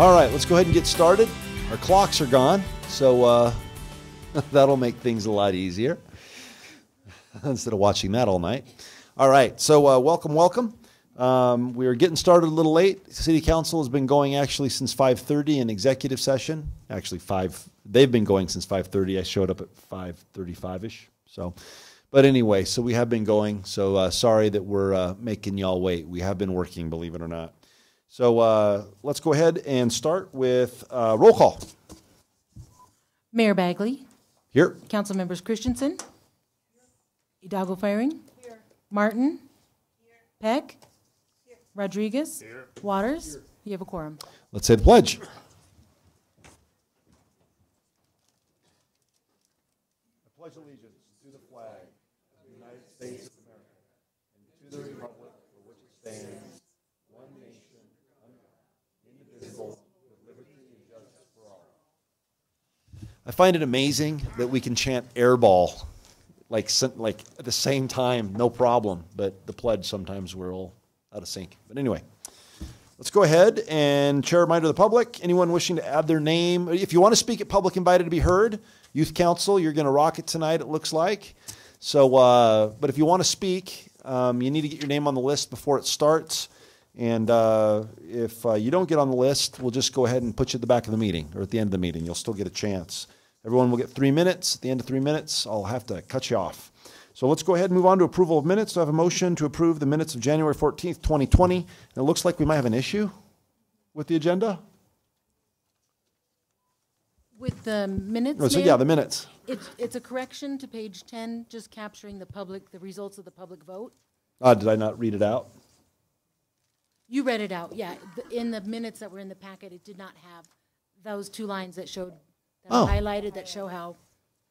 All right, let's go ahead and get started. Our clocks are gone, so uh, that'll make things a lot easier instead of watching that all night. All right, so uh, welcome, welcome. Um, we are getting started a little late. City Council has been going actually since 5:30 in executive session. Actually, five. They've been going since 5:30. I showed up at 5:35 ish. So, but anyway, so we have been going. So uh, sorry that we're uh, making y'all wait. We have been working, believe it or not. So uh, let's go ahead and start with uh, roll call. Mayor Bagley, Here. Council Members Christensen, Hidalgo Fahring, Martin, Peck, Rodriguez, Waters. You have a quorum. Let's say the pledge. I pledge allegiance to the flag of the United States of America and to the republic for which it stands, one nation, under God, indivisible, with liberty and justice for all. I find it amazing that we can chant airball like like at the same time, no problem. But the pledge sometimes we're all out of sync. But anyway. Let's go ahead and chair reminder to the public. Anyone wishing to add their name, if you want to speak at public invited to be heard, youth council, you're going to rock it tonight. It looks like. So, uh, but if you want to speak, um, you need to get your name on the list before it starts. And uh, if uh, you don't get on the list, we'll just go ahead and put you at the back of the meeting or at the end of the meeting. You'll still get a chance. Everyone will get three minutes. At the end of three minutes, I'll have to cut you off. So let's go ahead and move on to approval of minutes. I have a motion to approve the minutes of January 14th, 2020? And it looks like we might have an issue with the agenda. With the minutes, Oh, so yeah, the minutes. it's, it's a correction to page 10, just capturing the public, the results of the public vote. Uh, did I not read it out? You read it out, yeah. The- In the minutes that were in the packet, it did not have those two lines that showed, that Oh. highlighted, that show how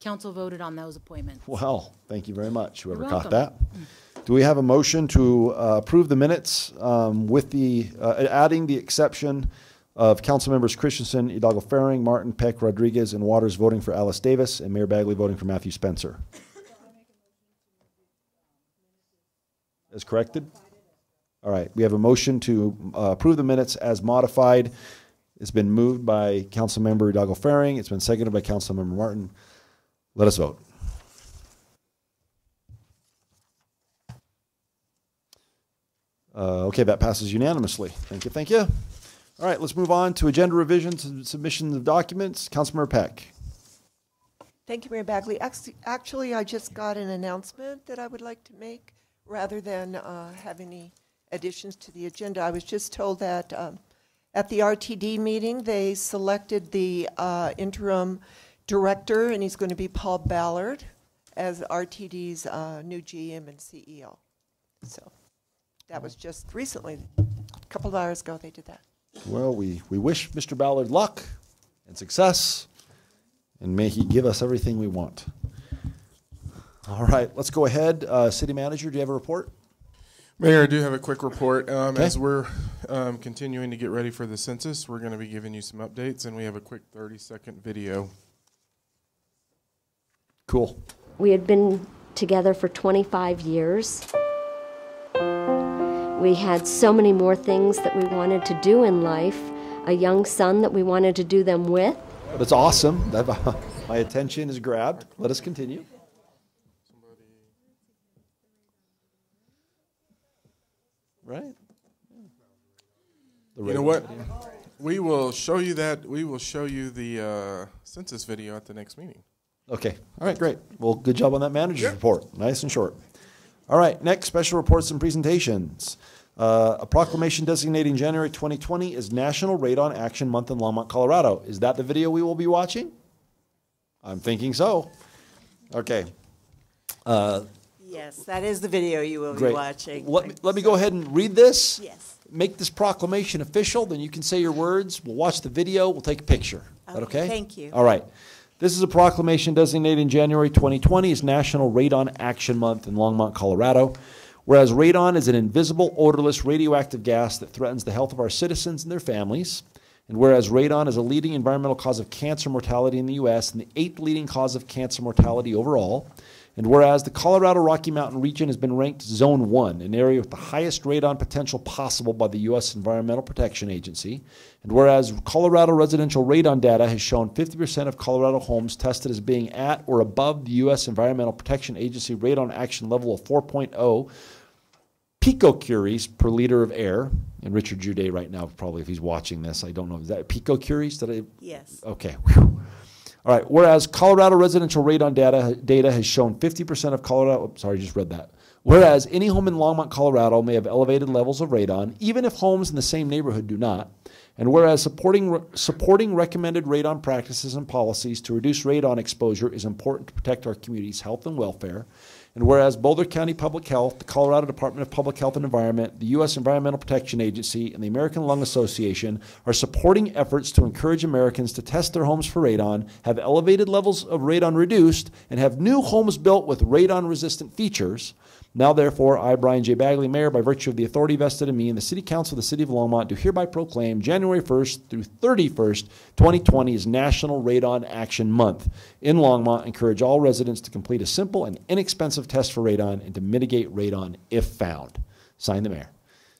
council voted on those appointments. Well, thank you very much, whoever You're caught that. welcome. Do we have a motion to uh, approve the minutes um, with the, uh, adding the exception of council members Christensen, Hidalgo Fahring, Martin, Peck, Rodriguez, and Waters voting for Alice Davis, and Mayor Bagley voting for Matthew Spencer? As corrected? All right, we have a motion to uh, approve the minutes as modified. It's been moved by Councilmember Hidalgo Fahring. It's been seconded by Councilmember Martin. Let us vote. Uh, okay, that passes unanimously. Thank you, thank you. All right, let's move on to agenda revisions and submissions of documents. Councilmember Peck. Thank you, Mayor Bagley. Actually, I just got an announcement that I would like to make rather than uh, have any additions to the agenda. I was just told that um, at the RTD meeting, they selected the uh, interim director, and he's going to be Paul Ballard as RTD's uh, new GM and CEO. So that was just recently, a couple of hours ago, they did that. Well, we, we wish Mr. Ballard luck and success, and may he give us everything we want. All right, let's go ahead. Uh, City Manager, do you have a report? Mayor, I do have a quick report. Um, As we're um, continuing to get ready for the census, we're going to be giving you some updates, and we have a quick 30-second video. Cool. We had been together for 25 years. We had so many more things that we wanted to do in life, a young son that we wanted to do them with. That's awesome. My attention is grabbed. Let us continue. Right? The You know what? video. We will show you that, we will show you the uh, census video at the next meeting. Okay. All right, great. Well, good job on that manager's report. Nice and short. All right, next special reports and presentations. Uh, a proclamation designating January 2020 as National Radon Action Month in Longmont, Colorado. Is that the video we will be watching? I'm thinking so. Okay. Uh, Yes, that is the video you will be watching. Let me, let me go ahead and read this. Yes. Make this proclamation official, then you can say your words. We'll watch the video. We'll take a picture. Is that Okay, thank you. All right. This is a proclamation designating January 2020 as National Radon Action Month in Longmont, Colorado. Whereas radon is an invisible, odorless, radioactive gas that threatens the health of our citizens and their families. And whereas radon is a leading environmental cause of cancer mortality in the U.S. and the eighth leading cause of cancer mortality overall. And whereas the Colorado Rocky Mountain region has been ranked Zone 1, an area with the highest radon potential possible by the U.S. Environmental Protection Agency, and whereas Colorado residential radon data has shown 50% of Colorado homes tested as being at or above the U.S. Environmental Protection Agency radon action level of 4.0 picocuries per liter of air. And Richard Jude right now, probably if he's watching this, I don't know, is that picocuries? Did I? Yes. Okay. Whew. All right. Whereas Colorado residential radon data data has shown 50% of Colorado. oops, Sorry, I just read that. Whereas any home in Longmont, Colorado, may have elevated levels of radon, even if homes in the same neighborhood do not. And whereas supporting supporting recommended radon practices and policies to reduce radon exposure is important to protect our community's health and welfare. And whereas Boulder County Public Health, the Colorado Department of Public Health and Environment, the U.S. Environmental Protection Agency, and the American Lung Association are supporting efforts to encourage Americans to test their homes for radon, have elevated levels of radon reduced, and have new homes built with radon resistant features. Now, therefore, I, Brian J. Bagley, Mayor, by virtue of the authority vested in me in the City Council of the City of Longmont, do hereby proclaim January 1st through 31st, 2020 is National Radon Action Month. In Longmont, encourage all residents to complete a simple and inexpensive test for radon and to mitigate radon if found. Sign the mayor.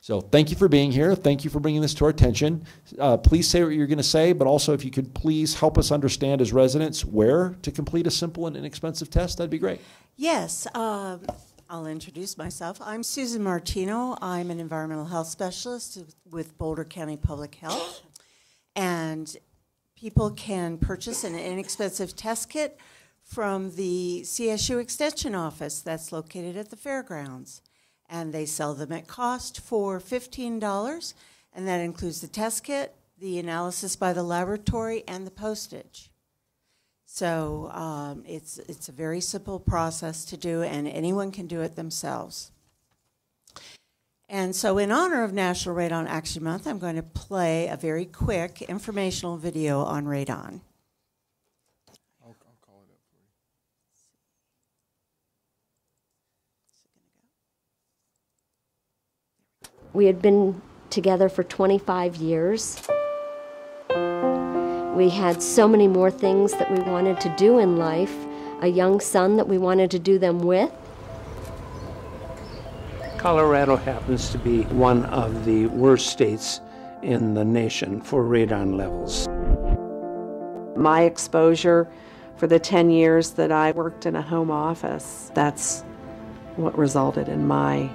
So thank you for being here. Thank you for bringing this to our attention. Uh, please say what you're going to say, but also if you could please help us understand as residents where to complete a simple and inexpensive test, that'd be great. Yes, um, I'll introduce myself. I'm Susan Martino. I'm an environmental health specialist with Boulder County Public Health. And people can purchase an inexpensive test kit from the CSU Extension Office that's located at the fairgrounds. And they sell them at cost for $15, and that includes the test kit, the analysis by the laboratory, and the postage. So um, it's, it's a very simple process to do, and anyone can do it themselves. And so, in honor of National Radon Action Month, I'm going to play a very quick informational video on radon. We had been together for 25 years. We had so many more things that we wanted to do in life, a young son that we wanted to do them with. Colorado happens to be one of the worst states in the nation for radon levels. My exposure for the 10 years that I worked in a home office, that's what resulted in my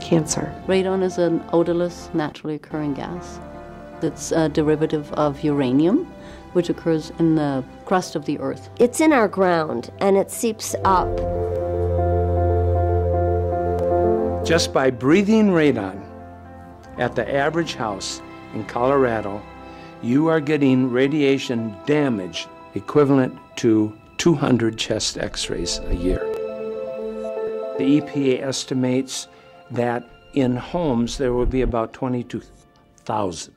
cancer. Radon is an odorless, naturally occurring gas. It's a derivative of uranium, which occurs in the crust of the earth. It's in our ground and it seeps up. Just by breathing radon at the average house in Colorado, you are getting radiation damage equivalent to 200 chest x rays a year. The EPA estimates that in homes there will be about 22,000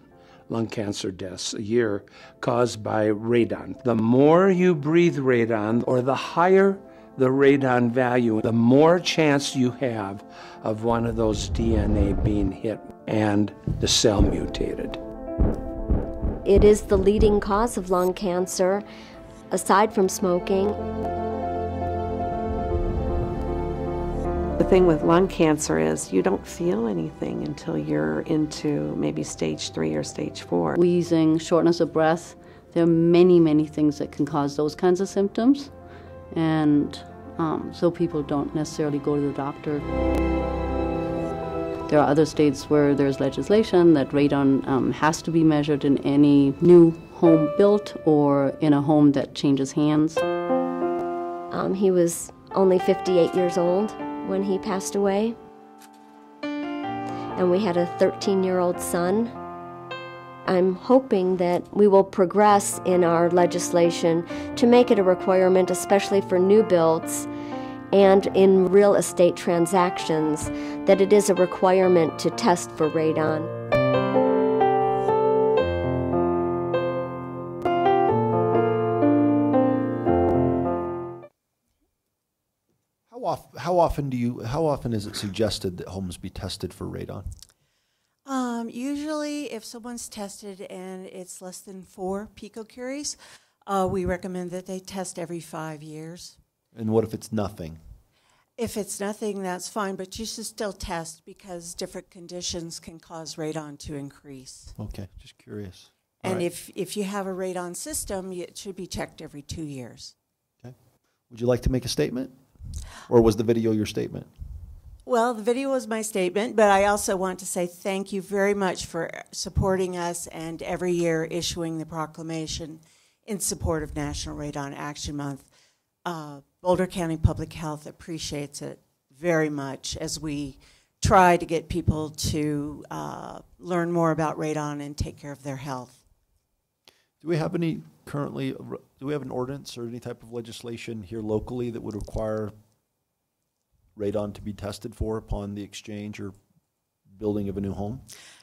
lung cancer deaths a year caused by radon. The more you breathe radon, or the higher the radon value, the more chance you have of one of those DNA being hit and the cell mutated. It is the leading cause of lung cancer, aside from smoking. The thing with lung cancer is you don't feel anything until you're into maybe stage three or stage four. Wheezing, shortness of breath. There are many, many things that can cause those kinds of symptoms. And um, so people don't necessarily go to the doctor. There are other states where there's legislation that radon um, has to be measured in any new home built or in a home that changes hands. Um, he was only 58 years old when he passed away. And we had a 13 year old son. I'm hoping that we will progress in our legislation to make it a requirement, especially for new builds and in real estate transactions, that it is a requirement to test for radon. How, often do you? How often is it suggested that homes be tested for radon? Um, usually, if someone's tested and it's less than four picocuries, uh, we recommend that they test every five years. And what if it's nothing? If it's nothing, that's fine, but you should still test because different conditions can cause radon to increase. Okay, just curious. And right. if, if you have a radon system, it should be checked every two years. Okay. Would you like to make a statement? Or was the video your statement? Well, the video was my statement, but I also want to say thank you very much for supporting us and every year issuing the proclamation in support of National Radon Action Month. Uh, Boulder County Public Health appreciates it very much as we try to get people to uh, learn more about radon and take care of their health. Do we have any currently, do we have an ordinance or any type of legislation here locally that would require radon to be tested for upon the exchange or building of a new home?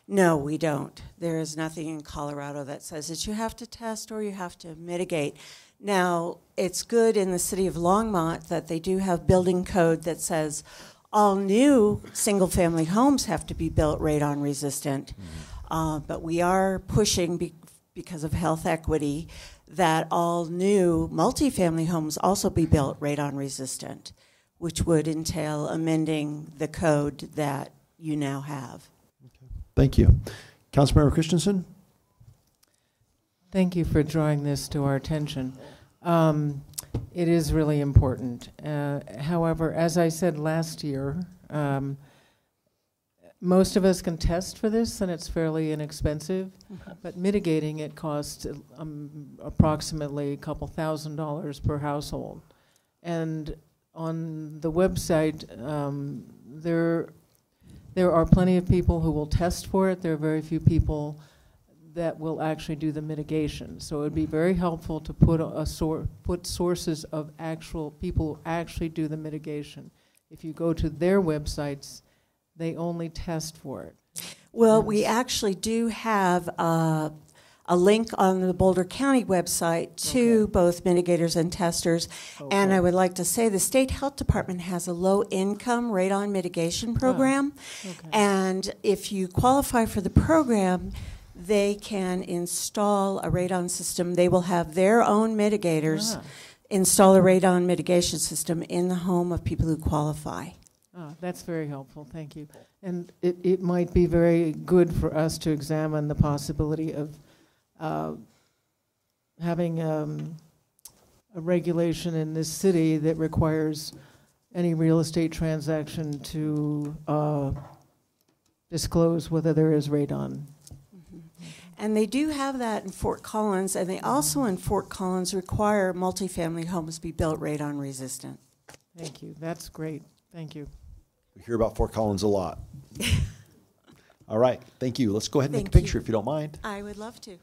No, we don't. There is nothing in Colorado that says that you have to test or you have to mitigate. Now, it's good in the city of Longmont that they do have building code that says all new single-family homes have to be built radon resistant. Uh, but we are pushing be- because of health equity that all new multifamily homes also be built radon resistant, which would entail amending the code that you now have. Okay. Thank you. Councilmember Christensen? Thank you for drawing this to our attention. Um, it is really important. Uh, however, as I said last year, um, most of us can test for this and it's fairly inexpensive, but mitigating it costs um, approximately a couple thousand dollars per household. And on the website, um, there, there are plenty of people who will test for it. There are very few people that will actually do the mitigation. So it would be very helpful to put a, a sor- put sources of actual people who actually do the mitigation. If you go to their websites, they only test for it. Well, we actually do have uh, a link on the Boulder County website to both mitigators and testers. And I would like to say the state health department has a low income radon mitigation program. Okay. And if you qualify for the program, they can install a radon system. They will have their own mitigators Ah. install a radon mitigation system in the home of people who qualify. Ah, that's very helpful, thank you. And it, it might be very good for us to examine the possibility of uh, having um, a regulation in this city that requires any real estate transaction to uh, disclose whether there is radon. And they do have that in Fort Collins, and they also in Fort Collins require multifamily homes be built radon resistant. Thank you, that's great, thank you. We hear about Fort Collins a lot. All right, thank you. Let's go ahead and make a Thank you. picture if you don't mind. I would love to.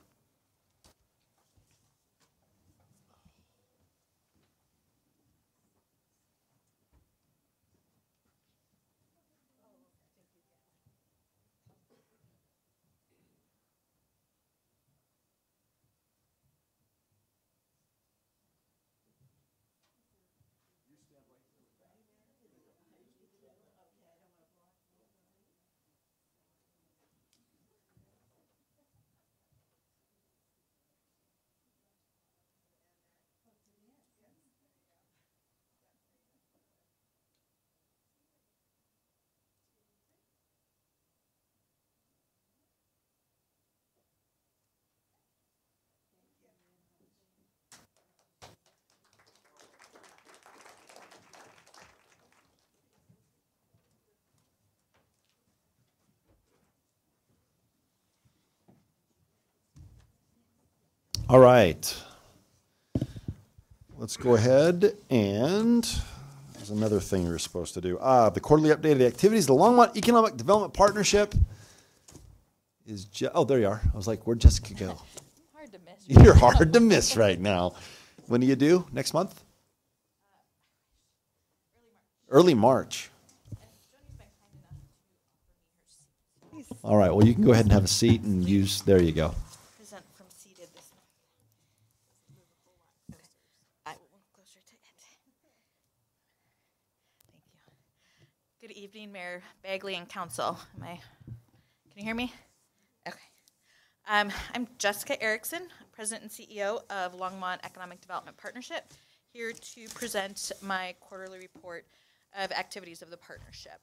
All right. Let's go ahead and there's another thing we're supposed to do. Ah, the quarterly update of the activities. The Longmont Economic Development Partnership is. Je- oh, there you are. I was like, where'd Jessica go? Hard to miss. You're hard to miss right now. When do you do? Next month? Early March. All right. Well, you can go ahead and have a seat and use. There you go. Present from seated this Okay. I will move closer to it. Thank you. Good Mayor Bagley and Council. Am I, can you hear me? Okay. Um, I'm Jessica Erickson, President and CEO of Longmont Economic Development Partnership, here to present my quarterly report of activities of the partnership.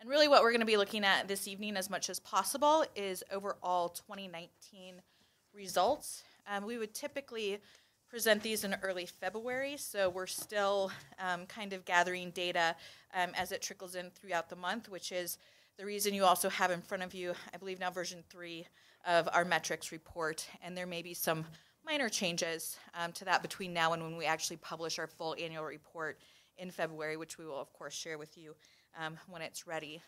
And really, what we're going to be looking at this evening, as much as possible, is overall 2019 results. Um, we would typically present these in early February, so we're still um, kind of gathering data um, as it trickles in throughout the month, which is the reason you also have in front of you, I believe now version three of our metrics report, and there may be some minor changes um, to that between now and when we actually publish our full annual report in February, which we will, of course, share with you um, when it's ready.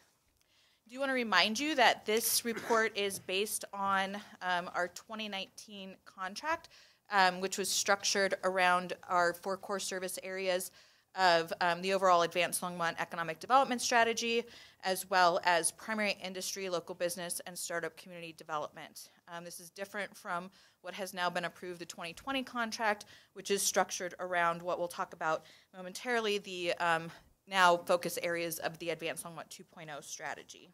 Do want to remind you that this report is based on um, our 2019 contract, um, which was structured around our four core service areas of um, the overall Advanced Longmont Economic Development Strategy, as well as primary industry, local business, and startup community development. Um, this is different from what has now been approved, the 2020 contract, which is structured around what we'll talk about momentarily, the um, now focus areas of the Advanced Longmont 2.0 strategy.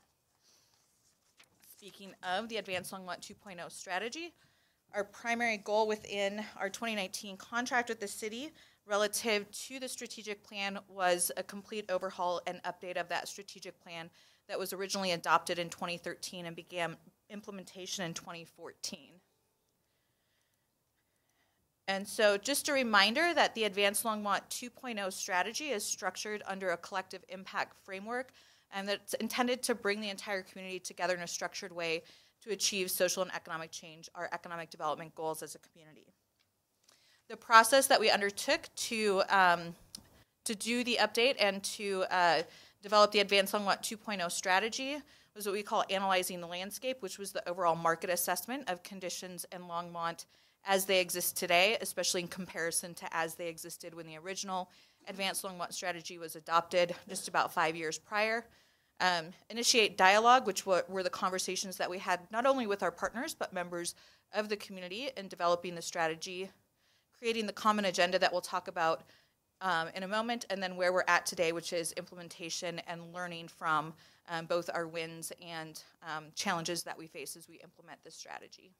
Speaking of the Advanced Longmont 2.0 strategy, our primary goal within our 2019 contract with the city relative to the strategic plan was a complete overhaul and update of that strategic plan that was originally adopted in 2013 and began implementation in 2014. And so, just a reminder that the Advanced Longmont 2.0 strategy is structured under a collective impact framework and that's intended to bring the entire community together in a structured way to achieve social and economic change, our economic development goals as a community. The process that we undertook to, um, to do the update and to uh, develop the Advanced Longmont 2.0 strategy was what we call analyzing the landscape, which was the overall market assessment of conditions in Longmont as they exist today, especially in comparison to as they existed when the original Advanced Longmont strategy was adopted just about five years prior. Um, initiate dialogue, which were, were the conversations that we had not only with our partners but members of the community in developing the strategy, creating the common agenda that we'll talk about um, in a moment, and then where we're at today, which is implementation and learning from um, both our wins and um, challenges that we face as we implement this strategy.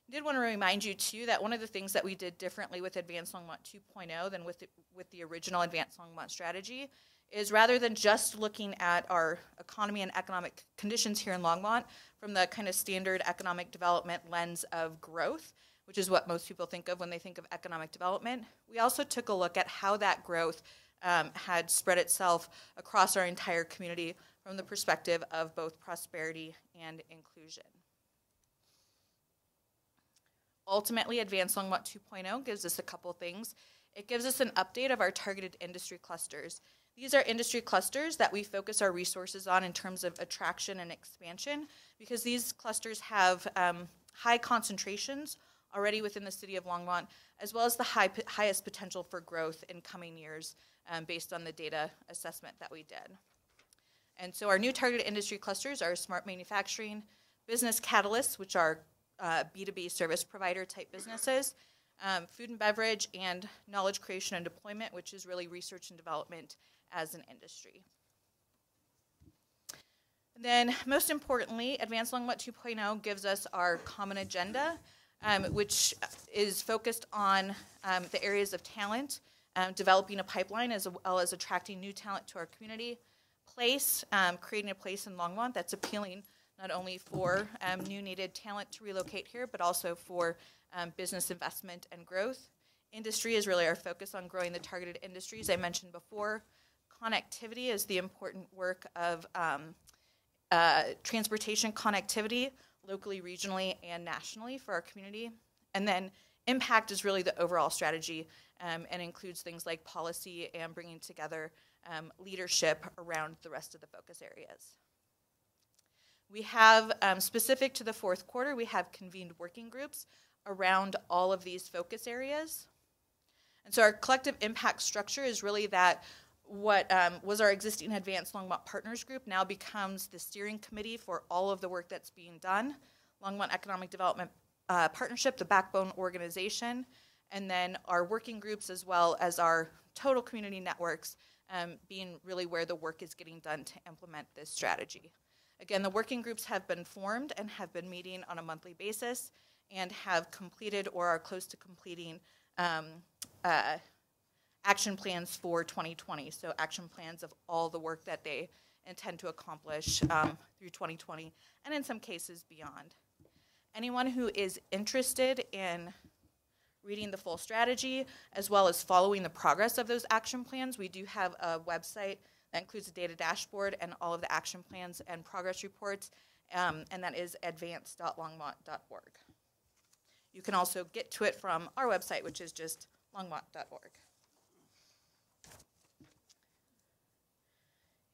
I did want to remind you too that one of the things that we did differently with Advanced Longmont 2.0 than with the, with the original Advanced Longmont strategy is rather than just looking at our economy and economic conditions here in Longmont from the kind of standard economic development lens of growth, which is what most people think of when they think of economic development, we also took a look at how that growth um, had spread itself across our entire community from the perspective of both prosperity and inclusion. Ultimately, Advanced Longmont 2.0 gives us a couple things. It gives us an update of our targeted industry clusters. These are industry clusters that we focus our resources on in terms of attraction and expansion because these clusters have um, high concentrations already within the city of Longmont, as well as the high, highest potential for growth in coming years um, based on the data assessment that we did. And so our new targeted industry clusters are smart manufacturing, business catalysts, which are uh, B2B service provider type businesses, um, food and beverage, and knowledge creation and deployment, which is really research and development as an industry. And then, most importantly, Advanced Longmont 2.0 gives us our common agenda, um, which is focused on um, the areas of talent, um, developing a pipeline as well as attracting new talent to our community, place, um, creating a place in Longmont that's appealing not only for um, new needed talent to relocate here, but also for um, business investment and growth. Industry is really our focus on growing the targeted industries I mentioned before. Connectivity is the important work of um, uh, transportation connectivity, locally, regionally, and nationally for our community. And then impact is really the overall strategy um, and includes things like policy and bringing together um, leadership around the rest of the focus areas. We have, um, specific to the fourth quarter, we have convened working groups around all of these focus areas. And so our collective impact structure is really that what um, was our existing Advanced Longmont Partners Group now becomes the steering committee for all of the work that's being done. Longmont Economic Development uh, Partnership, the backbone organization, and then our working groups as well as our total community networks um, being really where the work is getting done to implement this strategy. Again, the working groups have been formed and have been meeting on a monthly basis and have completed or are close to completing um, uh, action plans for 2020. So action plans of all the work that they intend to accomplish um, through 2020, and in some cases beyond. Anyone who is interested in reading the full strategy as well as following the progress of those action plans, we do have a website that includes a data dashboard and all of the action plans and progress reports, um, and that is advance.longmont.org. You can also get to it from our website, which is just longmont.org.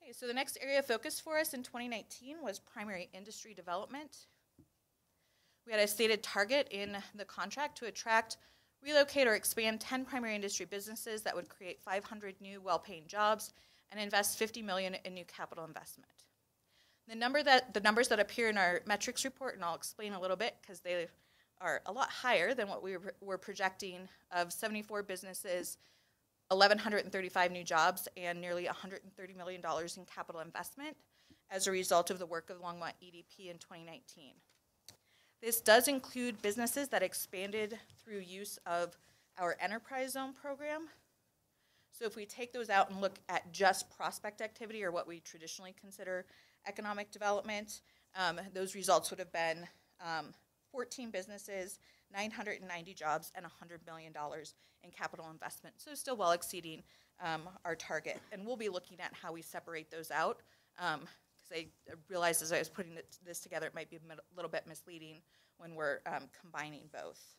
Okay, so the next area of focus for us in 2019 was primary industry development. We had a stated target in the contract to attract, relocate, or expand 10 primary industry businesses that would create 500 new well-paying jobs and invest 50 million in new capital investment. The number that the numbers that appear in our metrics report, and I'll explain a little bit because they are a lot higher than what we were, projecting of 74 businesses, 1,135 new jobs, and nearly 130 million dollars in capital investment as a result of the work of Longmont EDP in 2019. This does include businesses that expanded through use of our enterprise zone program. So if we take those out and look at just prospect activity or what we traditionally consider economic development, um, those results would have been um, 14 businesses, 990 jobs, and $100 million in capital investment. So still well exceeding um, our target. And we'll be looking at how we separate those out because I realized as I was putting this together, it might be a little bit misleading when we're um, combining both.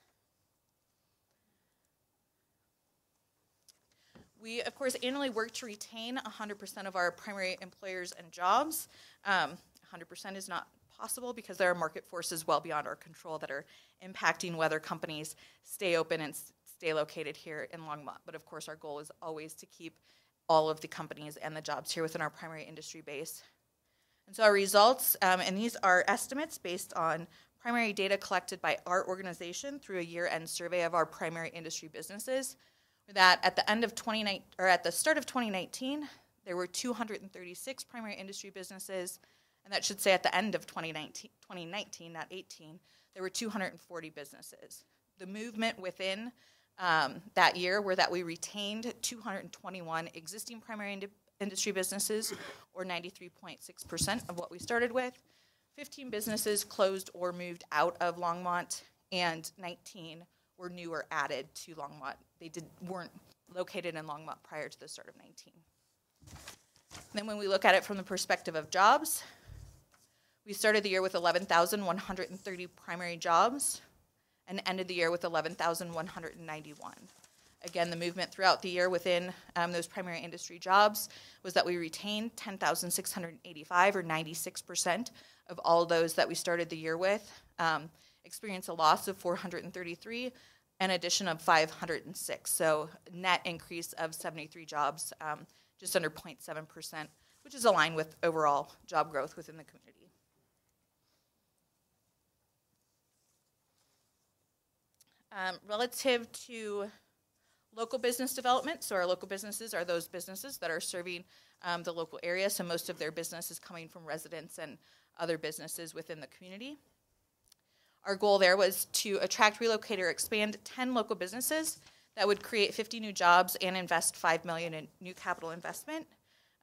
We, of course, annually work to retain 100% of our primary employers and jobs. Um, 100% is not possible because there are market forces well beyond our control that are impacting whether companies stay open and stay located here in Longmont. But of course, our goal is always to keep all of the companies and the jobs here within our primary industry base. And so our results, um, and these are estimates based on primary data collected by our organization through a year-end survey of our primary industry businesses, that at the end of 2019, or at the start of 2019, there were 236 primary industry businesses, and that should say at the end of 2019, 2019 not 18, there were 240 businesses. The movement within um, that year were that we retained 221 existing primary ind- industry businesses, or 93.6% of what we started with. 15 businesses closed or moved out of Longmont, and 19 were new or added to Longmont. They did, weren't located in Longmont prior to the start of 19. then when we look at it from the perspective of jobs, we started the year with 11,130 primary jobs and ended the year with 11,191. Again, the movement throughout the year within um, those primary industry jobs was that we retained 10,685 or 96% of all those that we started the year with. Um, experienced a loss of 433, an addition of 506. So net increase of 73 jobs, um, just under 0.7%, which is aligned with overall job growth within the community. Um, relative to local business development, so our local businesses are those businesses that are serving um, the local area, so most of their business is coming from residents and other businesses within the community. Our goal there was to attract, relocate, or expand 10 local businesses that would create 50 new jobs and invest 5 million in new capital investment.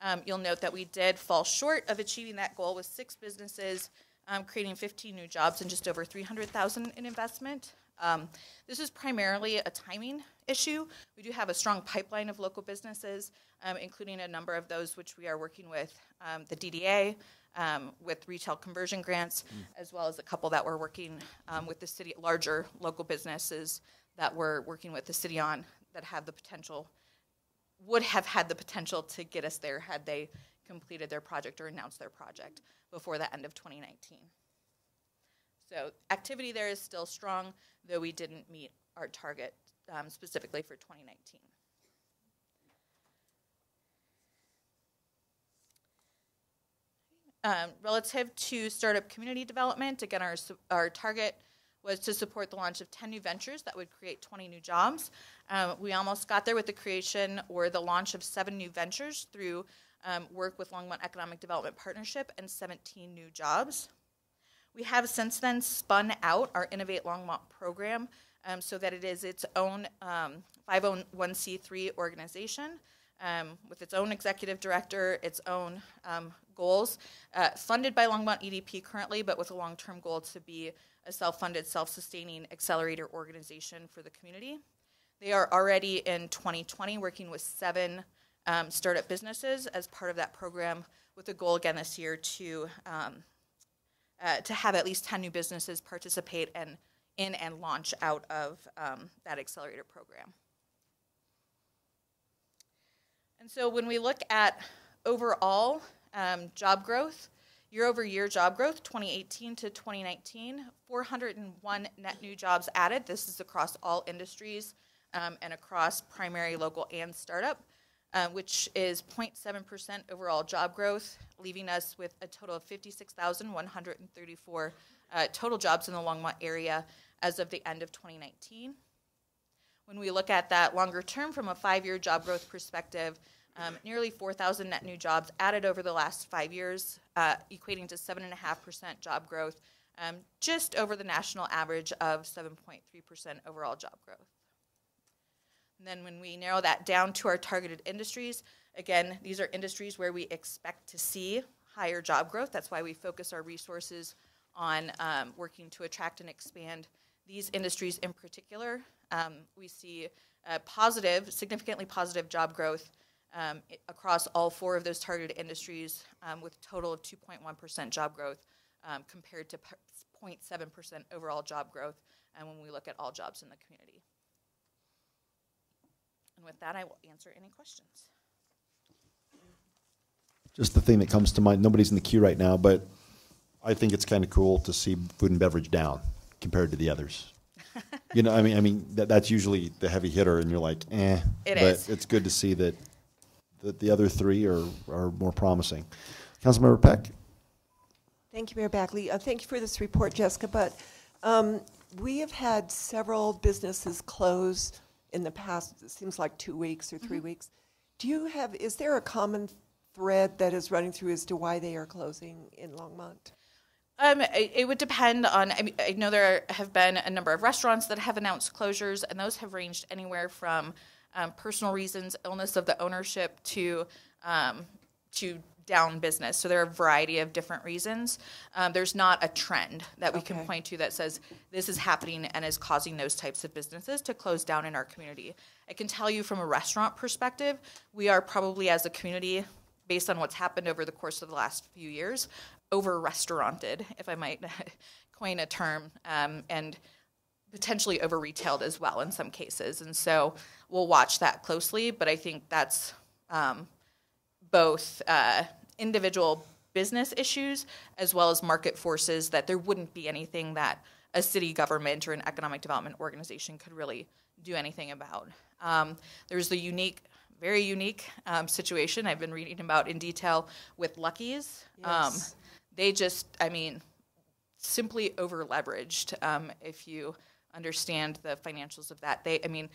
Um, you'll note that we did fall short of achieving that goal with six businesses um, creating 15 new jobs and just over 300,000 in investment. Um, this is primarily a timing issue. We do have a strong pipeline of local businesses, um, including a number of those which we are working with um, the DDA, um, with retail conversion grants, mm. as well as a couple that we're working um, with the city, larger local businesses that we're working with the city on that have the potential, would have had the potential to get us there had they completed their project or announced their project before the end of 2019. So activity there is still strong, though we didn't meet our target um, specifically for 2019. Um, relative to startup community development, again, our, our target was to support the launch of 10 new ventures that would create 20 new jobs. Um, we almost got there with the creation or the launch of seven new ventures through um, work with Longmont Economic Development Partnership and 17 new jobs. We have since then spun out our Innovate Longmont program um, so that it is its own um, 501c3 organization um, with its own executive director, its own um, goals, uh, funded by Longmont EDP currently, but with a long term goal to be a self funded, self sustaining accelerator organization for the community. They are already in 2020 working with seven um, startup businesses as part of that program, with a goal again this year to um, uh, to have at least 10 new businesses participate and in and launch out of um, that accelerator program. And so when we look at overall um, job growth, year over year job growth, 2018 to 2019, 401 net new jobs added. This is across all industries um, and across primary, local, and startup, uh, which is 0.7% overall job growth, leaving us with a total of 56,134 uh, total jobs in the Longmont area as of the end of 2019. When we look at that longer term from a five year job growth perspective, um, nearly 4,000 net new jobs added over the last five years, uh, equating to 7.5% job growth, um, just over the national average of 7.3% overall job growth. And then when we narrow that down to our targeted industries, again, these are industries where we expect to see higher job growth. That's why we focus our resources on um, working to attract and expand these industries in particular. Um, we see positive, significantly positive job growth um, across all four of those targeted industries um, with a total of 2.1% job growth um, compared to 0.7% overall job growth and when we look at all jobs in the community. And with that, I will answer any questions. Just the thing that comes to mind, nobody's in the queue right now, but I think it's kind of cool to see food and beverage down compared to the others. you know, I mean, I mean that, that's usually the heavy hitter, and you're like, eh. It but is. it's good to see that that the other three are, are more promising. Councilmember Peck. Thank you, Mayor Bagley. Uh, thank you for this report, Jessica. But um, we have had several businesses close in the past, it seems like two weeks or 3 weeks. Do you have, is there a common thread that is running through as to why they are closing in Longmont? Um, it, it would depend on. I, mean, I know there have been a number of restaurants that have announced closures, and those have ranged anywhere from um, personal reasons, illness of the ownership, to um, to down business. So there are a variety of different reasons. Um, there's not a trend that we can point to that says this is happening and is causing those types of businesses to close down in our community. I can tell you from a restaurant perspective, we are probably as a community, based on what's happened over the course of the last few years, over restauranted, if I might coin a term, um, and potentially over retailed as well in some cases. And so we'll watch that closely, but I think that's um, both uh, individual business issues as well as market forces that there wouldn't be anything that a city government or an economic development organization could really do anything about. Um, there's the unique, very unique um, situation I've been reading about in detail with Lucky's. Um, Yes. they just, I mean, simply over leveraged. Um, if you understand the financials of that, they, I mean,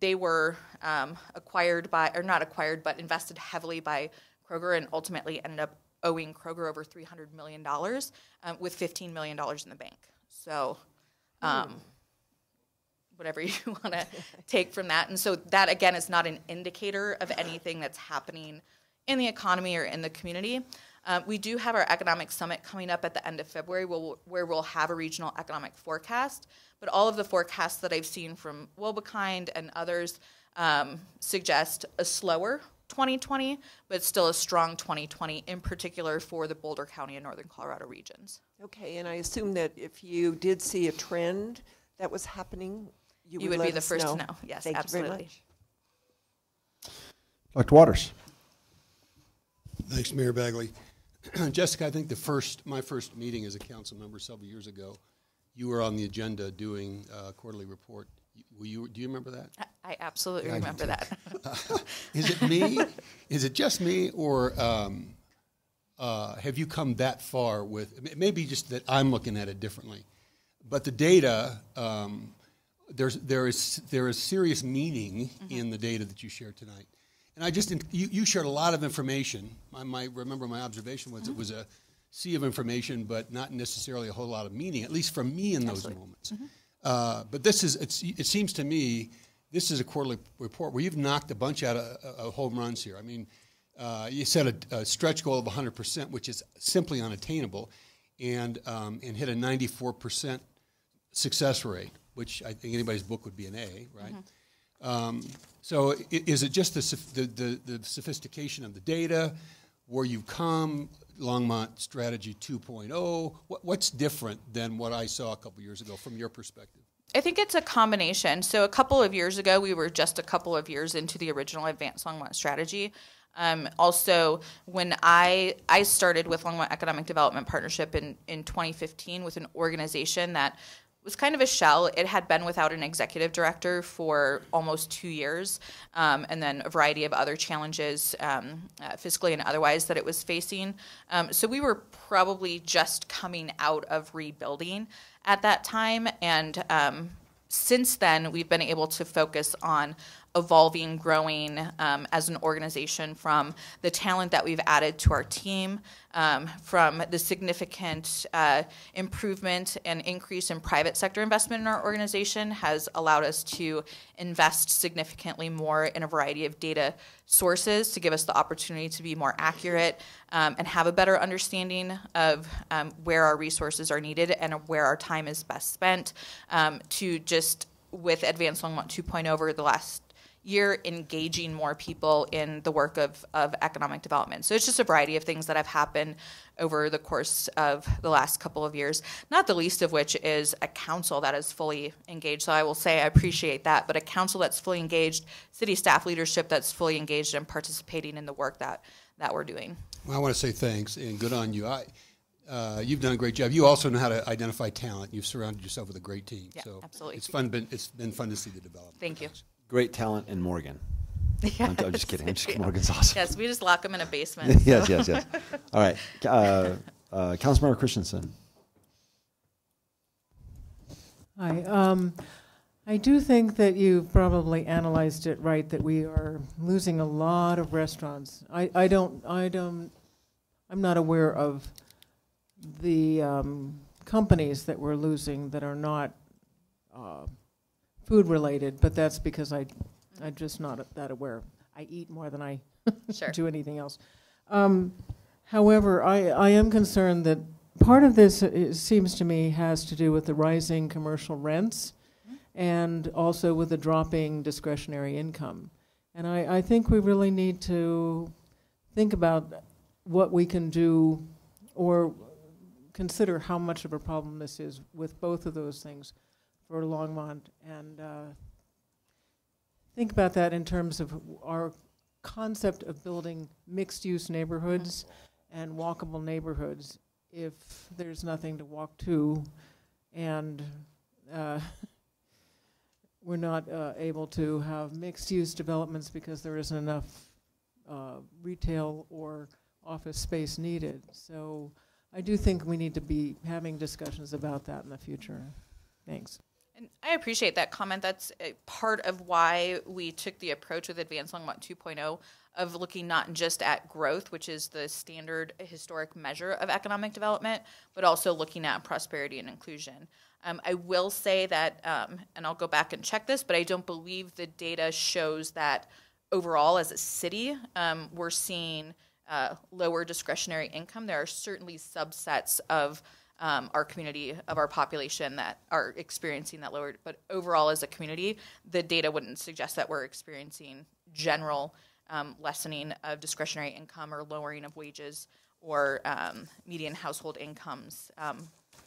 they were um, acquired by, or not acquired, but invested heavily by Kroger and ultimately ended up owing Kroger over $300 million um, with $15 million in the bank. So, um, whatever you want to take from that. And so, that again is not an indicator of anything that's happening in the economy or in the community. Um, we do have our economic summit coming up at the end of February where we'll, where we'll have a regional economic forecast. But all of the forecasts that I've seen from Wobbekind and others um, suggest a slower 2020, but still a strong 2020, in particular for the Boulder County and Northern Colorado regions. Okay, and I assume that if you did see a trend that was happening, you would You would let be the us first to know. know. Yes, Thank absolutely. you very much. Dr. Waters. Thanks, Mayor Bagley. Jessica, I think the first, my first meeting as a council member several years ago, you were on the agenda doing a quarterly report. Were you, do you remember that? I absolutely I remember that. Is it me? Is it just me, or um, uh, have you come that far with? it may be just that I'm looking at it differently, but the data um, there's there is there is serious meaning in the data that you shared tonight, and I just you, you shared a lot of information. I might remember my observation was it was a sea of information, but not necessarily a whole lot of meaning, at least for me in those moments. Uh, but this is, it's, it seems to me, this is a quarterly report where you've knocked a bunch out of, of home runs here. I mean, uh, you set a, a, stretch goal of 100%, which is simply unattainable, and, um, and hit a 94% success rate, which I think anybody's book would be an A, right? Mm-hmm. Um, so is it just the, the, the, the, sophistication of the data, where you come, Longmont Strategy 2.0? What, what's different than what I saw a couple years ago from your perspective? I think it's a combination. So a couple of years ago, we were just a couple of years into the original Advanced Longmont Strategy. Um, also, when I I started with Longmont Economic Development Partnership in, in 2015 with an organization that was kind of a shell. It had been without an executive director for almost two years, um, and then a variety of other challenges, um, uh, fiscally and otherwise, that it was facing. Um, so we were probably just coming out of rebuilding at that time, and um, since then, we've been able to focus on evolving, growing um, as an organization from the talent that we've added to our team, um, from the significant uh, improvement and increase in private sector investment in our organization has allowed us to invest significantly more in a variety of data sources to give us the opportunity to be more accurate um, and have a better understanding of um, where our resources are needed and where our time is best spent. Um, to just with Advanced Longmont 2.0 over the last you're engaging more people in the work of, of economic development. So it's just a variety of things that have happened over the course of the last couple of years, not the least of which is a council that is fully engaged. So I will say I appreciate that, but a council that's fully engaged, city staff leadership that's fully engaged and participating in the work that, that we're doing. Well, I want to say thanks and good on you. I, uh, you've done a great job. You also know how to identify talent. You've surrounded yourself with a great team. Yeah, so absolutely. It's fun. Been, it's been fun to see the development. Thank you. Thanks great talent in Morgan. Yes. I'm, I'm, just kidding. I'm just kidding. Morgan's awesome. Yes, we just lock them in a basement. yes, yes, yes. All right. Uh, uh, Councilmember Christensen. Hi. Um, I do think that you've probably analyzed it right that we are losing a lot of restaurants. I, I don't, I don't, I'm not aware of the um, companies that we're losing that are not uh, food related, but that's because I, I'm just not that aware. I eat more than I sure. do anything else. Um, however, I, I am concerned that part of this, it seems to me, has to do with the rising commercial rents and also with the dropping discretionary income. And I, I think we really need to think about what we can do or consider how much of a problem this is with both of those things for Longmont and uh, think about that in terms of our concept of building mixed-use neighborhoods and walkable neighborhoods if there's nothing to walk to and uh, we're not uh, able to have mixed-use developments because there isn't enough uh, retail or office space needed. So I do think we need to be having discussions about that in the future. Thanks. I appreciate that comment. That's part of why we took the approach with Advanced Longmont 2.0 of looking not just at growth, which is the standard historic measure of economic development, but also looking at prosperity and inclusion. Um, I will say that, um, and I'll go back and check this, but I don't believe the data shows that overall as a city, um, we're seeing uh, lower discretionary income. There are certainly subsets of um, our community of our population that are experiencing that lower. But overall, as a community, the data wouldn't suggest that we're experiencing general um, lessening of discretionary income or lowering of wages or um, median household incomes um,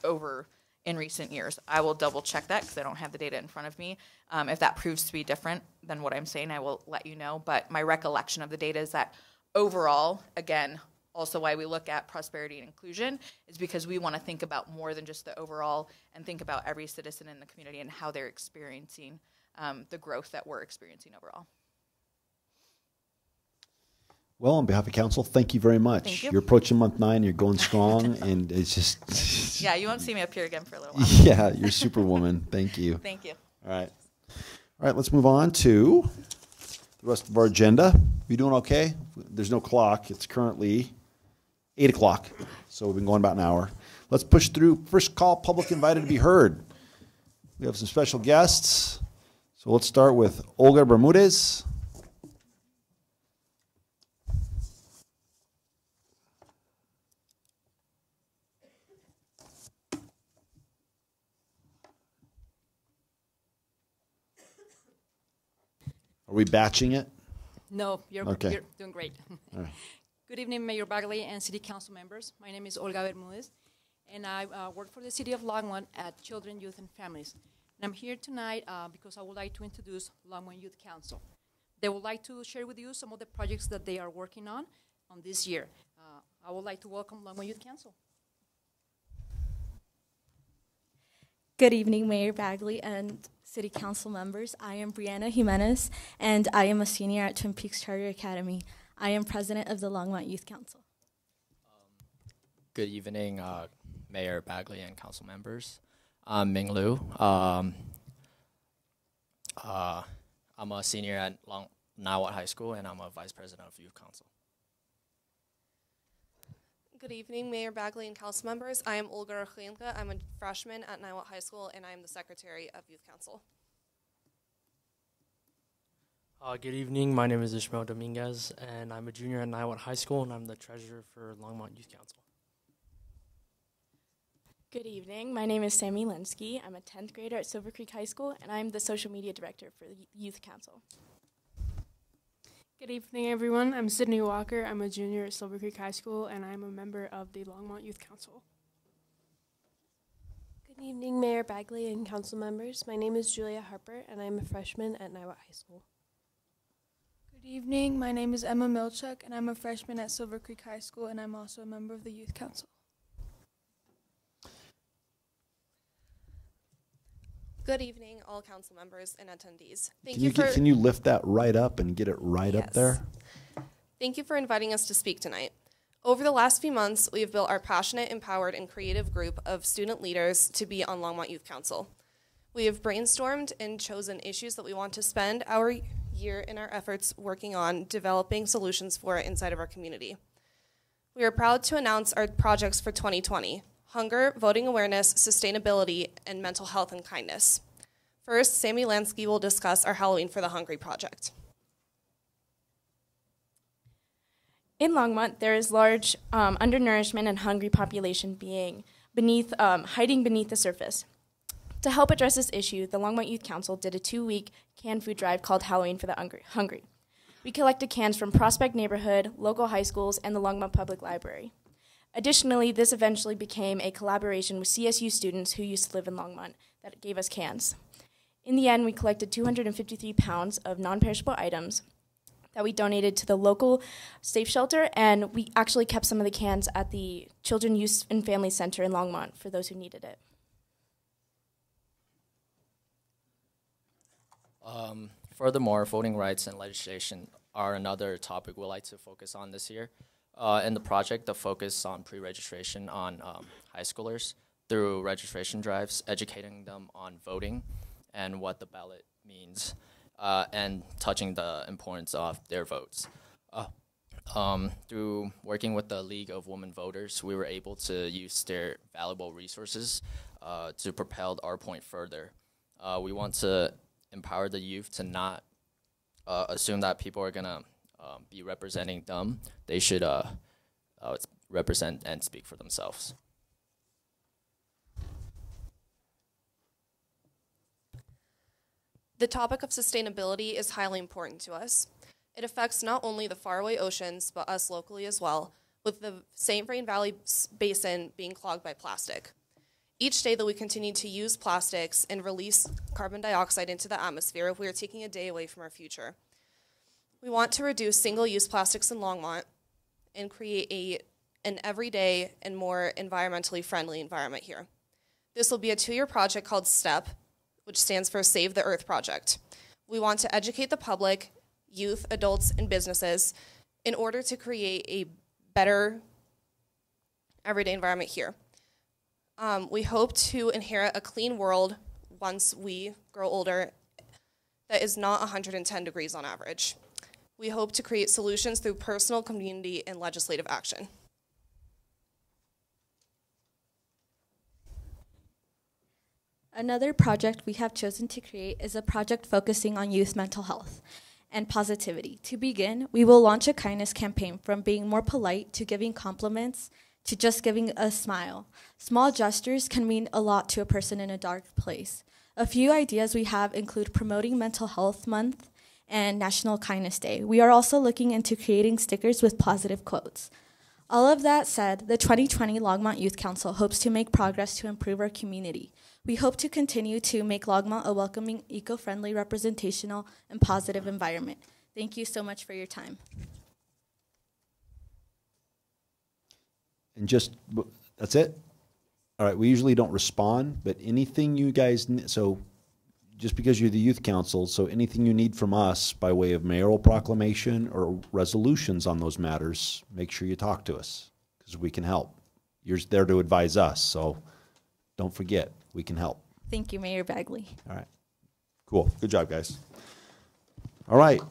over in recent years. I will double check that because I don't have the data in front of me. Um, if that proves to be different than what I'm saying, I will let you know. But my recollection of the data is that overall, again, also why we look at prosperity and inclusion is because we want to think about more than just the overall and think about every citizen in the community and how they're experiencing um, the growth that we're experiencing overall. Well, on behalf of council, thank you very much. Thank you. You're approaching month nine. You're going strong, and it's just. yeah, you won't see me up here again for a little while. yeah, you're superwoman. Thank you. Thank you. All right. All right, let's move on to the rest of our agenda. You doing okay? There's no clock. It's currently 8 o'clock. So we've been going about an hour. Let's push through. First call, public invited to be heard. We have some special guests. So let's start with Olga Bermudez. Are we batching it? No, you're, Okay. you're doing great. All right. Good evening, Mayor Bagley and City Council members. My name is Olga Bermudez, and I uh, work for the City of Longmont at Children, Youth, and Families. And I'm here tonight uh, because I would like to introduce Longmont Youth Council. They would like to share with you some of the projects that they are working on on this year. Uh, I would like to welcome Longmont Youth Council. Good evening, Mayor Bagley and City Council members. I am Brianna Jimenez, and I am a senior at Twin Peaks Charter Academy. I am president of the Longmont Youth Council. Good evening, uh, Mayor Bagley and council members. I'm Ming Lu. Um, uh, I'm a senior at Long Niwot High School, and I'm a vice president of youth council. Good evening, Mayor Bagley and council members. I am Olga Rachlinka. I'm a freshman at Niwot High School, and I am the secretary of youth council. Uh, good evening. My name is Ishmael Dominguez, and I'm a junior at Niwot High School, and I'm the treasurer for Longmont Youth Council. Good evening. My name is Sammy Linsky. I'm a 10th grader at Silver Creek High School, and I'm the social media director for the Youth Council. Good evening, everyone. I'm Sydney Walker. I'm a junior at Silver Creek High School, and I'm a member of the Longmont Youth Council. Good evening, Mayor Bagley and council members. My name is Julia Harper, and I'm a freshman at Niwot High School. Good evening. My name is Emma Milchuk, and I'm a freshman at Silver Creek High School, and I'm also a member of the Youth Council. Good evening, all council members and attendees. Thank Can you, for get, can you lift that right up and get it right up Yes. there? Thank you for inviting us to speak tonight. Over the last few months, we have built our passionate, empowered, and creative group of student leaders to be on Longmont Youth Council. We have brainstormed and chosen issues that we want to spend our year in our efforts working on developing solutions for it inside of our community. We are proud to announce our projects for 2020 hunger, voting awareness, sustainability, and mental health and kindness. First, Sammy Lansky will discuss our Halloween for the Hungry project. In Longmont, there is large um, undernourishment and hungry population being beneath, um, hiding beneath the surface. To help address this issue, the Longmont Youth Council did a two-week canned food drive called Halloween for the Hungry. hungry. We collected cans from Prospect Neighborhood, local high schools, and the Longmont Public Library. Additionally, this eventually became a collaboration with CSU students who used to live in Longmont that gave us cans. In the end, we collected 253 pounds of non perishable items that we donated to the local safe shelter, and we actually kept some of the cans at the Children, Youth, and Family Center in Longmont for those who needed it. Um, furthermore, voting rights and legislation are another topic we'd like to focus on this year. Uh, in the project, the focus on pre-registration on um, high schoolers through registration drives, educating them on voting and what the ballot means, uh, and touching the importance of their votes. Uh, um, through working with the League of Women Voters, we were able to use their valuable resources uh, to propel our point further. Uh, we want to empower the youth to not uh, assume that people are gonna um, be representing them. They should uh, uh, represent and speak for themselves. The topic of sustainability is highly important to us. It affects not only the faraway oceans, but us locally as well, with the St. Vrain Valley Basin being clogged by plastic. Each day that we continue to use plastics and release carbon dioxide into the atmosphere, we are taking a day away from our future. We want to reduce single use plastics in Longmont and create a, an everyday and more environmentally friendly environment here. This will be a two year project called STEP, which stands for Save the Earth Project. We want to educate the public, youth, adults, and businesses in order to create a better everyday environment here. Um, we hope to inherit a clean world once we grow older that is not 110 degrees on average. We hope to create solutions through personal, community, and legislative action. Another project we have chosen to create is a project focusing on youth mental health and positivity. To begin, we will launch a kindness campaign from being more polite to giving compliments to just giving a smile. Small gestures can mean a lot to a person in a dark place. A few ideas we have include promoting Mental Health Month and National Kindness Day. We are also looking into creating stickers with positive quotes. All of that said, the 2020 Longmont Youth Council hopes to make progress to improve our community. We hope to continue to make Longmont a welcoming, eco friendly, representational, and positive environment. Thank you so much for your time. And just, that's it? All right, we usually don't respond, but anything you guys, so just because you're the youth council, so anything you need from us by way of mayoral proclamation or resolutions on those matters, make sure you talk to us, because we can help. You're there to advise us, so don't forget, we can help. Thank you, Mayor Bagley. All right. Cool. Good job, guys. All right.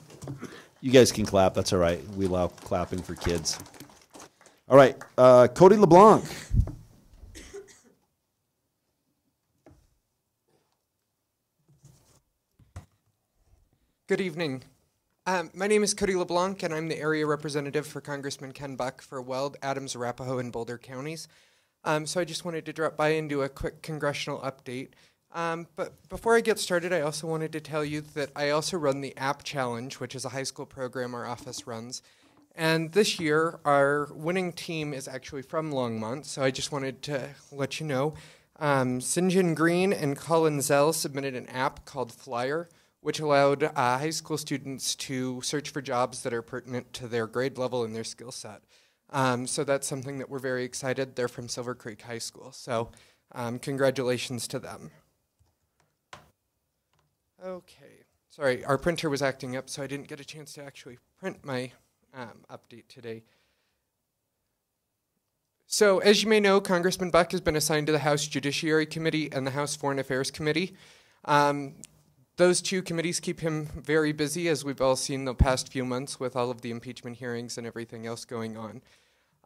You guys can clap. That's all right. We allow clapping for kids. All right. Uh, Cody LeBlanc. Good evening. Um, my name is Cody LeBlanc, and I'm the area representative for Congressman Ken Buck for Weld, Adams, Arapahoe, and Boulder counties. Um, so I just wanted to drop by and do a quick congressional update. Um, but before I get started, I also wanted to tell you that I also run the App Challenge, which is a high school program our office runs. And this year, our winning team is actually from Longmont, so I just wanted to let you know. Um, Sinjin Green and Colin Zell submitted an app called Flyer, which allowed uh, high school students to search for jobs that are pertinent to their grade level and their skill set. Um, so that's something that we're very excited. They're from Silver Creek High School, so um, congratulations to them. Okay, sorry, our printer was acting up, so I didn't get a chance to actually print my um, update today. So, as you may know, Congressman Buck has been assigned to the House Judiciary Committee and the House Foreign Affairs Committee. Um, those two committees keep him very busy, as we've all seen the past few months with all of the impeachment hearings and everything else going on.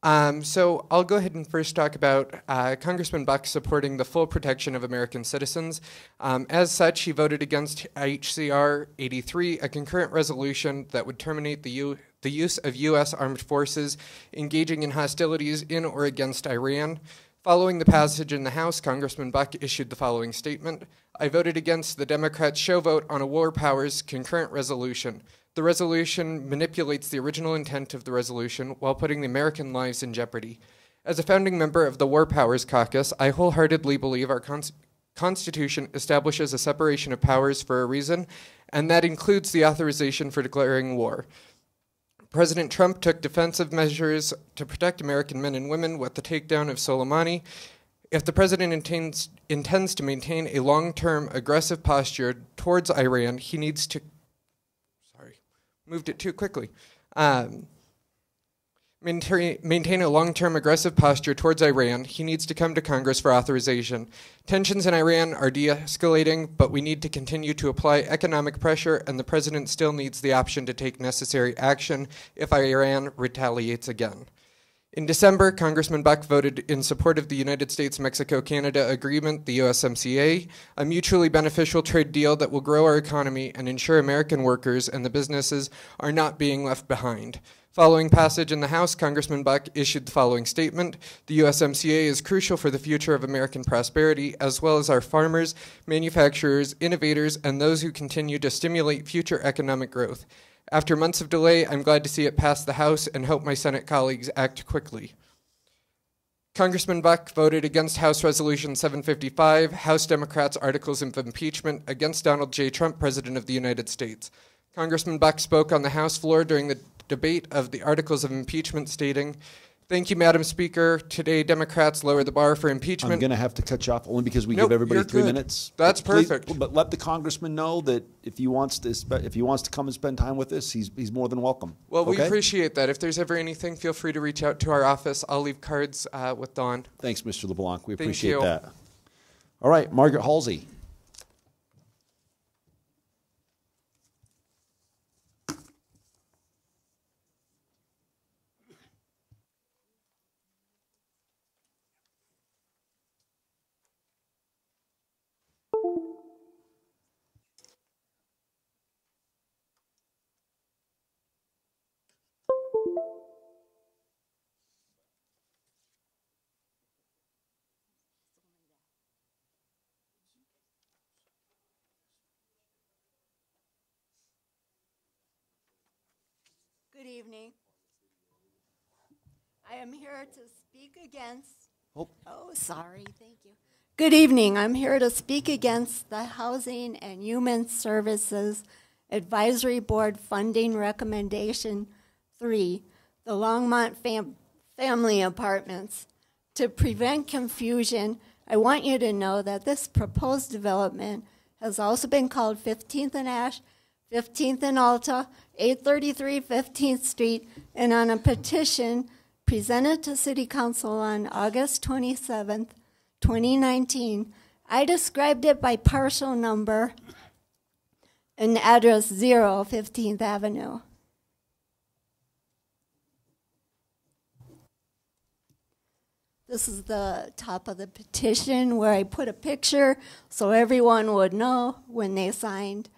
Um, so I'll go ahead and first talk about uh, Congressman Buck supporting the full protection of American citizens. Um, as such, he voted against HCR 83, a concurrent resolution that would terminate the, U- the use of U.S. armed forces engaging in hostilities in or against Iran. Following the passage in the House, Congressman Buck issued the following statement I voted against the Democrats' show vote on a war powers concurrent resolution. The resolution manipulates the original intent of the resolution while putting the American lives in jeopardy. As a founding member of the War Powers Caucus, I wholeheartedly believe our cons- Constitution establishes a separation of powers for a reason, and that includes the authorization for declaring war. President Trump took defensive measures to protect American men and women with the takedown of Soleimani. If the president intends, intends to maintain a long term aggressive posture towards Iran, he needs to. Sorry, moved it too quickly. Um, maintain, a long term aggressive posture towards Iran, he needs to come to Congress for authorization. Tensions in Iran are de escalating, but we need to continue to apply economic pressure, and the president still needs the option to take necessary action if Iran retaliates again. In December, Congressman Buck voted in support of the United States Mexico Canada Agreement, the USMCA, a mutually beneficial trade deal that will grow our economy and ensure American workers and the businesses are not being left behind. Following passage in the House, Congressman Buck issued the following statement The USMCA is crucial for the future of American prosperity, as well as our farmers, manufacturers, innovators, and those who continue to stimulate future economic growth. After months of delay, I'm glad to see it pass the House and hope my Senate colleagues act quickly. Congressman Buck voted against House Resolution 755, House Democrats' Articles of Impeachment against Donald J. Trump, President of the United States. Congressman Buck spoke on the House floor during the debate of the Articles of Impeachment, stating, Thank you, Madam Speaker. Today, Democrats lower the bar for impeachment. I'm going to have to cut you off only because we Nope, give everybody three good. minutes. That's But please- perfect. But let the congressman know that if he wants to, if he wants to come and spend time with us, he's, he's more than welcome. Well, we appreciate that. If there's ever anything, feel free to reach out to our office. I'll leave cards uh, with Don. Thanks, Mr. LeBlanc. We Thank appreciate you. that. All right, Margaret Halsey. Evening. I am here to speak against. Oh. Oh, sorry. Thank you. Good evening. I'm here to speak against the Housing and Human Services Advisory Board Funding Recommendation 3, the Longmont fam- Family Apartments. To prevent confusion, I want you to know that this proposed development has also been called 15th and Ash, 15th and Alta, 833 15th Street, and on a petition presented to City Council on August 27th, 2019, I described it by parcel number and address 0, 15th Avenue. This is the top of the petition where I put a picture so everyone would know when they signed.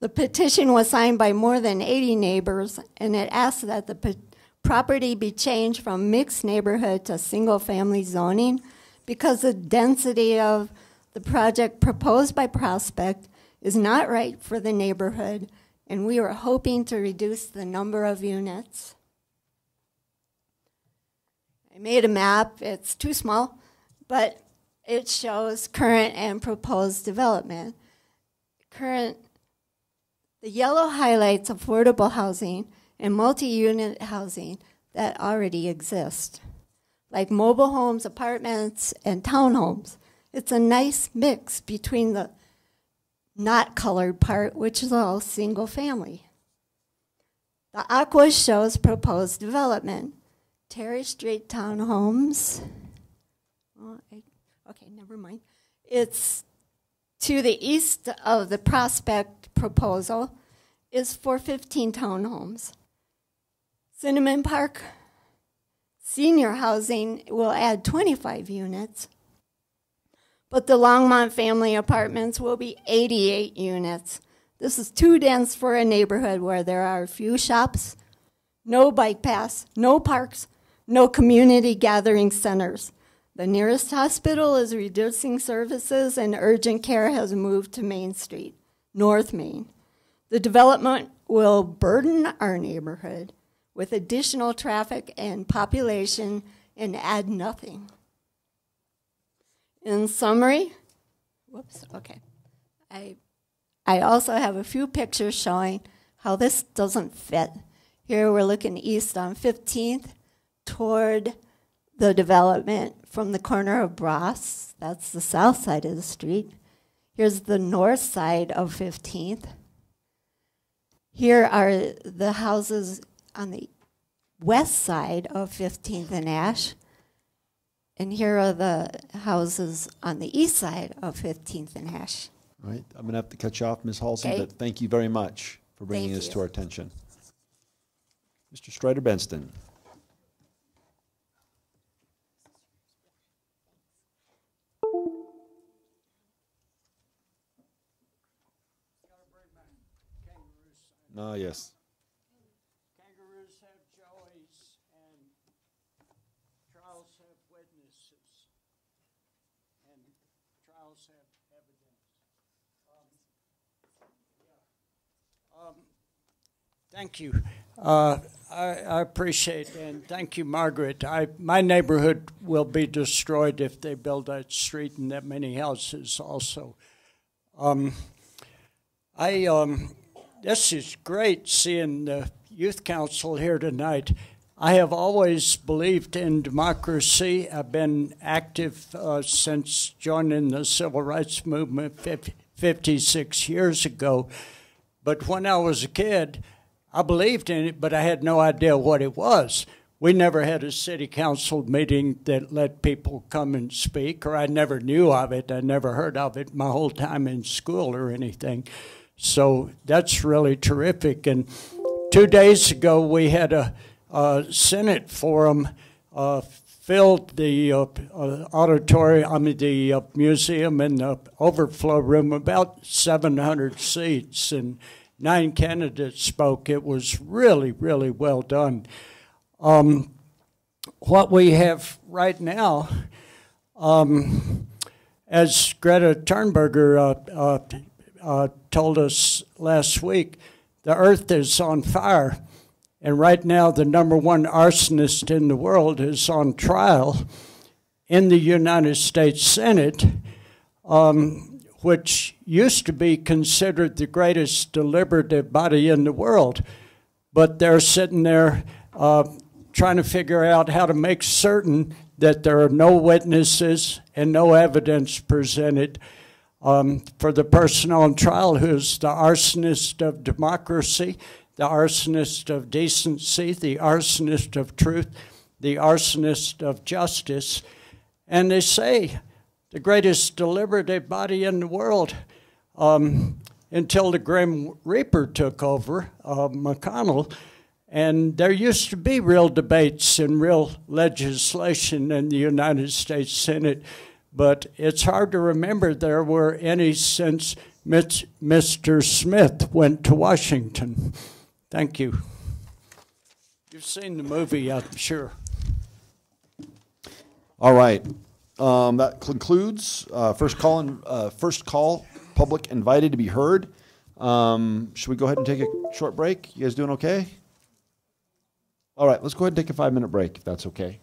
The petition was signed by more than 80 neighbors, and it asked that the pe- property be changed from mixed neighborhood to single family zoning because the density of the project proposed by Prospect is not right for the neighborhood, and we were hoping to reduce the number of units. I made a map, it's too small, but it shows current and proposed development. Current the yellow highlights affordable housing and multi unit housing that already exist, like mobile homes, apartments, and townhomes. It's a nice mix between the not colored part, which is all single family. The aqua shows proposed development. Terry Street Townhomes. Oh, okay, never mind. It's to the east of the Prospect proposal is for 15 townhomes. Cinnamon Park senior housing will add 25 units, but the Longmont family apartments will be 88 units. This is too dense for a neighborhood where there are few shops, no bike paths, no parks, no community gathering centers. The nearest hospital is reducing services, and urgent care has moved to Main Street, North Main. The development will burden our neighborhood with additional traffic and population and add nothing. In summary, whoops, okay. I, I also have a few pictures showing how this doesn't fit. Here we're looking east on 15th toward the development from the corner of Bross. That's the south side of the street. Here's the north side of 15th. Here are the houses on the west side of 15th and Ash. And here are the houses on the east side of 15th and Ash. All right, I'm going to have to cut you off, Ms. Halsey, Okay. but thank you very much for bringing Thank this you. to our attention. Mr. Strider Benston. Ah, yes. Kangaroos have and trials have witnesses and trials have evidence. Um, yeah. Um, Thank you. Uh, I, I appreciate and thank you, Margaret. I, my neighborhood will be destroyed if they build that street and that many houses also. Um, I, um, this is great seeing the youth council here tonight. I have always believed in democracy. I've been active uh, since joining the civil rights movement 50, 56 years ago. But when I was a kid, I believed in it, but I had no idea what it was. We never had a city council meeting that let people come and speak, or I never knew of it. I never heard of it my whole time in school or anything. So that's really terrific. And two days ago, we had a, a Senate forum, uh, filled the uh, uh, auditorium, I mean, the uh, museum and the overflow room, about 700 seats, and nine candidates spoke. It was really, really well done. Um, what we have right now, um, as Greta Thunberger uh, uh, uh, told us last week, the earth is on fire. And right now, the number one arsonist in the world is on trial in the United States Senate, um, which used to be considered the greatest deliberative body in the world. But they're sitting there uh, trying to figure out how to make certain that there are no witnesses and no evidence presented um, for the person on trial who's the arsonist of democracy, the arsonist of decency, the arsonist of truth, the arsonist of justice. And they say the greatest deliberative body in the world um, until the Grim Reaper took over, uh, McConnell. And there used to be real debates and real legislation in the United States Senate, but it's hard to remember there were any since Mr. Smith went to Washington. Thank you. You've seen the movie, I'm sure. All right. Um, that concludes uh, first call. In, uh, first call. Public invited to be heard. Um, should we go ahead and take a short break? You guys doing okay? All right, let's go ahead and take a five minute break if that's okay.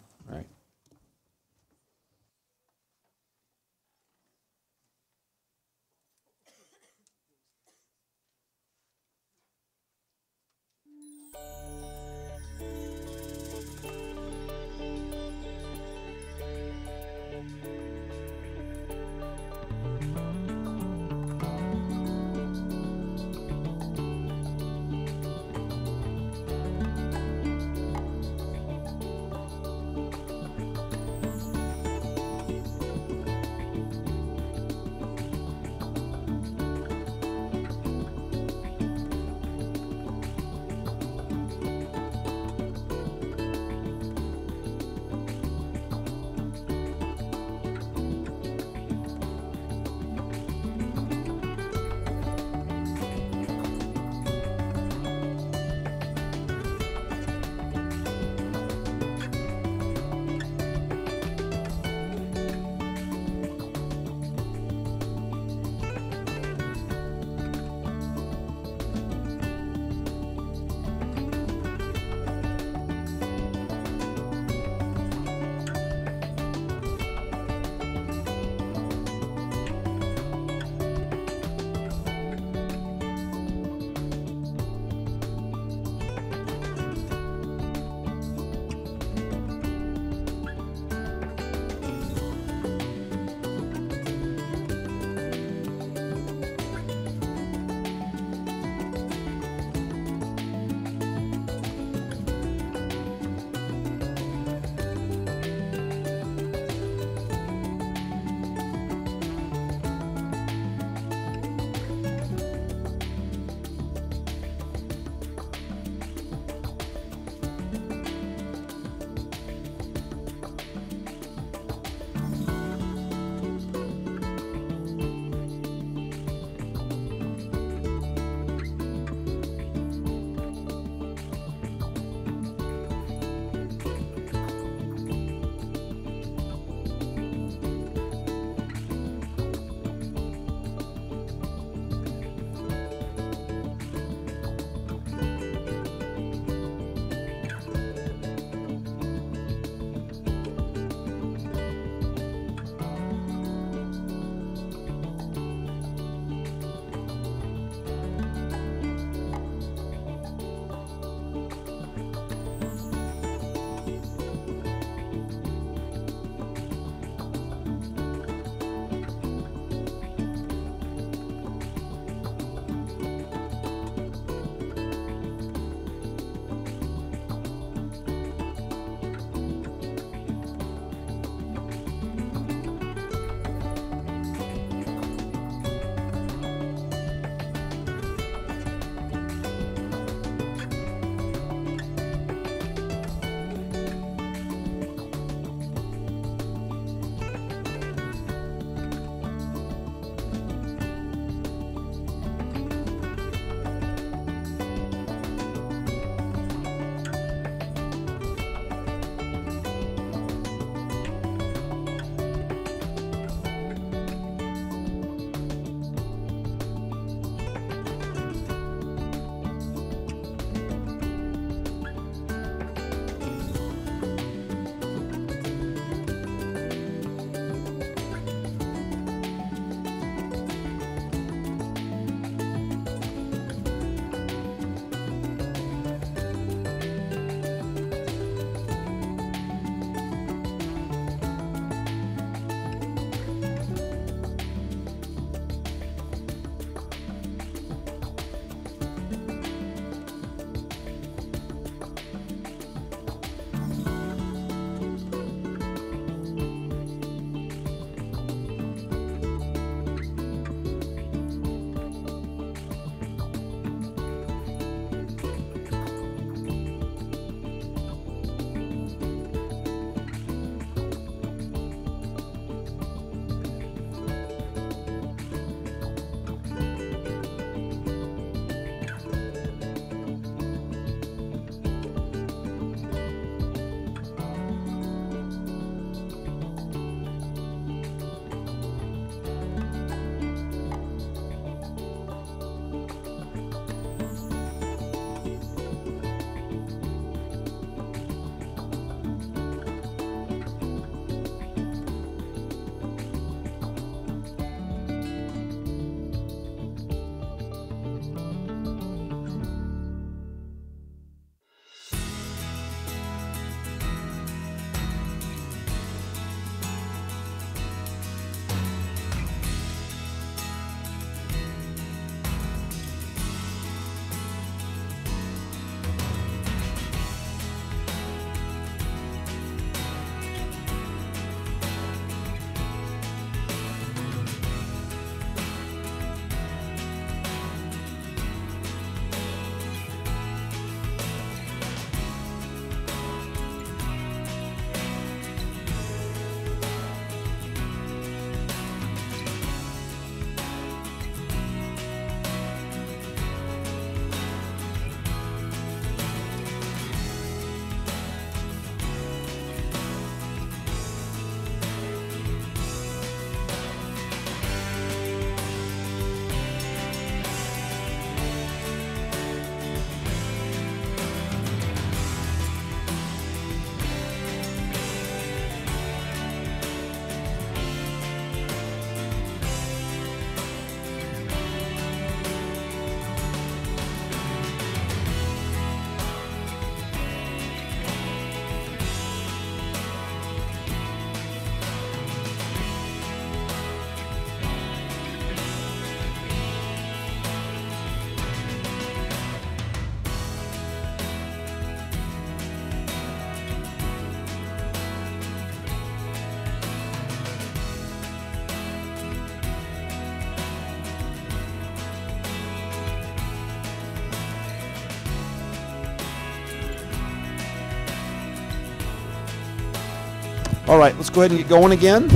All right, let's go ahead and get going again.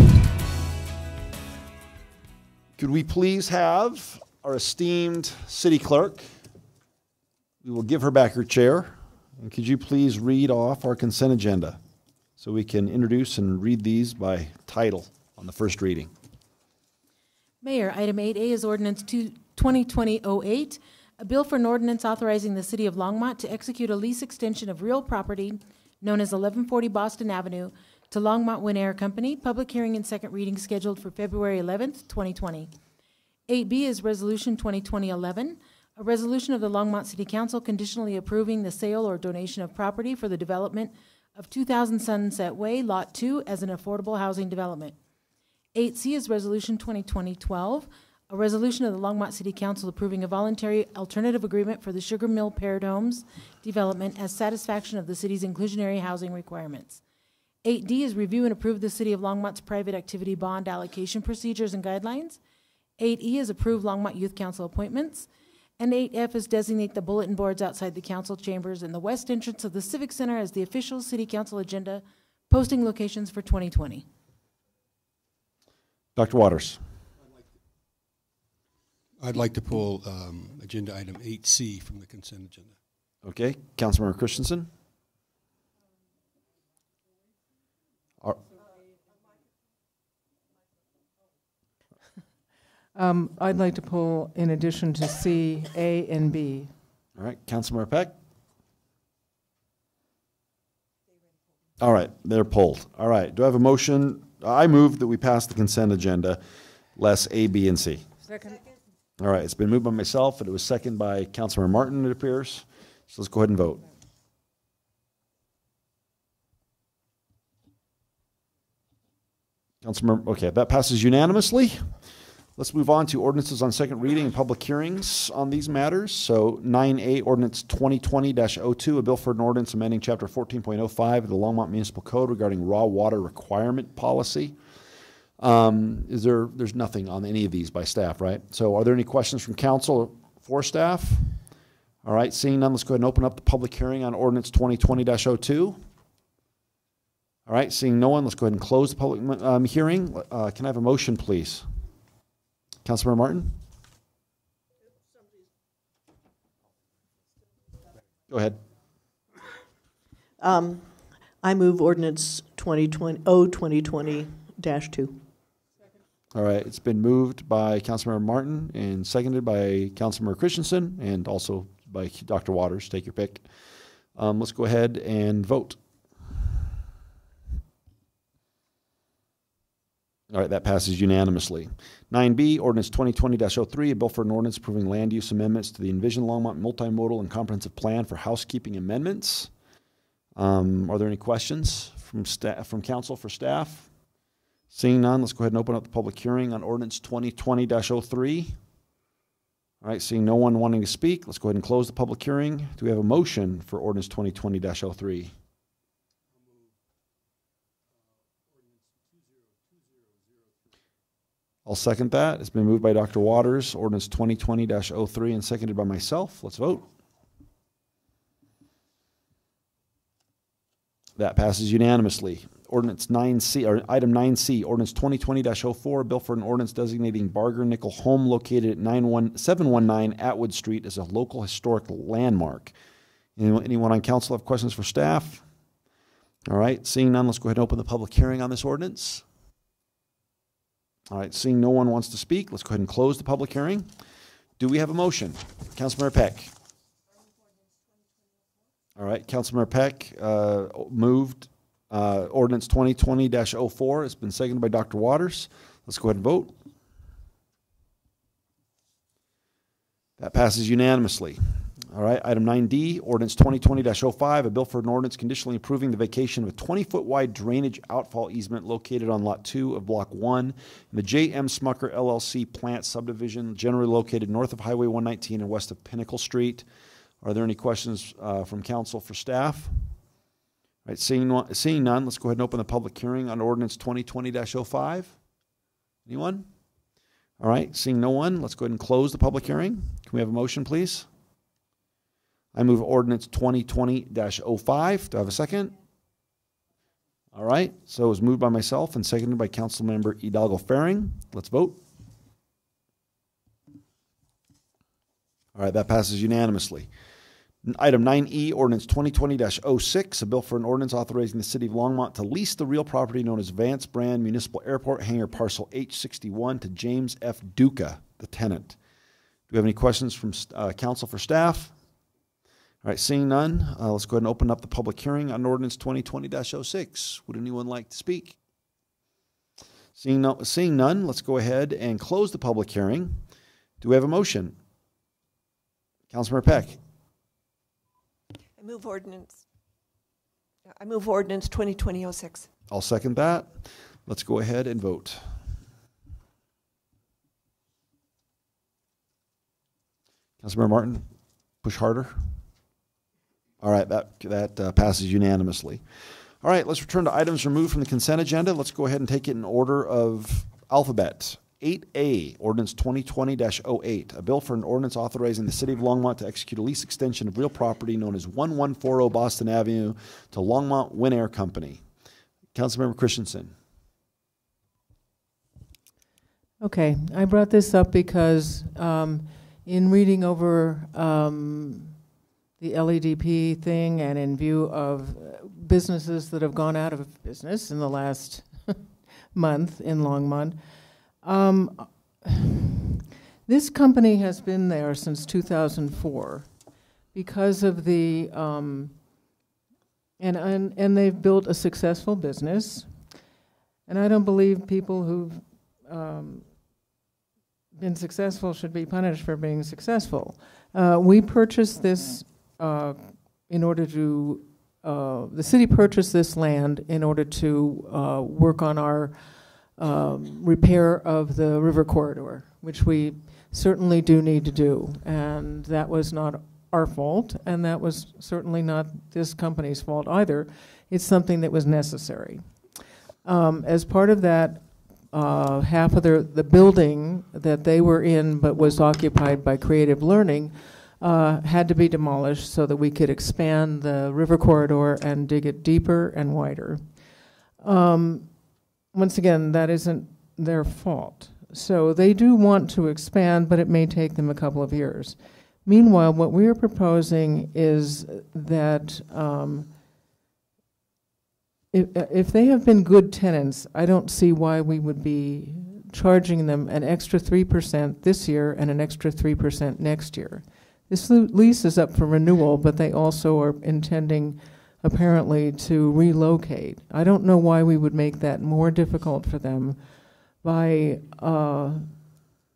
Could we please have our esteemed city clerk? We will give her back her chair. And could you please read off our consent agenda so we can introduce and read these by title on the first reading? Mayor, item 8A is ordinance 2 2020-08, a bill for an ordinance authorizing the city of Longmont to execute a lease extension of real property known as 1140 Boston Avenue to Longmont Win Air Company. Public hearing and second reading scheduled for February 11th, 2020. 8B is Resolution 2020-11, a resolution of the Longmont City Council conditionally approving the sale or donation of property for the development of 2000 Sunset Way, Lot 2, as an affordable housing development. 8C is Resolution 2020-12, a resolution of the Longmont City Council approving a voluntary alternative agreement for the Sugar Mill Paired Homes development as satisfaction of the city's inclusionary housing requirements. 8D is review and approve the City of Longmont's private activity bond allocation procedures and guidelines. 8E is approve Longmont Youth Council appointments. And 8F is designate the bulletin boards outside the council chambers and the west entrance of the Civic Center as the official City Council agenda, posting locations for 2020. Dr. Waters. I'd like to pull um, agenda item 8C from the consent agenda. Okay, Councilmember Christensen. Are- Um, I'd like to pull in addition to C, A, and B. All right, Councilmember Peck. All right, they're pulled. All right, do I have a motion? I move that we pass the consent agenda, less A, B, and C. Second. All right, it's been moved by myself, and it was seconded by Councilmember Martin, it appears. So let's go ahead and vote. Councilmember, okay, that passes unanimously. Let's move on to ordinances on second reading and public hearings on these matters. So 9A, ordinance 2020-02, a bill for an ordinance amending chapter 14.05 of the Longmont Municipal Code regarding raw water requirement policy. Um, is there, there's nothing on any of these by staff, right? So are there any questions from council or for staff? All right, seeing none, let's go ahead and open up the public hearing on ordinance 2020-02. All right, seeing no one, let's go ahead and close the public um, hearing. Uh, can I have a motion, please? Councilmember Martin? Go ahead. Um, I move ordinance 2020, O 2020-2. All right, it's been moved by Councilmember Martin and seconded by Councilmember Christensen and also by Dr. Waters. Take your pick. Um, let's go ahead and vote. All right, that passes unanimously. 9B, ordinance 2020-03, a bill for an ordinance approving land use amendments to the Envision Longmont Multimodal and Comprehensive Plan for housekeeping amendments. Um, are there any questions from staff, from council for staff? Seeing none, let's go ahead and open up the public hearing on ordinance 2020-03. All right, seeing no one wanting to speak, let's go ahead and close the public hearing. Do we have a motion for ordinance 2020-03? I'll second that. It's been moved by Dr. Waters, ordinance 2020-03, and seconded by myself. Let's vote. That passes unanimously. Ordinance 9C, or item 9C, ordinance 2020-04, bill for an ordinance designating Barger Nickel Home located at 91719 Atwood Street as a local historic landmark. Anyone, anyone on council have questions for staff? All right, seeing none, let's go ahead and open the public hearing on this ordinance. All right, seeing no one wants to speak, let's go ahead and close the public hearing. Do we have a motion? Councilmember Peck. All right, Councilmember Peck uh, moved uh, ordinance 2020-04. It's been seconded by Dr. Waters. Let's go ahead and vote. That passes unanimously. All right, item 9D, ordinance 2020-05, a bill for an ordinance conditionally approving the vacation of a 20-foot wide drainage outfall easement located on Lot 2 of Block 1 in the J.M. Smucker LLC plant subdivision, generally located north of Highway 119 and west of Pinnacle Street. Are there any questions uh, from council for staff? All right, seeing, one- seeing none, let's go ahead and open the public hearing on ordinance 2020-05. Anyone? All right, seeing no one, let's go ahead and close the public hearing. Can we have a motion, please? I move ordinance 2020-05. Do I have a second? All right, so it was moved by myself and seconded by Council Member Hidalgo Fahring. Let's vote. All right, that passes unanimously. Item 9E, Ordinance 2020-06, a bill for an ordinance authorizing the city of Longmont to lease the real property known as Vance Brand Municipal Airport Hangar Parcel H61 to James F. Duca, the tenant. Do we have any questions from uh, council for staff? All right, seeing none, uh, let's go ahead and open up the public hearing on ordinance 2020-06. Would anyone like to speak? Seeing, no, seeing none, let's go ahead and close the public hearing. Do we have a motion? Councilmember Peck. I move ordinance, I move ordinance 2020-06. I'll second that. Let's go ahead and vote. Councilmember Martin, push harder. All right, that, that uh, passes unanimously. All right, let's return to items removed from the consent agenda. Let's go ahead and take it in order of alphabet. 8A, Ordinance 2020-08, a bill for an ordinance authorizing the City of Longmont to execute a lease extension of real property known as 1140 Boston Avenue to Longmont Win Air Company. Councilmember Christensen. Okay, I brought this up because um, in reading over um, the LEDP thing and in view of uh, businesses that have gone out of business in the last month in Longmont, um, this company has been there since 2004 because of the, um, and, and, and they've built a successful business. And I don't believe people who've um, been successful should be punished for being successful. Uh, we purchased this uh, in order to, uh, the city purchased this land in order to uh, work on our um, repair of the river corridor, which we certainly do need to do. And that was not our fault, and that was certainly not this company's fault either. It's something that was necessary. Um, as part of that, uh, half of the, the building that they were in but was occupied by Creative Learning uh, had to be demolished so that we could expand the river corridor and dig it deeper and wider. Um, once again, that isn't their fault. So they do want to expand, but it may take them a couple of years. Meanwhile, what we are proposing is that um, if, if they have been good tenants, I don't see why we would be charging them an extra 3% this year and an extra 3% next year. This lease is up for renewal, but they also are intending apparently to relocate. I don't know why we would make that more difficult for them by uh,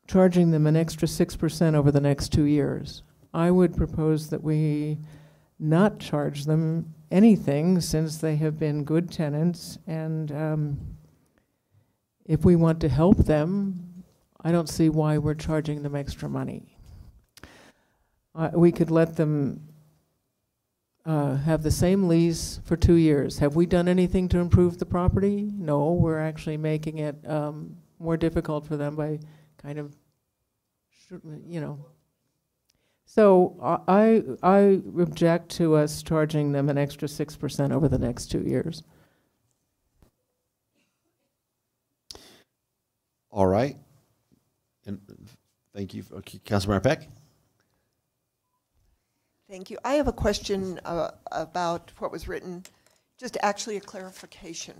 charging them an extra 6% over the next two years. I would propose that we not charge them anything since they have been good tenants and um, if we want to help them, I don't see why we're charging them extra money. Uh, we could let them uh, have the same lease for two years. Have we done anything to improve the property? No, we're actually making it um, more difficult for them by kind of, you know. So uh, I, I object to us charging them an extra 6% over the next two years. All right. And thank you, okay, Councilmember Peck. Thank you. I have a question uh, about what was written, just actually a clarification.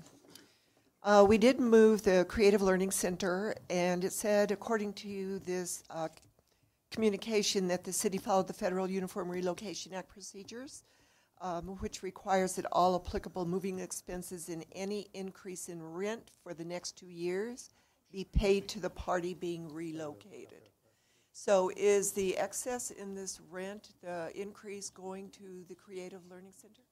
Uh, we did move the Creative Learning Center, and it said, according to this uh, communication, that the city followed the Federal Uniform Relocation Act procedures, um, which requires that all applicable moving expenses and any increase in rent for the next two years be paid to the party being relocated. So is the excess in this rent, the increase going to the Creative Learning Center?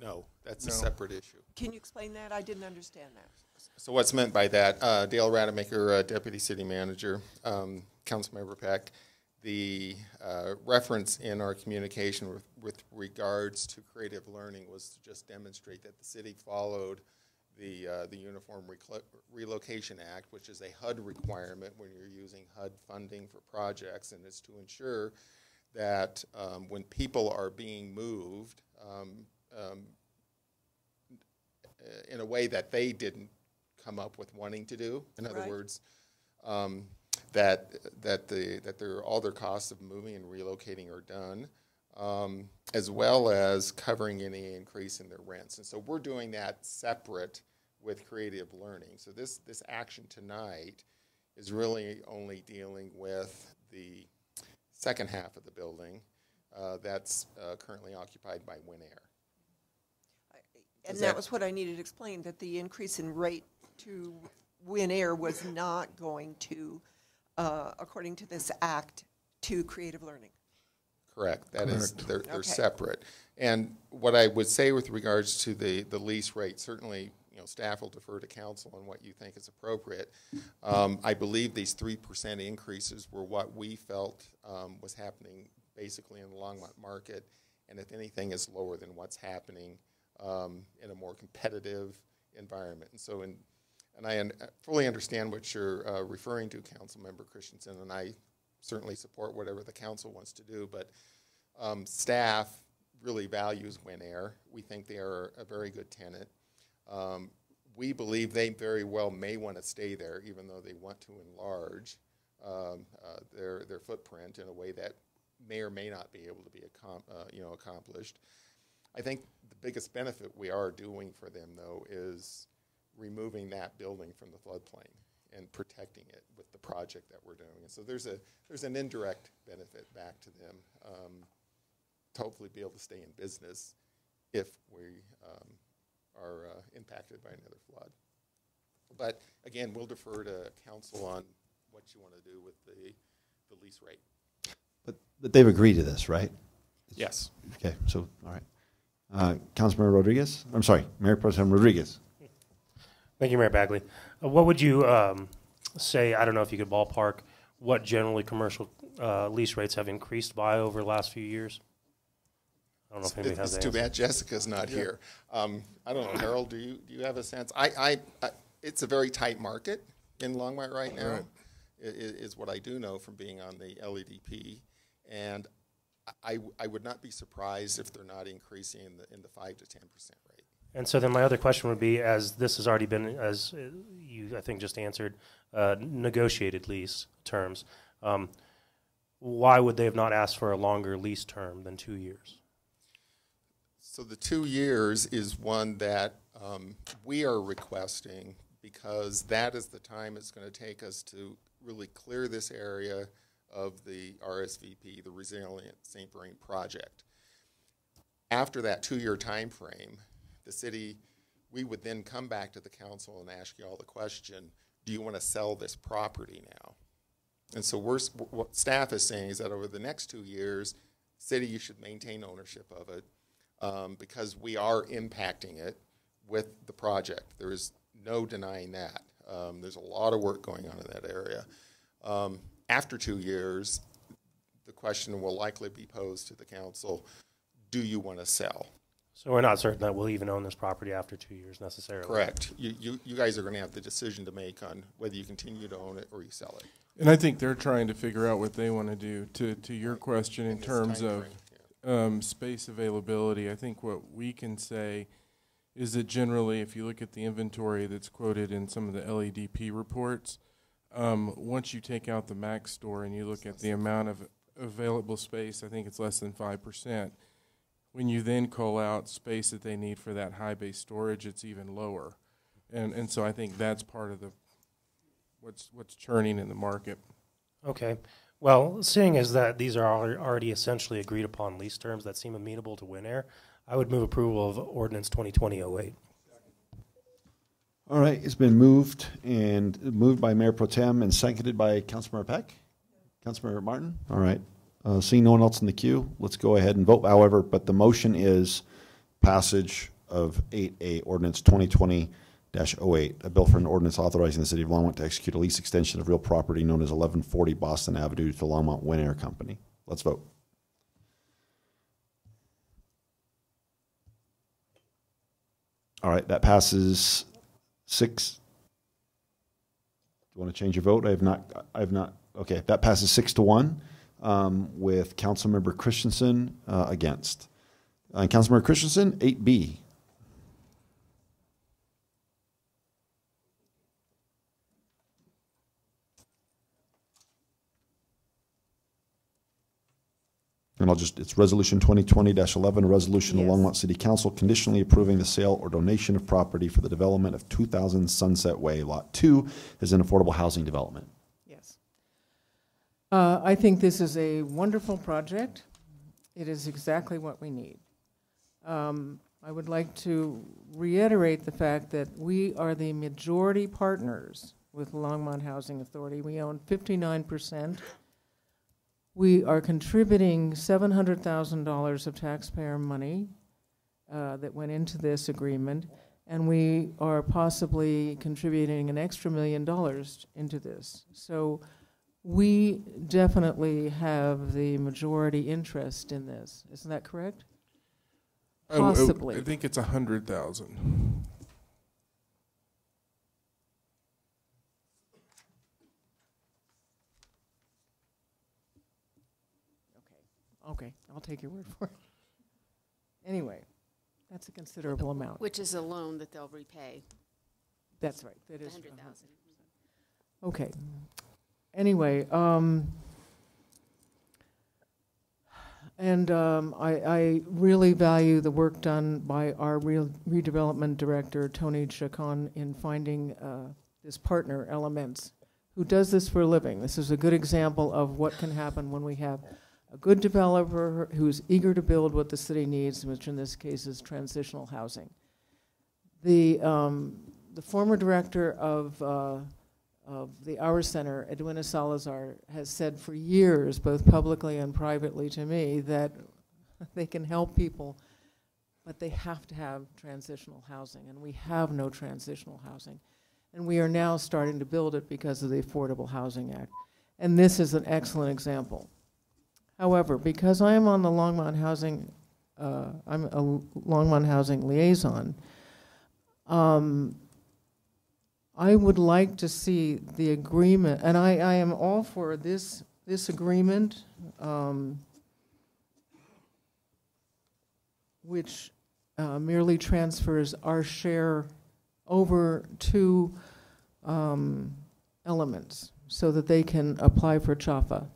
No, that's a No. separate issue. Can you explain that? I didn't understand that. So what's meant by that, uh, Dale Rademacher, uh, Deputy City Manager, um, Councilmember Peck, the uh, reference in our communication with, with regards to creative learning was to just demonstrate that the city followed the, uh, the Uniform Reclo- Relocation Act, which is a HUD requirement when you're using HUD funding for projects, and it's to ensure that um, when people are being moved, um, um, uh, in a way that they didn't come up with wanting to do. In other Right. words, um, that that the that their all their costs of moving and relocating are done, um, as well as covering any increase in their rents. And so we're doing that separate with creative learning. So this this action tonight is really only dealing with the second half of the building uh, that's uh, currently occupied by Win Air. And that that- was what I needed explained, that the increase in rate to Win Air was not going to, uh, according to this act, to creative learning. Correct. That is, Correct. they're, they're Okay. separate. And what I would say with regards to the, the lease rate, certainly, you know, staff will defer to council on what you think is appropriate. Um, I believe these three percent increases were what we felt, um, was happening basically in the Longmont market. And if anything is lower than what's happening, um, in a more competitive environment. And so in, and I un- fully understand what you're, uh, referring to, Councilmember Christensen, and I certainly support whatever the council wants to do, but um, staff really values Win Air. We think they are a very good tenant. Um, we believe they very well may want to stay there, even though they want to enlarge um, uh, their their footprint in a way that may or may not be able to be uh, you know accomplished. I think the biggest benefit we are doing for them, though, is removing that building from the floodplain and protecting it with the project that we're doing. And so there's a there's an indirect benefit back to them um, to hopefully be able to stay in business if we um, are uh, impacted by another flood. But again, we'll defer to council on what you want to do with the the lease rate. But, but they've agreed to this, right? Yes. Okay, so, all right. Uh, Councilmember Rodriguez, I'm sorry, Mayor Pro Tem Rodriguez. Thank you, Mayor Bagley. Uh, what would you um, say? I don't know if you could ballpark what generally commercial uh, lease rates have increased by over the last few years. I don't know if anybody It's, has it's too answer. bad Jessica's not Yeah. here. Um, I don't know, Harold. Do you do you have a sense? I, I, I it's a very tight market in Longmont right now. Right. i- i- Is what I do know from being on the LEDP, and I, I would not be surprised if they're not increasing in the in the five to ten percent rate. And so then my other question would be, as this has already been, as uh, you I think just answered, uh, negotiated lease terms, um, why would they have not asked for a longer lease term than two years? So the two years is one that um, we are requesting because that is the time it's going to take us to really clear this area of the RSVP, the Resilient St. Vrain project. After that two-year time frame, the city, we would then come back to the council and ask you all the question, do you want to sell this property now? And so we're, what staff is saying is that over the next two years, city, you should maintain ownership of it um, because we are impacting it with the project. There is no denying that. Um, there's a lot of work going on in that area. Um, after two years, the question will likely be posed to the council, do you want to sell? So we're not certain that we'll even own this property after two years necessarily. Correct. You, you, you guys are going to have the decision to make on whether you continue to own it or you sell it. And I think they're trying to figure out what they want to do. To to your question, in this terms of timeframe, um, space availability, I think what we can say is that generally, if you look at the inventory that's quoted in some of the LEDP reports, um, once you take out the Mac store and you look at the amount of available space, I think it's less than five percent. When you then call out space that they need for that high bay storage, it's even lower. And and so I think that's part of the what's what's churning in the market. Okay. Well, seeing as that these are already essentially agreed upon lease terms that seem amenable to Win Air, I would move approval of ordinance 2020-08. All right, it's been moved and moved by Mayor Pro Tem and seconded by Councilmember Peck. Councilmember Martin, all right. Uh, seeing no one else in the queue, let's go ahead and vote. However, but the motion is passage of eight A ordinance twenty 08, a bill for an ordinance authorizing the City of Longmont to execute a lease extension of real property known as 1140 Boston Avenue to Longmont Win Air Company. Let's vote. All right, that passes six. Do you want to change your vote? I have not. I have not. Okay, that passes six to one um, with Councilmember Christensen uh, against. Uh, Councilmember Christensen, 8B. And I'll just, it's Resolution 2020-11, a resolution of Yes. Longmont City Council conditionally approving the sale or donation of property for the development of 2000 Sunset Way, Lot 2, as an affordable housing development. Yes. Uh, I think this is a wonderful project. It is exactly what we need. Um, I would like to reiterate the fact that we are the majority partners with Longmont Housing Authority. We own fifty-nine percent. We are contributing $700,000 of taxpayer money uh, that went into this agreement, and we are possibly contributing an extra million dollars into this. So we definitely have the majority interest in this. Isn't that correct? Possibly. I, I think it's 100,000. Okay, I'll take your word for it. Anyway, that's a considerable amount. Which is a loan that they'll repay. That's right, That is 100,000. Okay. Anyway, um, and um, I, I really value the work done by our real redevelopment director, Tony Chacon, in finding uh, this partner elements, who does this for a living. This is a good example of what can happen when we have a good developer who's eager to build what the city needs, which in this case is transitional housing. The, um, the former director of, uh, of the Our Center, Edwina Salazar, has said for years, both publicly and privately to me, that they can help people, but they have to have transitional housing, and we have no transitional housing. And we are now starting to build it because of the Affordable Housing Act. And this is an excellent example. However, because I am on the Longmont Housing, uh, I'm a Longmont Housing liaison, um, I would like to see the agreement, and I, I am all for this, this agreement, um, which uh, merely transfers our share over to um, elements so that they can apply for CHFA.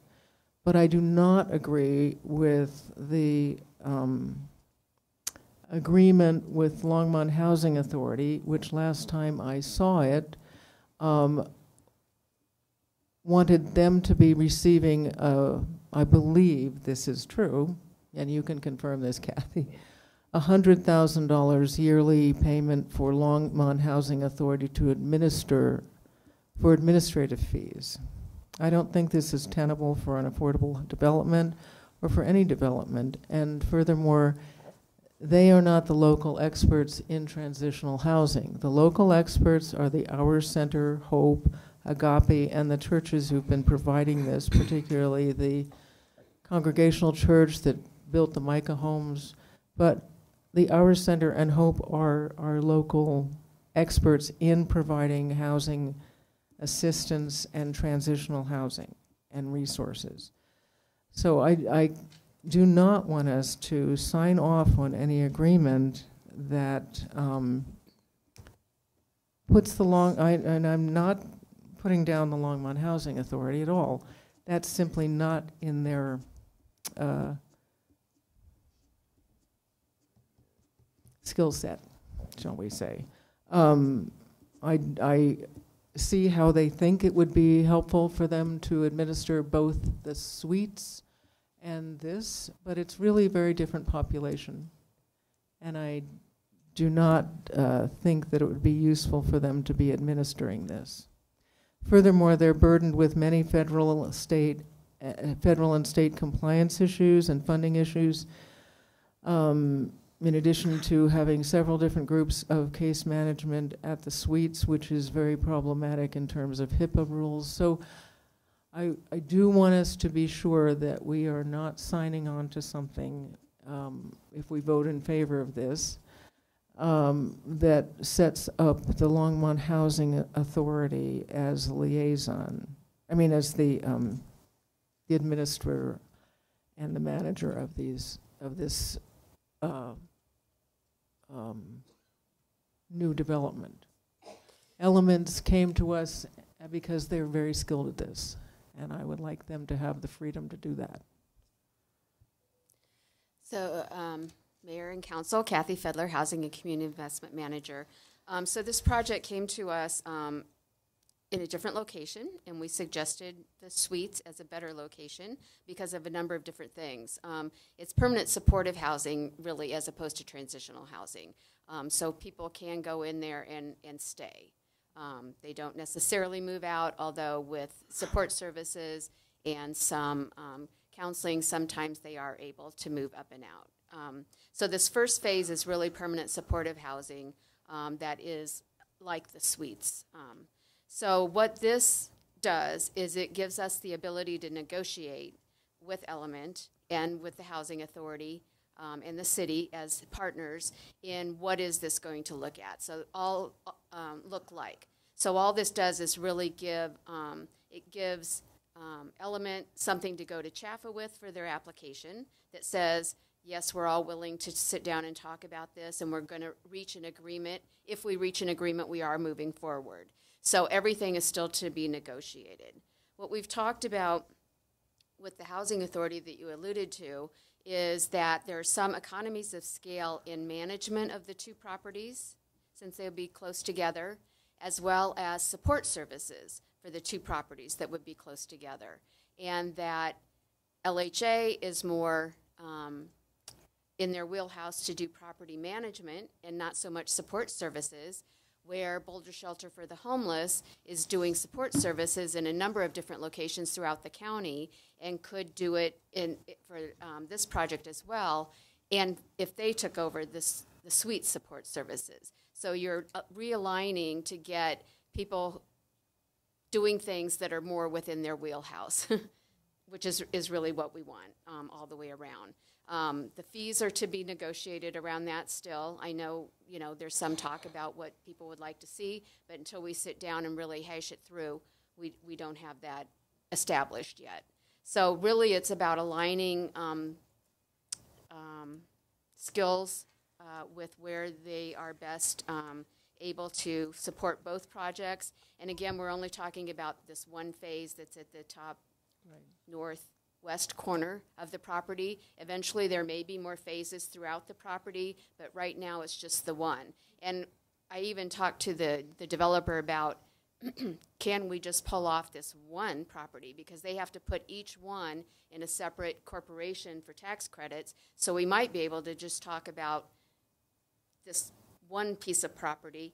But I do not agree with the um, agreement with Longmont Housing Authority, which last time I saw it, um, wanted them to be receiving, uh, I believe this is true, and you can confirm this, Kathy, $100,000 yearly payment for Longmont Housing Authority to administer, for administrative fees. I don't think this is tenable for an affordable development or for any development. And furthermore, they are not the local experts in transitional housing. The local experts are the Our Center, Hope, Agape, and the churches who've been providing this, particularly the Congregational Church that built the Micah homes. But the Our Center and Hope are, are local experts in providing housing assistance and transitional housing and resources. So I, I do not want us to sign off on any agreement that um, puts the long, I, and I'm not putting down the Longmont Housing Authority at all. That's simply not in their uh, skill set, shall we say. Um, I, I see how they think it would be helpful for them to administer both the suites and this, but it's really a very different population. And I do not uh, think that it would be useful for them to be administering this. Furthermore, they're burdened with many federal, state, uh, federal and state compliance issues and funding issues. Um, in addition to having several different groups of case management at the suites, which is very problematic in terms of HIPAA rules. So I, I do want us to be sure that we are not signing on to something, um, if we vote in favor of this, um, that sets up the Longmont Housing Authority as liaison. I mean, as the, um, the administrator and the manager of these, of this, uh, um, new development. Elements came to us uh, because they're very skilled at this, and I would like them to have the freedom to do that. So, um, Mayor and Council, Kathy Fedler, Housing and Community Investment Manager. Um, so this project came to us, um, in a different location, and we suggested the suites as a better location because of a number of different things. Um, it's permanent supportive housing, really, as opposed to transitional housing. Um, so people can go in there and, and stay. Um, they don't necessarily move out, although with support services and some um, counseling, sometimes they are able to move up and out. Um, so this first phase is really permanent supportive housing um, that is like the suites. So what this does is it gives us the ability to negotiate with Element and with the Housing Authority um, and the city as partners in what is this going to look at. So all um, look like. So all this does is really give um, it gives um, Element something to go to CHFA with for their application that says yes, we're all willing to sit down and talk about this, and we're going to reach an agreement. If we reach an agreement, we are moving forward. So everything is still to be negotiated. What we've talked about with the housing authority that you alluded to is that there are some economies of scale in management of the two properties, since they'll be close together, as well as support services for the two properties that would be close together. And that LHA is more um, in their wheelhouse to do property management and not so much support services, where Boulder Shelter for the Homeless is doing support services in a number of different locations throughout the county and could do it in for um, this project as well. And if they took over this, the suite support services, so you're uh, realigning to get people doing things that are more within their wheelhouse, which is is really what we want um, all the way around. Um, the fees are to be negotiated around that still. I know, you know, there's some talk about what people would like to see, but until we sit down and really hash it through, we, we don't have that established yet. So really, it's about aligning um, um, skills uh, with where they are best um, able to support both projects. And again, we're only talking about this one phase that's at the top Right. Northwest corner of the property. Eventually, there may be more phases throughout the property, but right now it's just the one. And I even talked to the, the developer about can we just pull off this one property? Because they have to put each one in a separate corporation for tax credits. So we might be able to just talk about this one piece of property,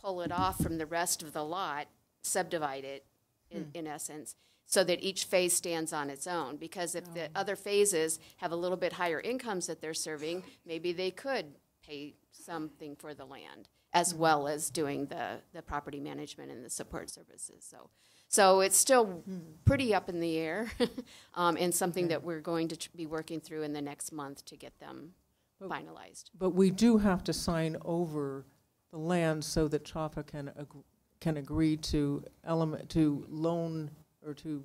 pull it off from the rest of the lot, subdivide it, in, Hmm. in essence, so that each phase stands on its own. Because if the other phases have a little bit higher incomes that they're serving, maybe they could pay something for the land as well as doing the, the property management and the support services. So, so it's still pretty up in the air, um, and something that we're going to tr- be working through in the next month to get them But- finalized. But we do have to sign over the land so that CHFA can, ag- can agree to element, to loan or to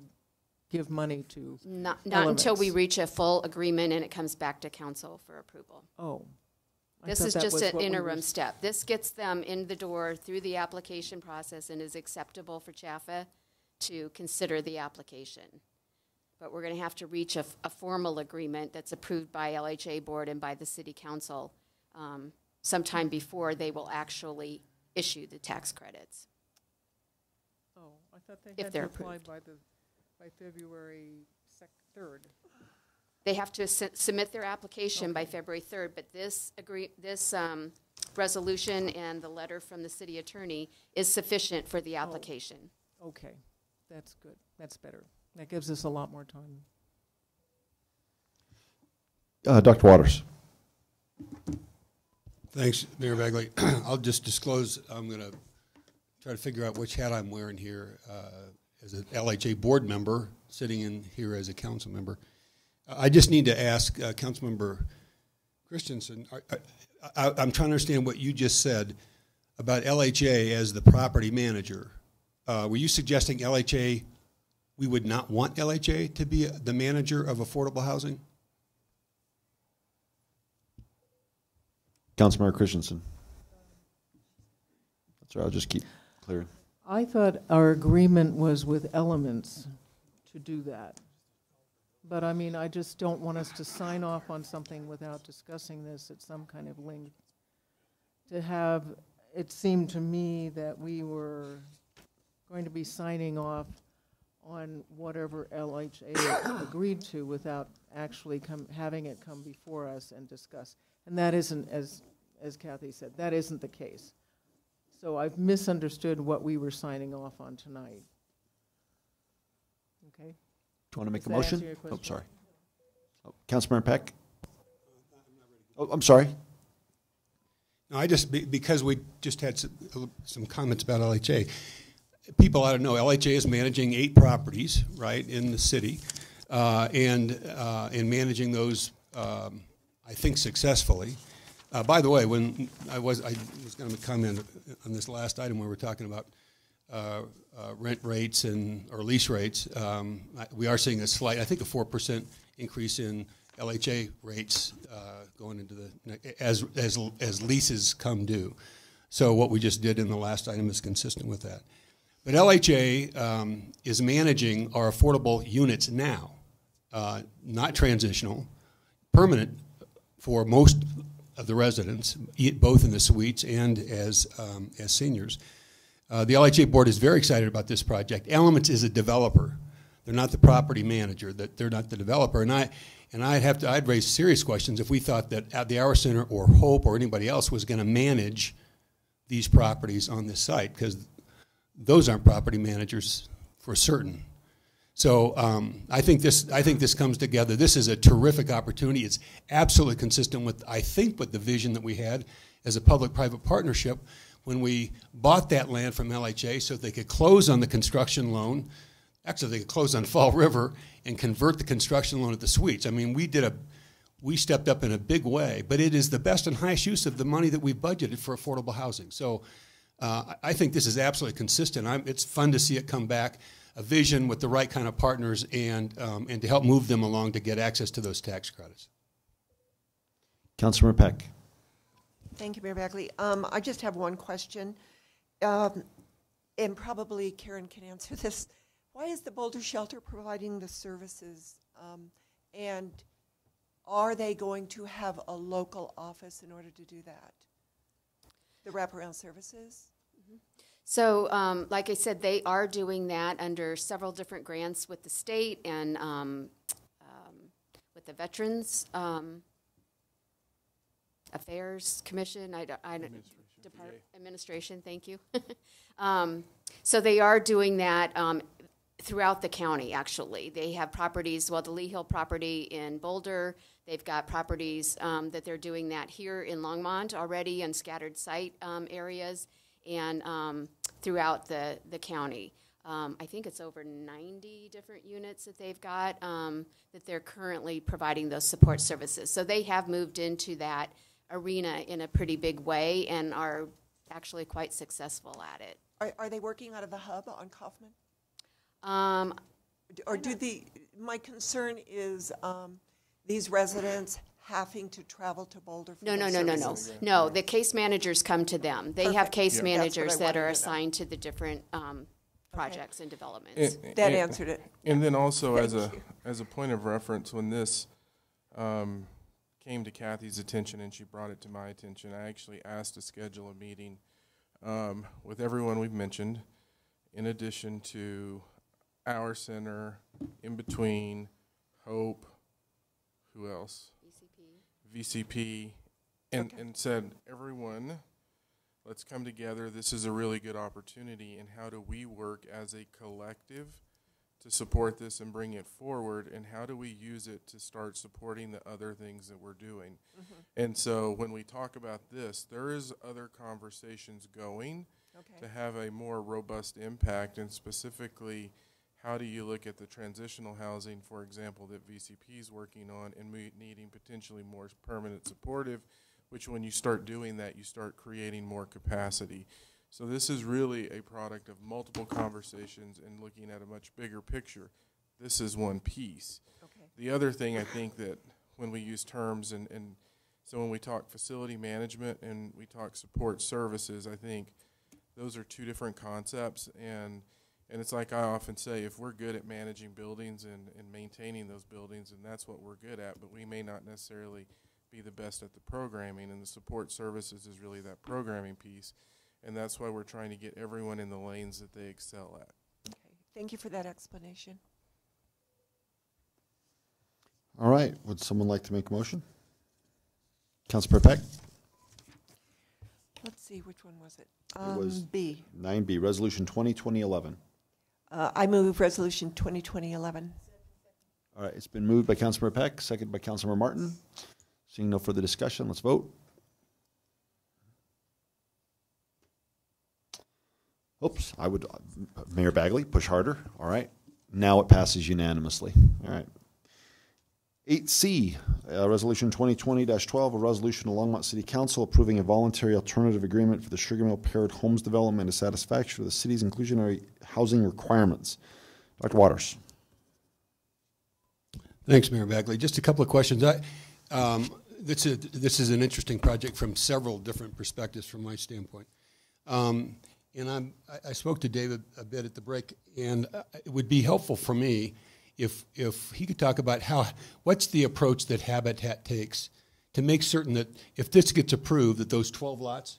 give money to Not, not until we reach a full agreement and it comes back to council for approval. Oh. I This is just an what we interim step. This gets them in the door through the application process and is acceptable for CHFA to consider the application. But we're going to have to reach a formal agreement that's approved by LHA board and by the city council um, sometime before they will actually issue the tax credits. Oh, I thought they If had they're apply approved. by the, by February sec, third. They have to su- submit their application by February 3rd, but this agree, this um, resolution and the letter from the city attorney is sufficient for the application. Okay, that's good, that's better. That gives us a lot more time. Uh, Dr. Waters. Thanks, Mayor Bagley. I'll just disclose, I'm going to try to figure out which hat I'm wearing here uh, as an LHA board member, sitting in here as a council member. I just need to ask uh, Councilmember Christensen, I, I'm trying to understand what you just said about LHA as the property manager. Uh, Were you suggesting LHA, we would not want LHA to be the manager of affordable housing? Councilmember Christensen. That's right. I'll just keep I thought our agreement was with Elements to do that. But I mean, I just don't want us to sign off on something without discussing this at some kind of length. To have, it seemed to me that we were going to be signing off on whatever LHA agreed to without actually come, having it come before us and discuss. And that isn't, as, as Kathy said, that isn't the case. So I've misunderstood what we were signing off on tonight. Okay? Do you want to make Does a that answer motion? your Oh, question? sorry. Oh, Councilmember Peck? Oh, I'm sorry. No, I just, be- because we just had some, some comments about LHA, people ought to know, LHA is managing eight properties, right, in the city, uh, and, uh, and managing those, um, I think successfully. Uh, by the way, when I was, I was gonna comment on this last item where we're talking about, uh, uh, rent rates and, or lease rates, um, I- we are seeing a slight, I think a four percent increase in LHA rates, uh, going into the, as, as, as leases come due. So what we just did in the last item is consistent with that. But LHA um, is managing our affordable units now, uh, not transitional, permanent for most of the residents, both in the suites and as, um, as seniors. Uh, the LHA board is very excited about this project. Elements is a developer. They're not the property manager. That they're not the developer. And I, and I'd have to, I'd raise serious questions if we thought that at the Our Center or Hope or anybody else was going to manage these properties on this site because those aren't property managers for certain. So um, I think this I think this comes together. This is a terrific opportunity. It's absolutely consistent with I think with the vision that we had as a public-private partnership when we bought that land from LHA so they could close on the construction loan. Actually, they could close on Fall River and convert the construction loan to the suites. I mean, we did a we stepped up in a big way, but it is the best and highest use of the money that we've budgeted for affordable housing. So uh, I think this is absolutely consistent. I'm, it's fun to see it come back, a vision with the right kind of partners, and um, and to help move them along to get access to those tax credits. Councilmember Peck? Thank you, Mayor Bagley. Um, I just have one question, um, and probably Karen can answer this. Why is the Boulder Shelter providing the services? Um, and are they going to have a local office in order to do that? The wraparound services? So, um, like I said, they are doing that under several different grants with the state and um, um, with the Veterans um, Affairs Commission. I, I, Depart- Administration. Thank you. um, so they are doing that um, throughout the county. Actually, they have properties. Well, the Lee Hill property in Boulder. They've got properties um, that they're doing that here in Longmont already in scattered site um, areas and um, throughout the, the county. Um, I think it's over 90 different units that they've got um, that they're currently providing those support services. So they have moved into that arena in a pretty big way and are actually quite successful at it. Are, are they working out of the hub on Kauffman? Um, Or do the, my concern is um, these residents having to travel to Boulder for No, no, those no, no, no. services? No, the case managers come to them. They have Perfect. case Yeah. That's what I managers that wanted are to know. assigned to the different um, projects and developments. And- That and- answered it. And then also as a you. as a point of reference, when this um, came to Kathy's attention and she brought it to my attention, I actually asked to schedule a meeting um, with everyone we've mentioned, in addition to our center, in between, Hope, who else? VCP, and, and said, everyone, let's come together. This is a really good opportunity. And how do we work as a collective to support this and bring it forward? And how do we use it to start supporting the other things that we're doing? Mhm. And so when we talk about this, there is other conversations going Okay. to have a more robust impact and specifically how do you look at the transitional housing, for example, that VCP is working on and needing potentially more permanent supportive, which when you start doing that, you start creating more capacity. So this is really a product of multiple conversations and looking at a much bigger picture. This is one piece. Okay. The other thing I think that when we use terms and, and so when we talk facility management and we talk support services, I think those are two different concepts and And it's like I often say, if we're good at managing buildings and, and maintaining those buildings, and that's what we're good at, but we may not necessarily be the best at the programming, and the support services is really that programming piece. And that's why we're trying to get everyone in the lanes that they excel at. Okay. Thank you for that explanation. All right, would someone like to make a motion? Councilor Peck? Let's see, which one was it? It was Um, B. Nine B, Resolution twenty twenty eleven. Uh, I move Resolution 2020-11. All right, it's been moved by Councilmember Peck, seconded by Councilmember Martin. Seeing no further discussion, let's vote. Oops, I would, uh, Mayor Bagley, push harder. All right. Now it passes unanimously. All right. Eight C, uh, Resolution twenty twenty twelve, a resolution of Longmont City Council approving a voluntary alternative agreement for the Sugar Mill Paired Homes Development to satisfaction of the city's inclusionary housing requirements. Dr. Waters. Thanks, Mayor Bagley. Just a couple of questions. I, um, this is this is an interesting project from several different perspectives from my standpoint. Um, and I'm, I, I spoke to David a bit at the break, and uh, it would be helpful for me if if he could talk about how what's the approach that Habitat takes to make certain that if this gets approved, that those 12 lots,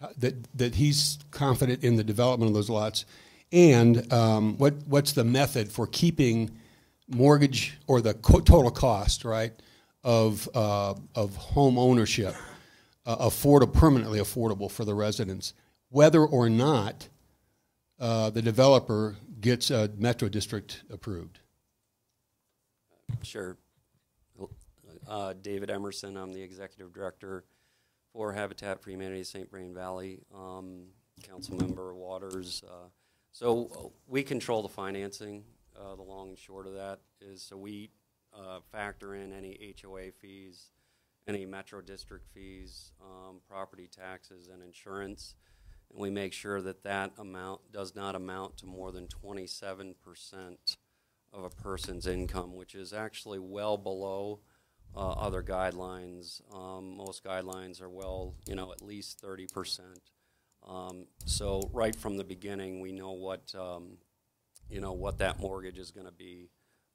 uh, that that he's confident in the development of those lots, and um, what what's the method for keeping mortgage or the co- total cost, right, of uh, of home ownership uh, affordable, permanently affordable for the residents, whether or not uh, the developer gets a metro district approved. Sure. Uh, David Emerson, I'm the executive director for Habitat for Humanity St. Vrain Valley. Um, council member Waters. Uh, so we control the financing. Uh, the long and short of that is so we uh, factor in any HOA fees, any metro district fees, um, property taxes, and insurance. And we make sure that that amount does not amount to more than 27 percent of a person's income, which is actually well below uh, other guidelines. Um, most guidelines are well, you know, at least 30 percent. Um, so right from the beginning, we know what, um, you know, what that mortgage is going to be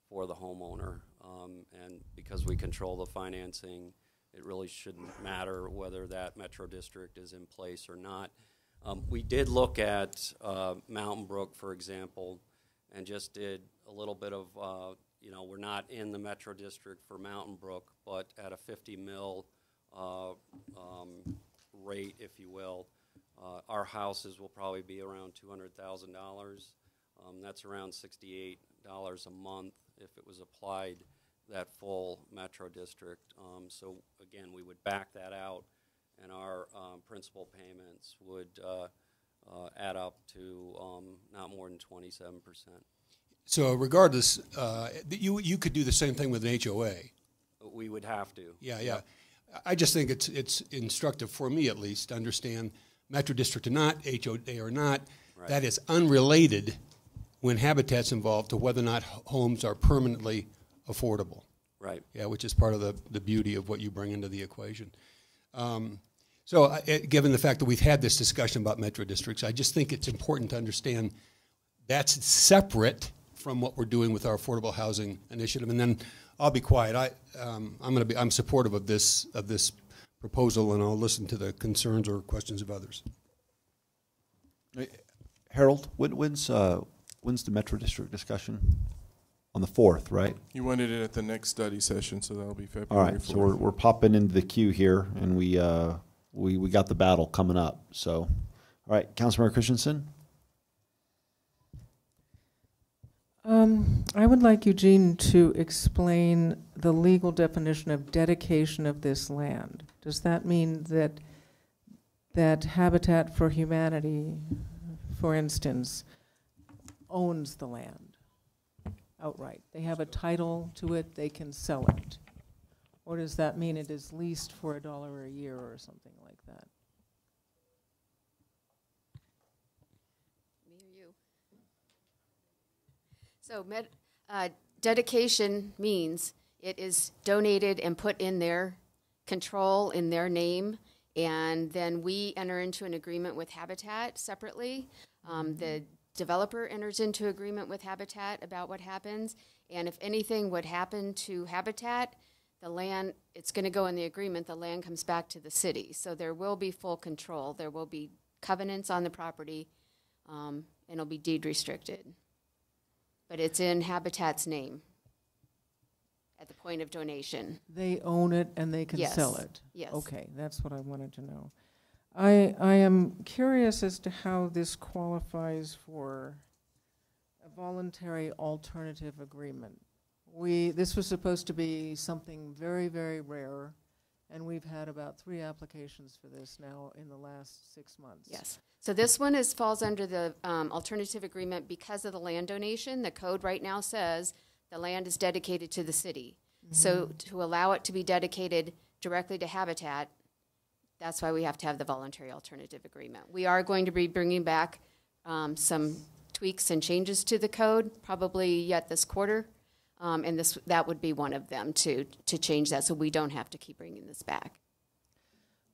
for the homeowner. Um, and because we control the financing, it really shouldn't matter whether that metro district is in place or not. Um, we did look at uh, Mountain Brook, for example, and just did a little bit of, uh, you know, we're not in the metro district for Mountain Brook, but at a 50 mil uh, um, rate, if you will, uh, our houses will probably be around $200,000. Um, that's around $68 a month if it was applied that full metro district. Um, so again, we would back that out, and our um, principal payments would uh, uh, add up to um, not more than 27 percent. So regardless, uh, you you could do the same thing with an HOA. We would have to. Yeah, yeah. I just think it's it's instructive for me at least to understand metro district or not, HOA or not. Right. That is unrelated when habitat's involved to whether or not homes are permanently affordable. Right. Yeah, which is part of the, the beauty of what you bring into the equation. Um, so, uh, given the fact that we've had this discussion about metro districts, I just think it's important to understand that's separate from what we're doing with our affordable housing initiative. And then I'll be quiet. I, um, I'm going to be I'm supportive of this of this proposal, and I'll listen to the concerns or questions of others. Harold, when, when's uh, when's the Metro District discussion? On the fourth, right? You wanted it at the next study session, so that'll be All February right, so we're, we're popping into the queue here, and we uh, we we got the battle coming up. So, all right, Councilmember Christensen. Um, I would like Eugene to explain the legal definition of dedication of this land. Does that mean that that Habitat for Humanity, for instance, owns the land outright? They have a title to it, they can sell it. Or does that mean it is leased for a dollar a year or something like that? Me or you? So med, uh, dedication means it is donated and put in their control, in their name, and then we enter into an agreement with Habitat separately. Um, the developer enters into agreement with Habitat about what happens. And if anything would happen to Habitat, the land, it's going to go in the agreement, the land comes back to the city. So there will be full control. There will be covenants on the property, um, and it'll be deed restricted. But it's in Habitat's name at the point of donation. They own it and they can Yes. sell it? Yes. Okay, that's what I wanted to know. I, I am curious as to how this qualifies for a voluntary alternative agreement. We, this was supposed to be something very, very rare, and we've had about three applications for this now in the last six months. Yes. So this one is, falls under the um, alternative agreement because of the land donation. The code right now says the land is dedicated to the city. So Mhm. to allow it to be dedicated directly to Habitat, that's why we have to have the voluntary alternative agreement. We are going to be bringing back um, some tweaks and changes to the code, probably yet this quarter. Um, And this, that would be one of them to, to change that, so we don't have to keep bringing this back.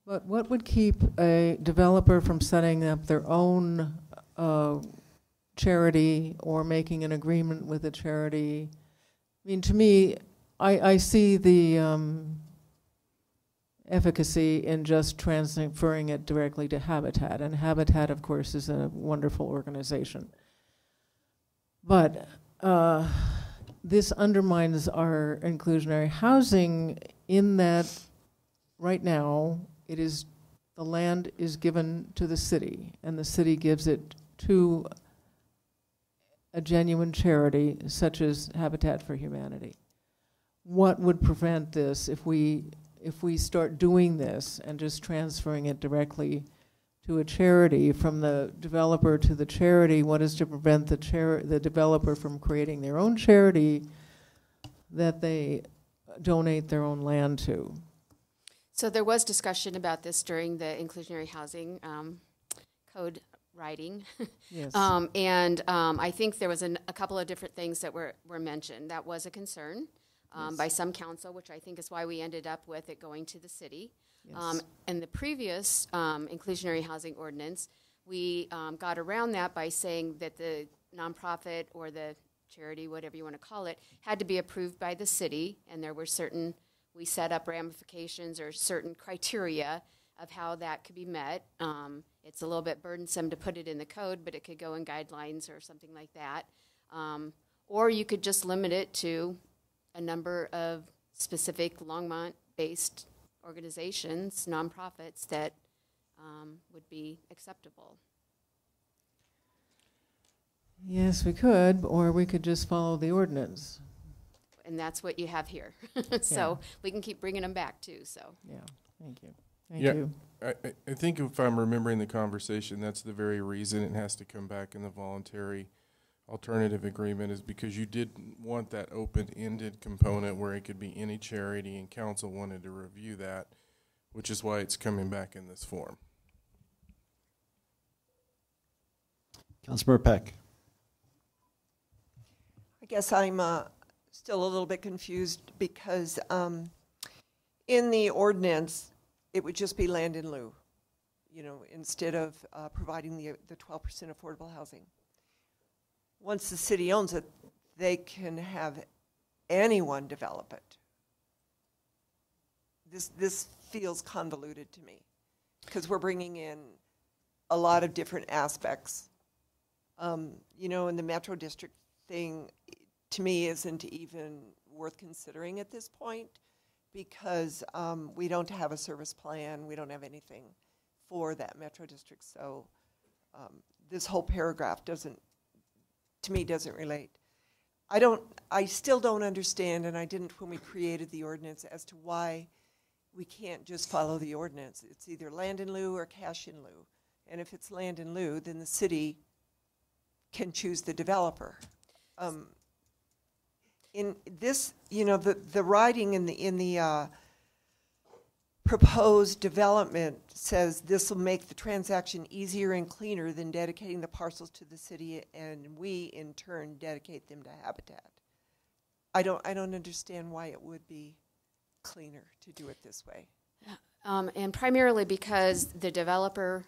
But what would keep a developer from setting up their own uh, charity or making an agreement with a charity? I mean, to me, I, I see the um, efficacy in just transferring it directly to Habitat. And Habitat, of course, is a wonderful organization. But uh, this undermines our inclusionary housing in that right now it is the land is given to the city and the city gives it to a genuine charity such as Habitat for Humanity. What would prevent this if we if we start doing this and just transferring it directly to a charity from the developer to the charity, what is to prevent the char- the developer from creating their own charity that they donate their own land to? So there was discussion about this during the inclusionary housing um, code writing. Yes. um, and um, I think there was an, a couple of different things that were, were mentioned. That was a concern um, Yes. by some council, which I think is why we ended up with it going to the city. Yes. Um, and the previous um, inclusionary housing ordinance, we um, got around that by saying that the nonprofit or the charity, whatever you want to call it, had to be approved by the city, and there were certain, we set up ramifications or certain criteria of how that could be met. Um, it's a little bit burdensome to put it in the code, but it could go in guidelines or something like that. Um, or you could just limit it to a number of specific Longmont-based organizations, nonprofits that um, would be acceptable. Yes, we could, or we could just follow the ordinance. And that's what you have here. so we can keep bringing them back too. So Yeah, thank you. Thank yeah, you. I, I- I think if I'm remembering the conversation, that's the very reason it has to come back in the voluntary alternative agreement is because you didn't want that open-ended component where it could be any charity and council wanted to review that, which is why it's coming back in this form. Councilmember Peck. I guess I'm uh, still a little bit confused because um, in the ordinance, it would just be land in lieu, you know, instead of uh, providing the, the 12% affordable housing. Once the city owns it, they can have anyone develop it. This, this feels convoluted to me because we're bringing in a lot of different aspects. Um, you know, and the Metro District thing, to me, isn't even worth considering at this point because um, we don't have a service plan, we don't have anything for that Metro District. So um, this whole paragraph doesn't, to me, doesn't relate. I don't, I still don't understand, and I didn't when we created the ordinance, as to why we can't just follow the ordinance. It's either land in lieu or cash in lieu. And if it's land in lieu, then the city can choose the developer. Um, in this, you know, the, the writing in the, in the, uh, proposed development says this will make the transaction easier and cleaner than dedicating the parcels to the city, and we in turn dedicate them to Habitat. I don't, I don't understand why it would be cleaner to do it this way. Um, and primarily because the developer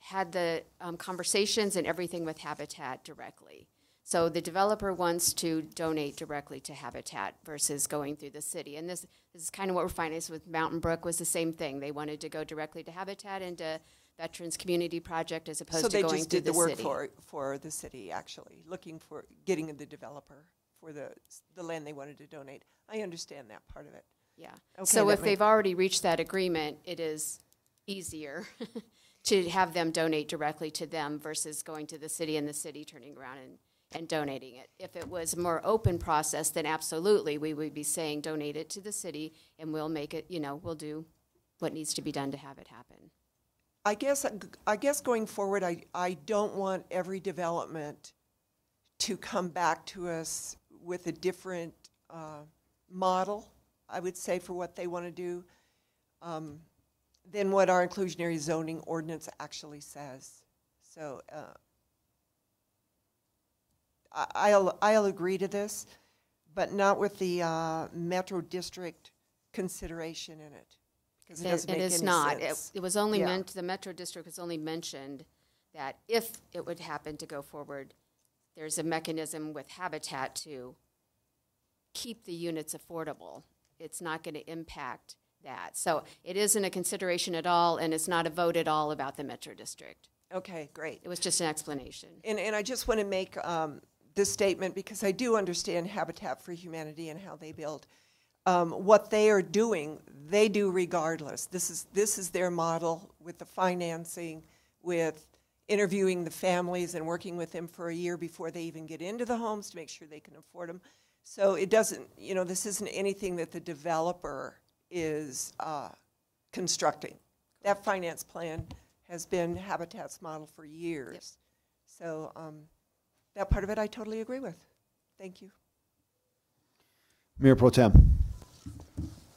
had the um, conversations and everything with Habitat directly. So the developer wants to donate directly to Habitat versus going through the city. And this, this is kind of what we're finding is with Mountain Brook was the same thing. They wanted to go directly to Habitat and to Veterans Community Project as opposed So to they going just through did the the work city. for, for the city, actually, looking for, getting the developer for the, the land they wanted to donate. I understand that part of it. Yeah. Okay, so if they've already reached that agreement, it is easier to have them donate directly to them versus going to the city and the city turning around and, and donating it. If it was a more open process, then absolutely, we would be saying donate it to the city and we'll make it, you know, we'll do what needs to be done to have it happen. I guess, I guess going forward, I, I don't want every development to come back to us with a different uh, model, I would say, for what they want to do, um, than what our inclusionary zoning ordinance actually says. So uh, I'll, I'll agree to this, but not with the uh, metro district consideration in it. Because it It- doesn't it make is any not. It, sense. it was only Yeah. meant, the Metro District has only mentioned that if it would happen to go forward, there's a mechanism with Habitat to keep the units affordable. It's not going to impact that. So it isn't a consideration at all, and it's not a vote at all about the Metro District. Okay, great. It was just an explanation. And, and I just want to make um, this statement because I do understand Habitat for Humanity and how they build. Um, what they are doing, they do regardless. This is this is their model with the financing, with interviewing the families and working with them for a year before they even get into the homes to make sure they can afford them. So it doesn't, you know, this isn't anything that the developer is uh, constructing. That finance plan has been Habitat's model for years. So um, that part of it I totally agree with. Thank you. Mayor Pro Tem.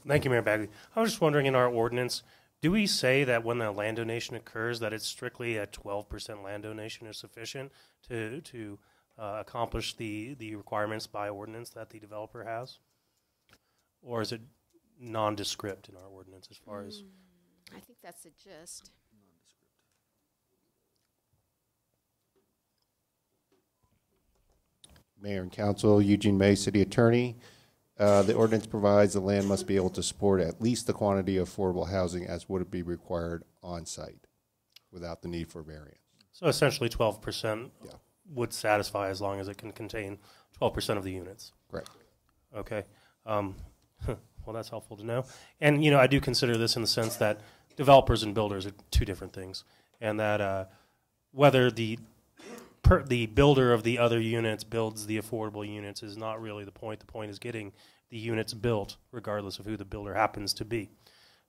Thank you, Mayor Bagley. I was just wondering in our ordinance, do we say that when the land donation occurs, that it's strictly a 12% land donation is sufficient to, to uh, accomplish the, the requirements by ordinance that the developer has? Or is it nondescript in our ordinance as far as? I think that's the gist. Mayor and Council, Eugene Mei, City Attorney. Uh, The ordinance provides the land must be able to support at least the quantity of affordable housing as would be required on-site without the need for variance. So essentially 12% would satisfy as long as it can contain 12% of the units. Correct. Okay. Um, well, that's helpful to know. And, you know, I do consider this in the sense that developers and builders are two different things. And that uh, whether the per, the builder of the other units builds the affordable units is not really the point. The point is getting the units built, regardless of who the builder happens to be.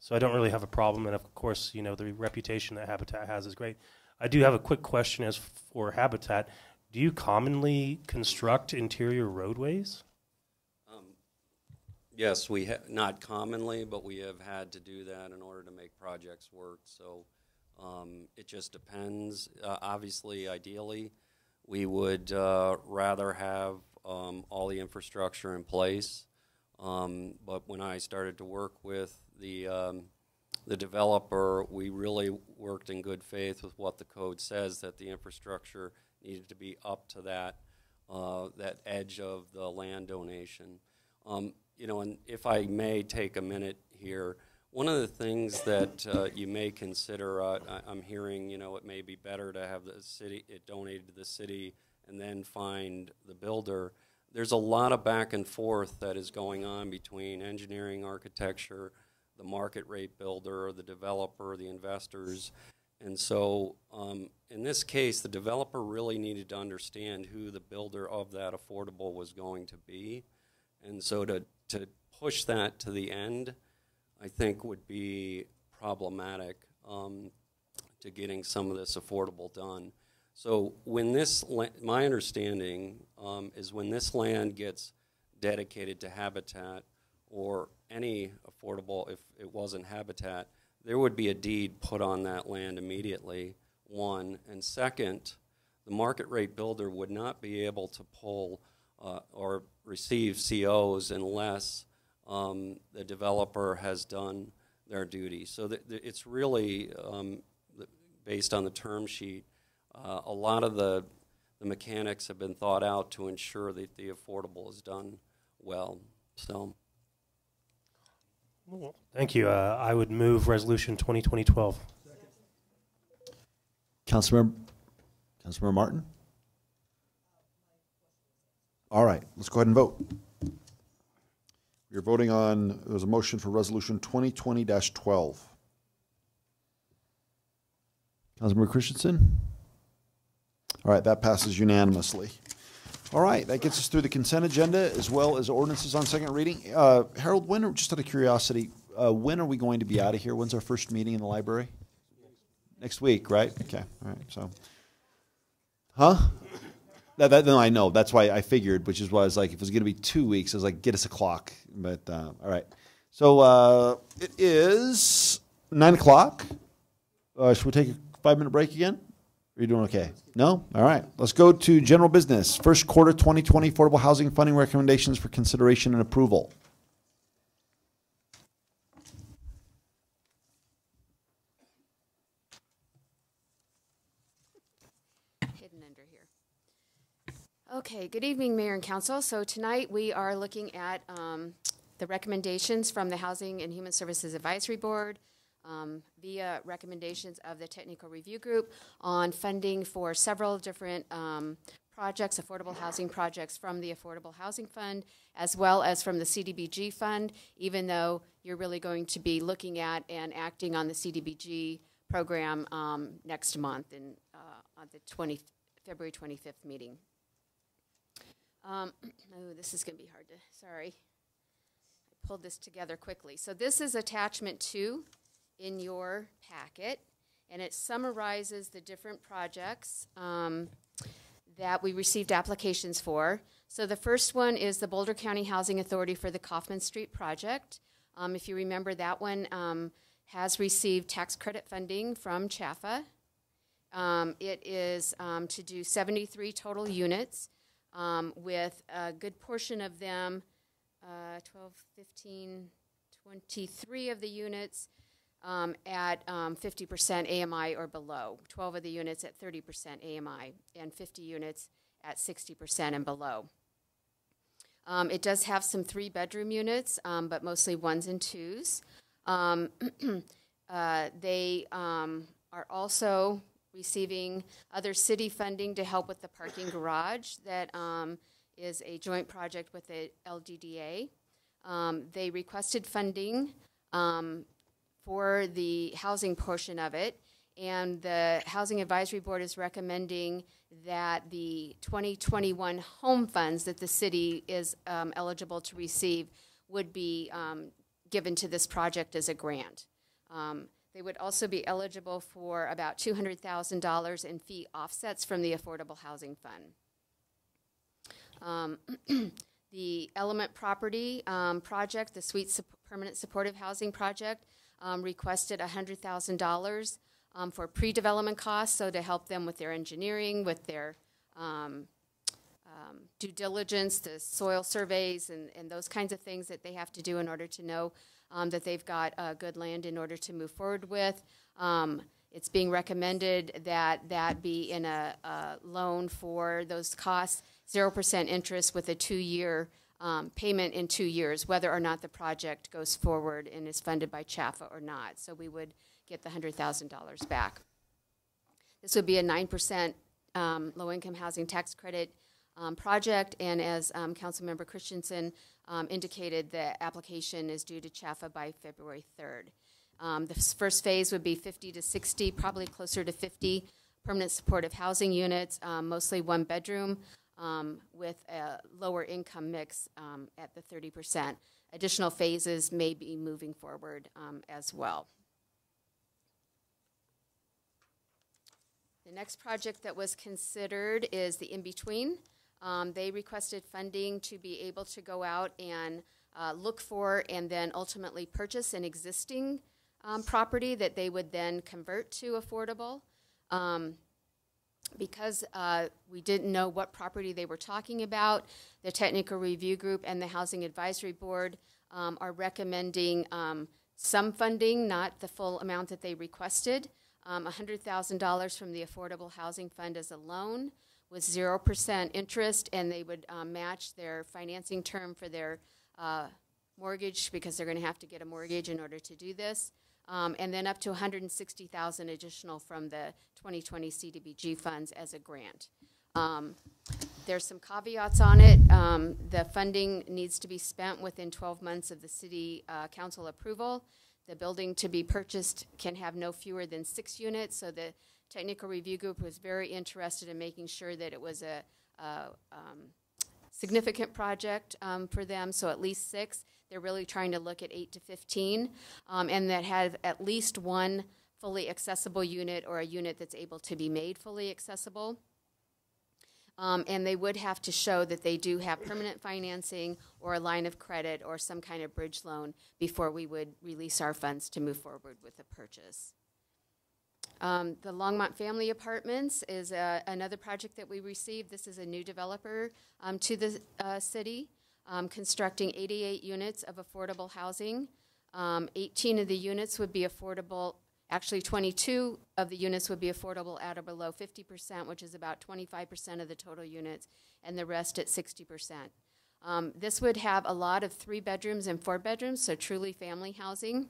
So I don't really have a problem. And of course, you know, the reputation that Habitat has is great. I do have a quick question as for Habitat. Do you commonly construct interior roadways? Yes, we have, not commonly, but we have had to do that in order to make projects work. So um, it just depends. Uh, obviously, ideally, we would uh, rather have um, all the infrastructure in place. Um, but when I started to work with the um, the developer, we really worked in good faith with what the code says that the infrastructure needed to be up to that uh, that edge of the land donation. Um, you know, and if I may take a minute here, one of the things that uh, you may consider, uh, I, I'm hearing, you know, it may be better to have the city, it donated to the city and then find the builder. There's a lot of back and forth that is going on between engineering, architecture, the market rate builder, the developer, the investors. And so, um, in this case, the developer really needed to understand who the builder of that affordable was going to be. And so to, to push that to the end, I think would be problematic um, to getting some of this affordable done. So when this, my understanding um, is when this land gets dedicated to habitat or any affordable, if it wasn't habitat, there would be a deed put on that land immediately, one. And second, the market rate builder would not be able to pull uh, or receive COs unless um, the developer has done their duty. So that, that it's really um, the- based on the term sheet. Uh, a lot of the, the mechanics have been thought out to ensure that the affordable is done well. So, Thank you. Uh, I would move resolution 2020-12. Councilmember, Councilmember Martin? All right, let's go ahead and vote. You're voting on, there's a motion for resolution 2020-12. Councilmember Christensen? All right, that passes unanimously. All right, that gets us through the consent agenda as well as ordinances on second reading. Uh, Harold, when, just out of curiosity, uh, when are we going to be out of here? When's our first meeting in the library? Next week, right? Okay, all right, so. Huh? That, that, no, I know. That's why I figured, which is why I was like, if it was going to be two weeks, I was like, get us a clock. But, uh, all right. So, uh, it is nine o'clock. Uh, should we take a five minute break again? Are you doing okay? No? All right. Let's go to general business. First quarter 2020 affordable housing funding recommendations for consideration and approval. hidden under here. Okay, good evening, Mayor and Council. So tonight we are looking at um, the recommendations from the Housing and Human Services Advisory Board um, via recommendations of the Technical Review Group on funding for several different um, projects, affordable housing projects from the Affordable Housing Fund, as well as from the CDBG Fund, even though you're really going to be looking at and acting on the CDBG program um, next month in, uh, on the 20, February 25th meeting. Um, oh, this is going to be hard to, sorry. I pulled this together quickly. So this is attachment two in your packet, and it summarizes the different projects um, that we received applications for. So the first one is the Boulder County Housing Authority for the Kauffman Street project. Um, if you remember, that one um, has received tax credit funding from CHFA. Um, it is um, to do 73 total units, um, with a good portion of them, uh, 12, 15, 23 of the units um, at um, 50% AMI or below, 12 of the units at 30% AMI, and 50 units at 60% and below. Um, it does have some three bedroom units, um, but mostly ones and twos. Um, uh, they um, are also receiving other city funding to help with the parking garage that um, is a joint project with the LDDA. Um, they requested funding um, for the housing portion of it, and the Housing Advisory Board is recommending that the 2021 home funds that the city is um, eligible to receive would be um, given to this project as a grant. Um, they would also be eligible for about $200,000 in fee offsets from the Affordable Housing Fund. Um, the Element Property um, Project, the Suite Permanent Supportive Housing Project, um, requested $100,000 um, for pre-development costs, so to help them with their engineering, with their um, um, due diligence, the soil surveys, and, and those kinds of things that they have to do in order to know um, that they've got uh, good land in order to move forward with. Um, it's being recommended that that be in a, a loan for those costs, 0% interest with a two-year um, payment in two years, whether or not the project goes forward and is funded by CHFA or not. So we would get the $100,000 back. This would be a 9% um, low-income housing tax credit um, project, and as um, Councilmember Christensen um, indicated, the application is due to CHFA by February 3rd. Um, the first phase would be 50 to 60, probably closer to 50 permanent supportive housing units, um, mostly one bedroom, um, with a lower income mix at the 30%. Additional phases may be moving forward as well. The next project that was considered is the Inn Between. Um, they requested funding to be able to go out and uh, look for and then ultimately purchase an existing um, property that they would then convert to affordable. Um, because uh, we didn't know what property they were talking about, the Technical Review Group and the Housing Advisory Board um, are recommending um, some funding, not the full amount that they requested, um, $100,000 from the Affordable Housing Fund as a loan with 0% interest, and they would um, match their financing term for their uh, mortgage because they're going to have to get a mortgage in order to do this. Um, and then up to 160,000 additional from the 2020 CDBG funds as a grant. Um, there's some caveats on it. Um, the funding needs to be spent within 12 months of the city uh, council approval. The building to be purchased can have no fewer than six units. So the technical review group was very interested in making sure that it was a, a um, significant project um, for them. So at least six. They're really trying to look at eight to 15, um, and that have at least one fully accessible unit or a unit that's able to be made fully accessible. Um, and they would have to show that they do have permanent financing or a line of credit or some kind of bridge loan before we would release our funds to move forward with the purchase. Um, the Longmont Family Apartments is uh, another project that we received. This is a new developer um, to the uh, city, um, constructing 88 units of affordable housing. Um, 18 of the units would be affordable Actually, 22 of the units would be affordable at or below 50%, which is about 25% of the total units, and the rest at 60%. Um, this would have a lot of three bedrooms and four bedrooms, so truly family housing.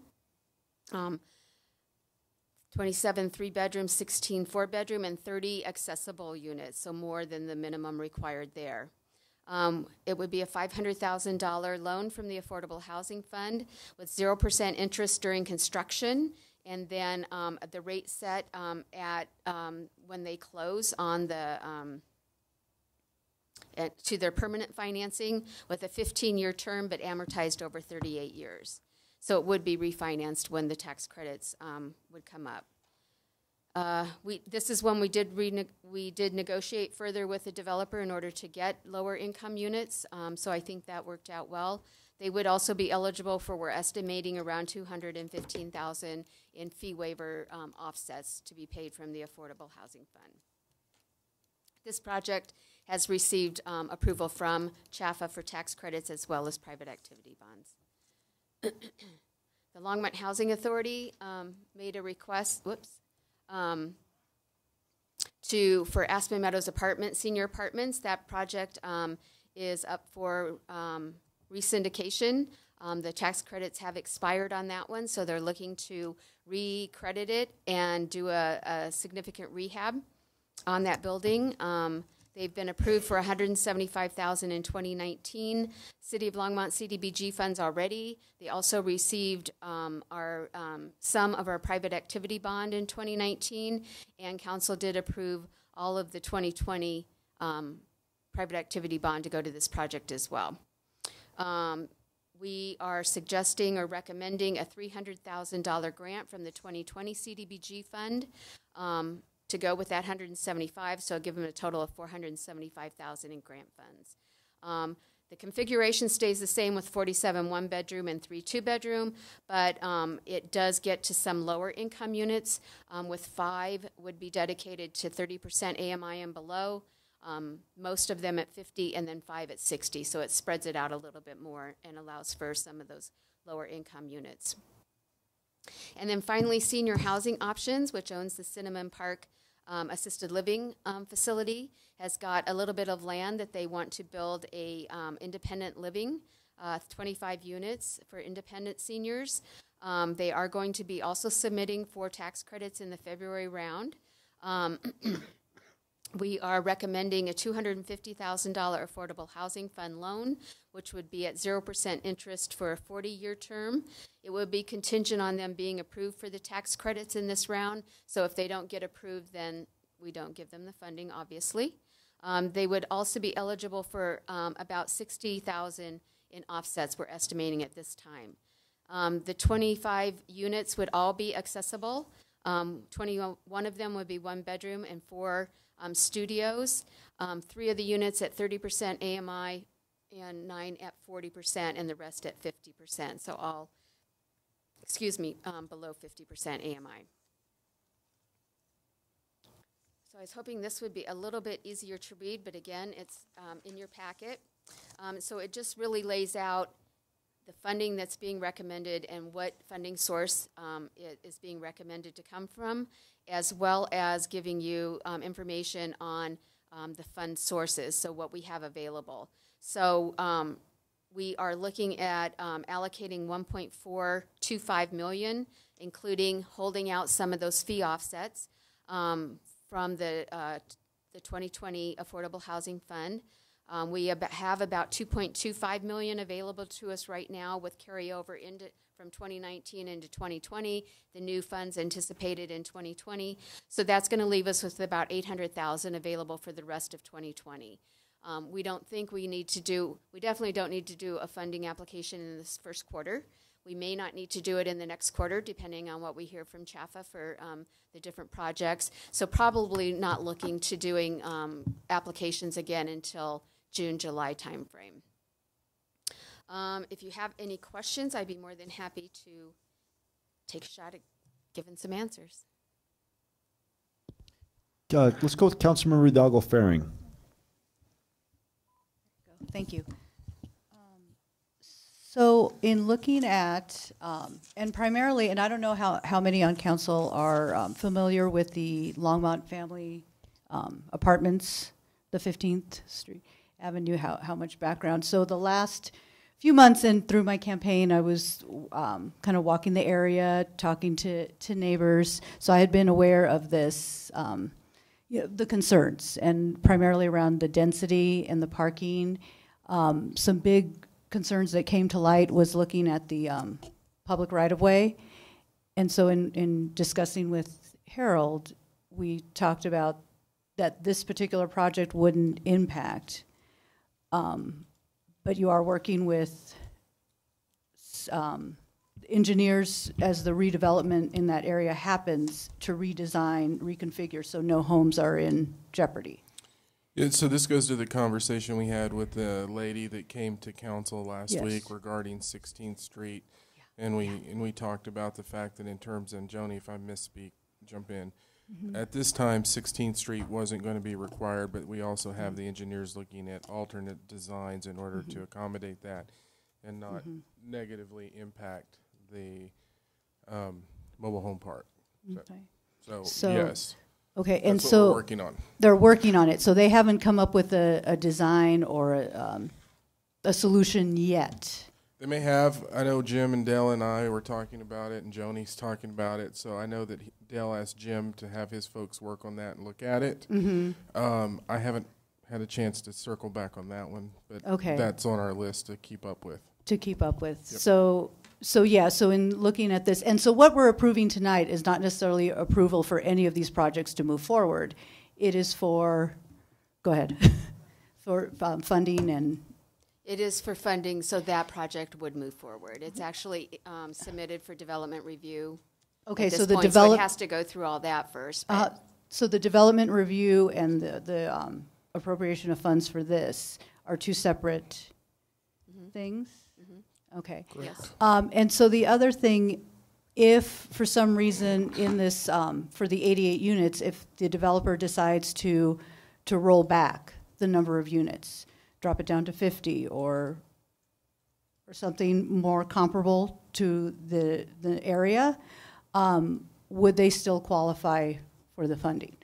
Um, 27 three bedroom, 16 four bedroom, and 30 accessible units, so more than the minimum required there. Um, it would be a $500,000 loan from the Affordable Housing Fund with 0% interest during construction and then um, the rate set um, at um, when they close on the um, at, to their permanent financing with a 15-year term, but amortized over 38 years. So it would be refinanced when the tax credits um, would come up. Uh, we, this is when we did we did negotiate further with the developer in order to get lower income units. Um, so I think that worked out well. They would also be eligible for, we're estimating around 215,000 in fee waiver um, offsets to be paid from the Affordable Housing Fund. This project has received um, approval from CHFA for tax credits as well as private activity bonds. the Longmont Housing Authority um, made a request, whoops, um, to for Aspen Meadows Apartment Senior Apartments. That project um, is up for um, resyndication. Um, the tax credits have expired on that one, so they're looking to recredit it and do a, a significant rehab on that building. Um, they've been approved for 175,000 in 2019. City of Longmont CDBG funds already. They also received um, our um, some of our private activity bond in 2019, and council did approve all of the 2020 um, private activity bond to go to this project as well. Um, we are suggesting or recommending a $300,000 grant from the 2020 CDBG fund um, to go with that 175, so I'll give them a total of 475,000 in grant funds. Um, the configuration stays the same with 47 one bedroom and three two bedroom, but um, it does get to some lower income units. Um, with five would be dedicated to 30% AMI and below, um, most of them at 50 and then five at 60. So it spreads it out a little bit more and allows for some of those lower income units. And then finally, senior housing options, which owns the Cinnamon Park um, assisted living um, facility, has got a little bit of land that they want to build a um, independent living, uh, 25 units for independent seniors. Um, they are going to be also submitting for tax credits in the February round. Um, we are recommending a $250,000 affordable housing fund loan, which would be at 0% interest for a 40 year term. It would be contingent on them being approved for the tax credits in this round. So if they don't get approved, then we don't give them the funding, obviously. Um, they would also be eligible for um, about 60,000 in offsets, we're estimating at this time. Um, the 25 units would all be accessible. Um, 21 of them would be one bedroom and four um, studios, um, three of the units at 30% AMI and nine at 40% and the rest at 50%. So all, excuse me, um, below 50% AMI. So I was hoping this would be a little bit easier to read, but again, it's um, in your packet. Um, so it just really lays out the funding that's being recommended and what funding source um, is being recommended to come from, as well as giving you um, information on um, the fund sources, so what we have available. So um, we are looking at um, allocating 1.425 million, including holding out some of those fee offsets um, from the uh, the 2020 Affordable Housing Fund. Um, we ab- have about 2.25 million available to us right now with carryover into from 2019 into 2020. The new funds anticipated in 2020. So that's going to leave us with about 800,000 available for the rest of 2020. Um, we don't think we need to do. We definitely don't need to do a funding application in this first quarter. We may not need to do it in the next quarter, depending on what we hear from CHFA for um, the different projects. So probably not looking to doing um, applications again until June, July timeframe. Um, if you have any questions, I'd be more than happy to take a shot at giving some answers. Uh, let's go with Councilmember Hidalgo Fahring. Thank you. Um, So in looking at, um, and primarily, and I don't know how, how many on council are um, familiar with the Longmont Family um, Apartments, the 15th Street Avenue, how, how much background. So the last few months and through my campaign, I was um, kind of walking the area, talking to, to neighbors. So I had been aware of this, um, know, the concerns, and primarily around the density and the parking. Um, some big concerns that came to light was looking at the um, public right of way. And so, in, in discussing with Harold, we talked about that this particular project wouldn't impact. Um, but you are working with um, engineers as the redevelopment in that area happens to redesign, reconfigure, so no homes are in jeopardy. Yeah, so this goes to the conversation we had with the lady that came to council last Yes. week regarding 16th Street. And we, and we talked about the fact that in terms, and Joni, if I misspeak, jump in. Mhm. At this time, 16th Street wasn't going to be required, but we also have the engineers looking at alternate designs in order to accommodate that and not Mhm. negatively impact the um, mobile home park. So- Okay. So, So- yes. Okay, and so. working on. They're working on it, so they haven't come up with a, a design or a, um, a solution yet. They may have. I know Jim and Dale and I were talking about it, and Joni's talking about it. So I know that he- Dale asked Jim to have his folks work on that and look at it. Mhm. Um, I haven't had a chance to circle back on that one, but Okay. that's on our list to keep up with. to keep up with. Yep. So, so yeah, so in looking at this, and so what we're approving tonight is not necessarily approval for any of these projects to move forward. It is for, go ahead, for um, funding and, It is for funding, so that project would move forward. It's actually um, submitted for development review. Okay, so the point, develop- So has to go through all that first. uh, so the development review and the, the um, appropriation of funds for this are two separate things? Okay. Yes. Um, and so the other thing, if for some reason in this, um, for the 88 units, if the developer decides to, to roll back the number of units, drop it down to 50 or, or something more comparable to the, the area, um, would they still qualify for the funding?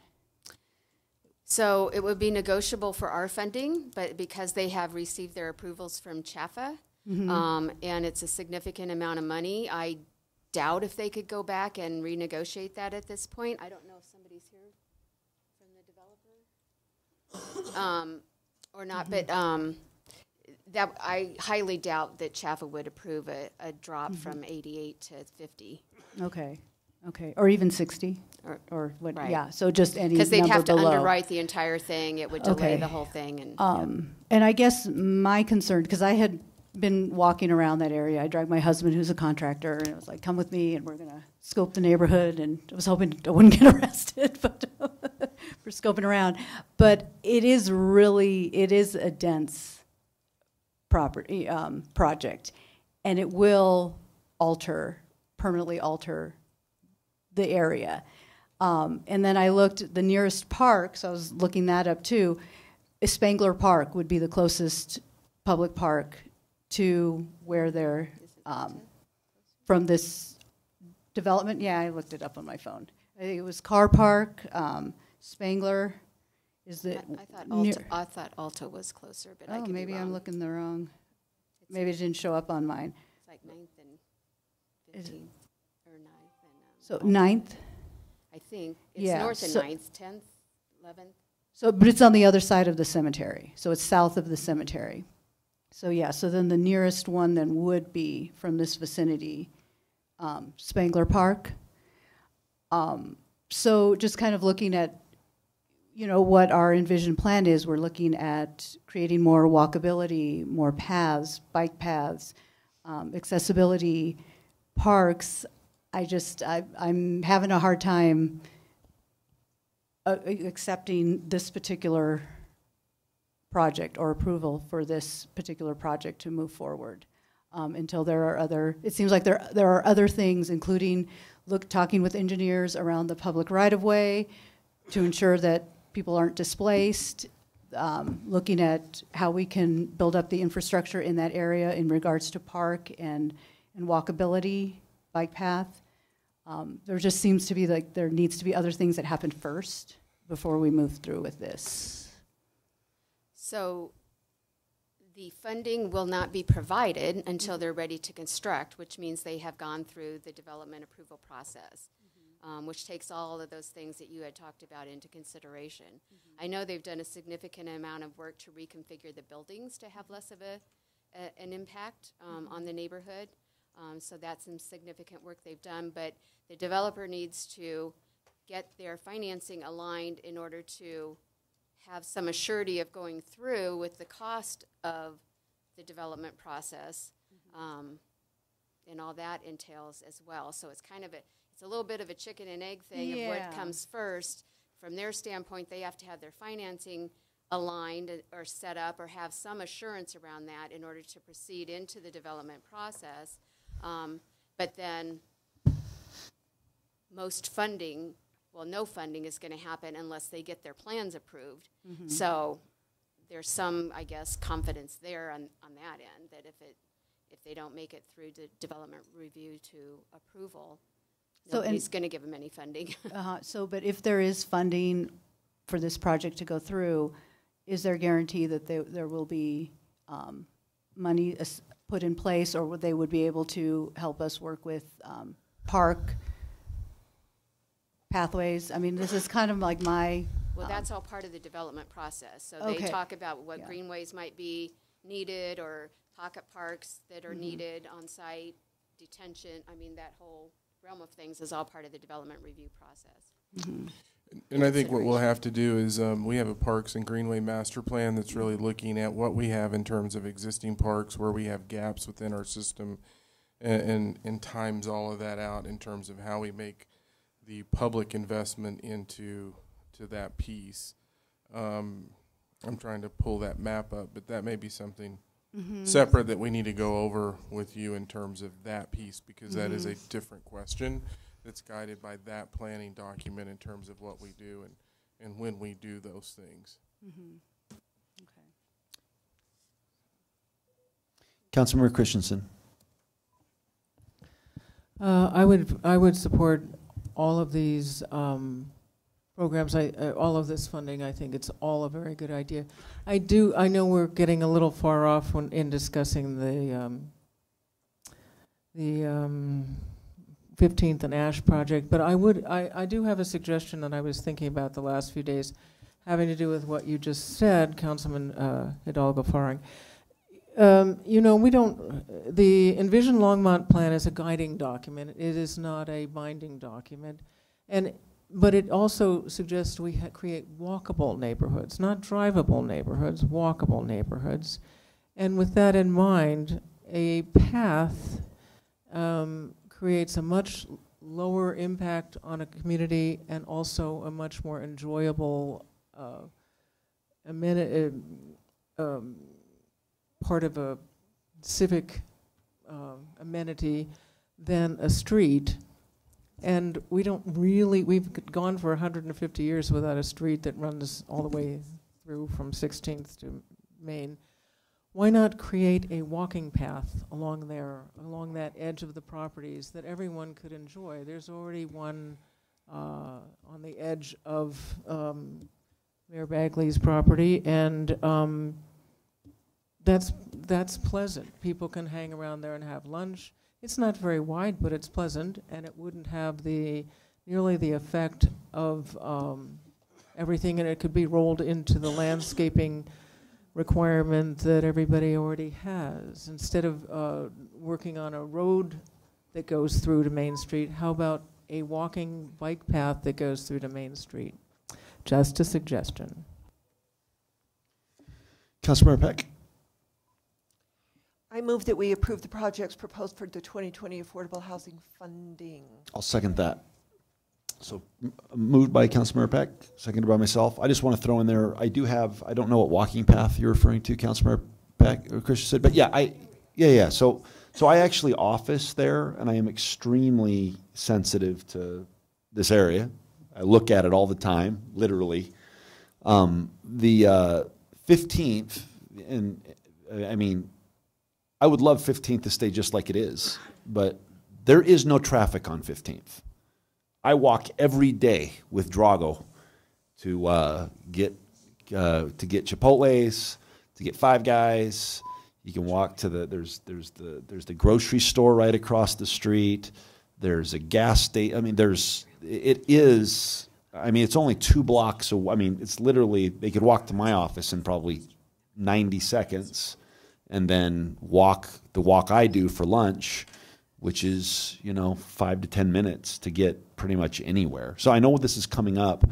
So it would be negotiable for our funding, but because they have received their approvals from CHFA, Mhm. um, and it's a significant amount of money, I doubt if they could go back and renegotiate that at this point. I don't know if somebody's here from the developer. Um, or not, but, um, that, I highly doubt that CHFA would approve a, a drop Mhm. from eighty-eight to fifty. Okay, okay, or even 60? Or- Or what, Right. yeah, so just any number Because they'd have to below. underwrite the entire thing, it would delay Okay. the whole thing, and. Um, and I guess my concern, because I had been walking around that area, I dragged my husband, who's a contractor, and it was like, come with me, and we're gonna scope the neighborhood, and I was hoping I wouldn't get arrested, but for scoping around. But it is really, it is a dense property, um, project, and it will alter, permanently alter the area. Um, and then I looked, at the nearest park, so I was looking that up too. Spangler Park would be the closest public park to where they're, um, from this development, yeah, I looked it up on my phone. I think it was Car Park, um, Spangler, is I it? I thought near- Alta, I thought Alta was closer, but I Oh, maybe I'm looking the wrong, maybe it didn't show up on mine. It's like ninth and fifteenth, or ninth and, um. So ninth? I think, it's Yeah, north and so- ninth, tenth, eleventh. So, but it's on the other side of the cemetery, so it's south of the cemetery. So, yeah, so then the nearest one then would be from this vicinity, um, Spangler Park. Um, so just kind of looking at, you know, what our envisioned plan is, we're looking at creating more walkability, more paths, bike paths, um, accessibility, parks. I just, I, I'm having a hard time uh, accepting this particular project or approval for this particular project to move forward um, until there are other, it seems like there, there are other things, including look, talking with engineers around the public right-of-way to ensure that people aren't displaced, um, looking at how we can build up the infrastructure in that area in regards to park and, and walkability, bike path. Um, there just seems to be like, there needs to be other things that happen first before we move through with this. So the funding will not be provided until they're ready to construct, which means they have gone through the development approval process, um, which takes all of those things that you had talked about into consideration. I know they've done a significant amount of work to reconfigure the buildings to have less of a, a- an impact um, on the neighborhood. Um, So that's some significant work they've done, but the developer needs to get their financing aligned in order to have some assurity of going through with the cost of the development process. um, And all that entails as well. So it's kind of a, it's a little bit of a chicken and egg thing of what comes first. From their standpoint, they have to have their financing aligned or set up or have some assurance around that in order to proceed into the development process. Um, But then most funding, well, no funding is going to happen unless they get their plans approved. Mhm. So there's some, I guess, confidence there on, on that end, that if it, if they don't make it through the development review to approval, So, nobody's going to give them any funding. Uh-huh, so, but if there is funding for this project to go through, is there guarantee that there, there will be, um, money as- put in place, or would they would be able to help us work with, um, park pathways? I mean, this is kind of like my, Well, um, that's all part of the development process. So they Okay. talk about what Yeah. greenways might be needed or pocket parks that are Mhm. needed on site, detention. I mean, that whole realm of things is all part of the development review process. And I think what we'll have to do is, um, we have a Parks and Greenway Master Plan that's really looking at what we have in terms of existing parks, where we have gaps within our system, and, and, and times all of that out in terms of how we make the public investment into, to that piece. Um, I'm trying to pull that map up, but that may be something Mhm. separate that we need to go over with you in terms of that piece, because that is a Mhm. different question that's guided by that planning document in terms of what we do and, and when we do those things. Mhm. Councilmember Christensen. Uh, I would, I would support all of these um, programs, I, uh, all of this funding, I think it's all a very good idea. I do, I know we're getting a little far off when, in discussing the, um, the um, 15th and Ash project, but I would, I, I do have a suggestion that I was thinking about the last few days, having to do with what you just said, Councilman uh, Hidalgo Fahring. Um, you know, we don't, the Envision Longmont plan is a guiding document. It is not a binding document. And, but it also suggests we create walkable neighborhoods, not drivable neighborhoods, walkable neighborhoods. And with that in mind, a path um, creates a much lower impact on a community and also a much more enjoyable uh, ameni- uh, um, part of a civic um, amenity than a street. And we don't really, we've gone for 150 years without a street that runs all the way through from 16th to Main. why not create a walking path along there, along that edge of the properties that everyone could enjoy? There's already one uh, on the edge of um, Mayor Bagley's property, and um, that's that's pleasant. People can hang around there and have lunch. It's not very wide, but it's pleasant, and it wouldn't have the nearly the effect of um, everything, and it could be rolled into the landscaping requirement that everybody already has. Instead of uh, working on a road that goes through to Main Street, how about a walking bike path that goes through to Main Street? Just a suggestion. Councilmember Peck. I move that we approve the projects proposed for the 2020 Affordable Housing Funding. I'll second that. So m- moved by Councilmember Peck, seconded by myself. I just want to throw in there, I do have, I don't know what walking path you're referring to, Councilmember Peck, or Christensen, but yeah, I, yeah, yeah. So, so I actually office there and I am extremely sensitive to this area. I look at it all the time, literally. Um, the uh, 15th, and I mean, I would love 15th to stay just like it is, but there is no traffic on 15th. I walk every day with Drago to uh, get uh, to get Chipotle's, to get Five Guys. You can walk to the there's there's the there's the grocery store right across the street. There's a gas station. I mean, there's it is. I mean, it's only two blocks. So I mean, it's literally they could walk to my office in probably 90 seconds, and then walk the walk I do for lunch which is you know five to ten minutes to get pretty much anywhere. So I know this is coming up,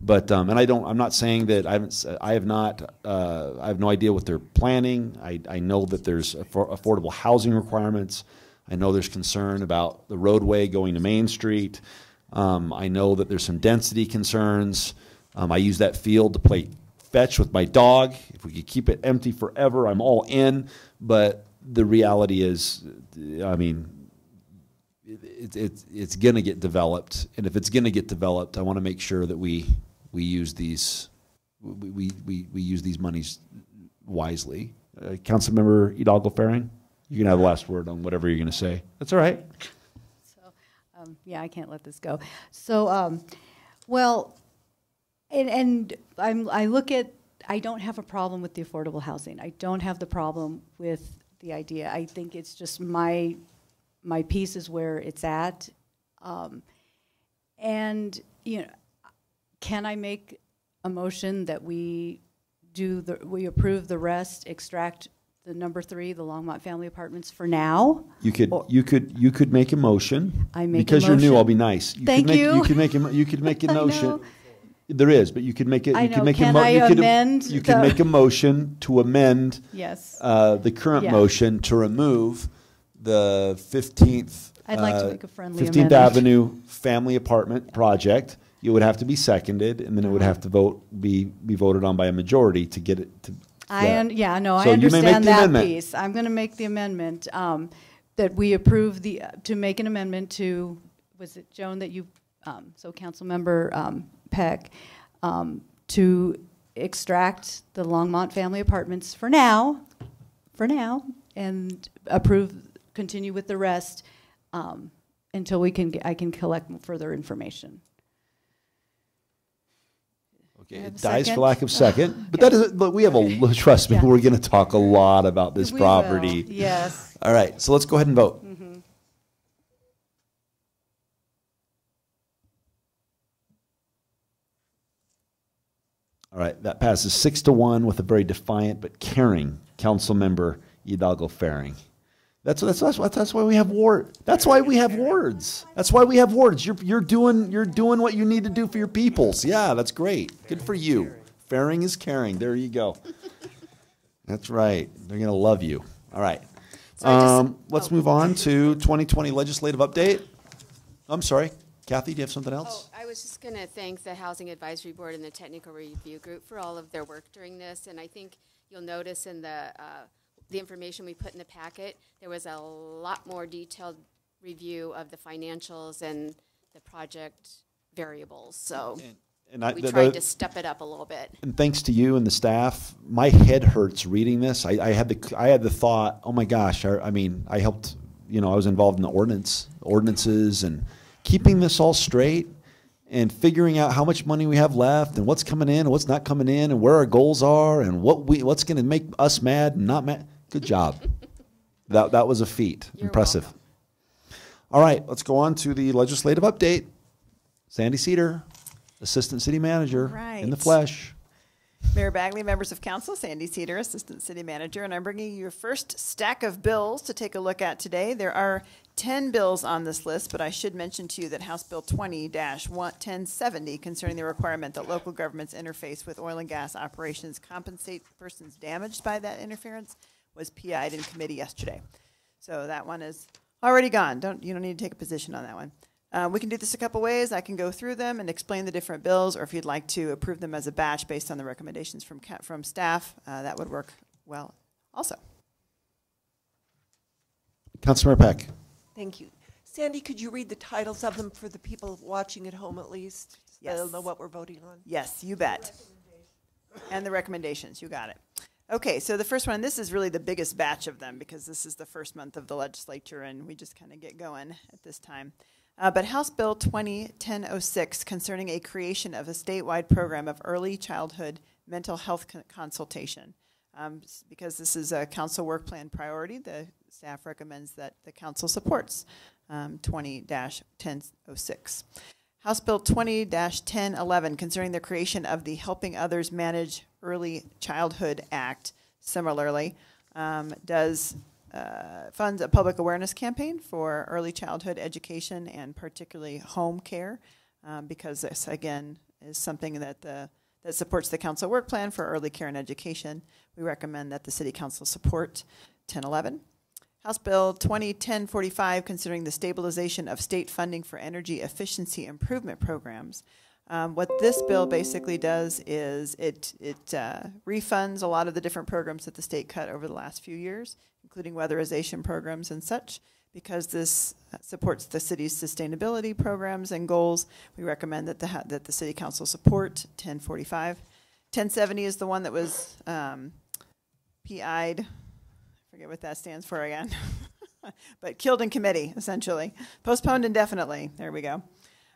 but um, and I don't. I'm not saying that I haven't. I have not. Uh, I have no idea what they're planning. I, I know that there's affor- affordable housing requirements. I know there's concern about the roadway going to Main Street. Um, I know that there's some density concerns. Um, I use that field to play fetch with my dog. If we could keep it empty forever, I'm all in. But the reality is, I mean, it, it, it's going to get developed, and if it's going to get developed, I want to make sure that we we use these we we, we, we use these monies wisely. Uh, Councilmember Hidalgo Fahring, you can have the last word on whatever you're going to say. That's all right. Um, yeah, I can't let this go. So, um, well, and, and I'm, I look at, I don't have a problem with the affordable housing. I don't have the problem with the idea. I think it's just my, my piece is where it's at. Um, and, you know, can I make a motion that we do the, we approve the rest, extract the number three, the Longmont Family Apartments for now? You could Or- you could you could make a motion. I make a because you're new. motion. I'll be nice. You Thank could make, you. You could make a, mo- you could make a I know. There is, but you could make it. I You could know. make a Can mo- I you could, amend You could the- make a motion to amend. Yes. Uh, the current Yeah. motion to remove the fifteenth. I'd like to make a friendly Fifteenth amendment. Avenue Family Apartment Project. It would have to be seconded, and then it would Uh-huh. have to vote be be voted on by a majority to get it to. I, yeah. un- yeah, no, So I you may make understand the that amendment. piece. I'm going to make the amendment, um, that we approve the, to make an amendment to, was it Joan that you, um, so Councilmember, um, Peck, um, to extract the Longmont Family Apartments for now, for now, and approve, continue with the rest, um, until we can, I can collect further information. Okay, it dies for lack of second, but that is. But we have a. Trust me, Yeah. we're going to talk a lot about this We will, property. yes. All right, so let's go ahead and vote. Mhm. All right, that passes six to one with a very defiant but caring council member Hidalgo Fahring. That's that's that's why that's why we have ward. That's why we have wards. That's why we have wards. You're you're doing you're doing what you need to do for your peoples. Yeah, that's great. Good for you. Fahring is caring. There you go. That's right. They're gonna love you. All right. So I just- Um, let's move on to 2020 legislative update. I'm sorry, Kathy. Do you have something else? I was just going to thank the Housing Advisory Board and the Technical Review Group for all of their work during this. And I think you'll notice in the, uh, the information we put in the packet, there was a lot more detailed review of the financials and the project variables, so. And I- we the- tried the- to step it up a little bit. And thanks to you and the staff, my head hurts reading this. I, I had the I had the thought, oh my gosh! I, I mean, I helped. You know, I was involved in the ordinance ordinances and keeping this all straight and figuring out how much money we have left and what's coming in and what's not coming in and where our goals are and what we what's going to make us mad and not mad. Good job. that that was a feat. Impressive. All right, let's go on to the legislative update. Sandi Seader, Assistant City Manager in the flesh. Mayor Bagley, members of council, Sandi Seader, Assistant City Manager, and I'm bringing you your first stack of bills to take a look at today. There are 10 bills on this list, but I should mention to you that House Bill 20-1070 concerning the requirement that local governments interface with oil and gas operations compensate persons damaged by that interference was PI'd in committee yesterday. So that one is already gone. Don't, you don't need to take a position on that one. Uh, we can do this a couple ways. I can go through them and explain the different bills, or if you'd like to approve them as a batch based on the recommendations from from staff, uh, that would work well. Also, Councilmember Peck. Thank you. Sandy, could you read the titles of them for the people watching at home at least? so They'll Yes. know what we're voting on. yes, you bet. And the recommendations, you got it. Okay, so the first one, this is really the biggest batch of them because this is the first month of the legislature and we just kind of get going at this time. Uh, but House Bill 201006 concerning a creation of a statewide program of early childhood mental health con- consultation. Um, because this is a council work plan priority, the staff recommends that the council supports um, 20-1006. House Bill 20-1011 concerning the creation of the Helping Others Manage Early Childhood Act, similarly, um, does uh, funds a public awareness campaign for early childhood education and particularly home care, um, because this again is something that the that supports the council work plan for early care and education. We recommend that the city council support 1011. House Bill 2010-45, considering the stabilization of state funding for energy efficiency improvement programs. Um, what this bill basically does is it it uh, refunds a lot of the different programs that the state cut over the last few years, including weatherization programs and such. Because this supports the city's sustainability programs and goals, we recommend that the ha- that the city council support 1045. 1070 is the one that was um, PI'd forget what that stands for again. but killed in committee, essentially. Postponed indefinitely. There we go.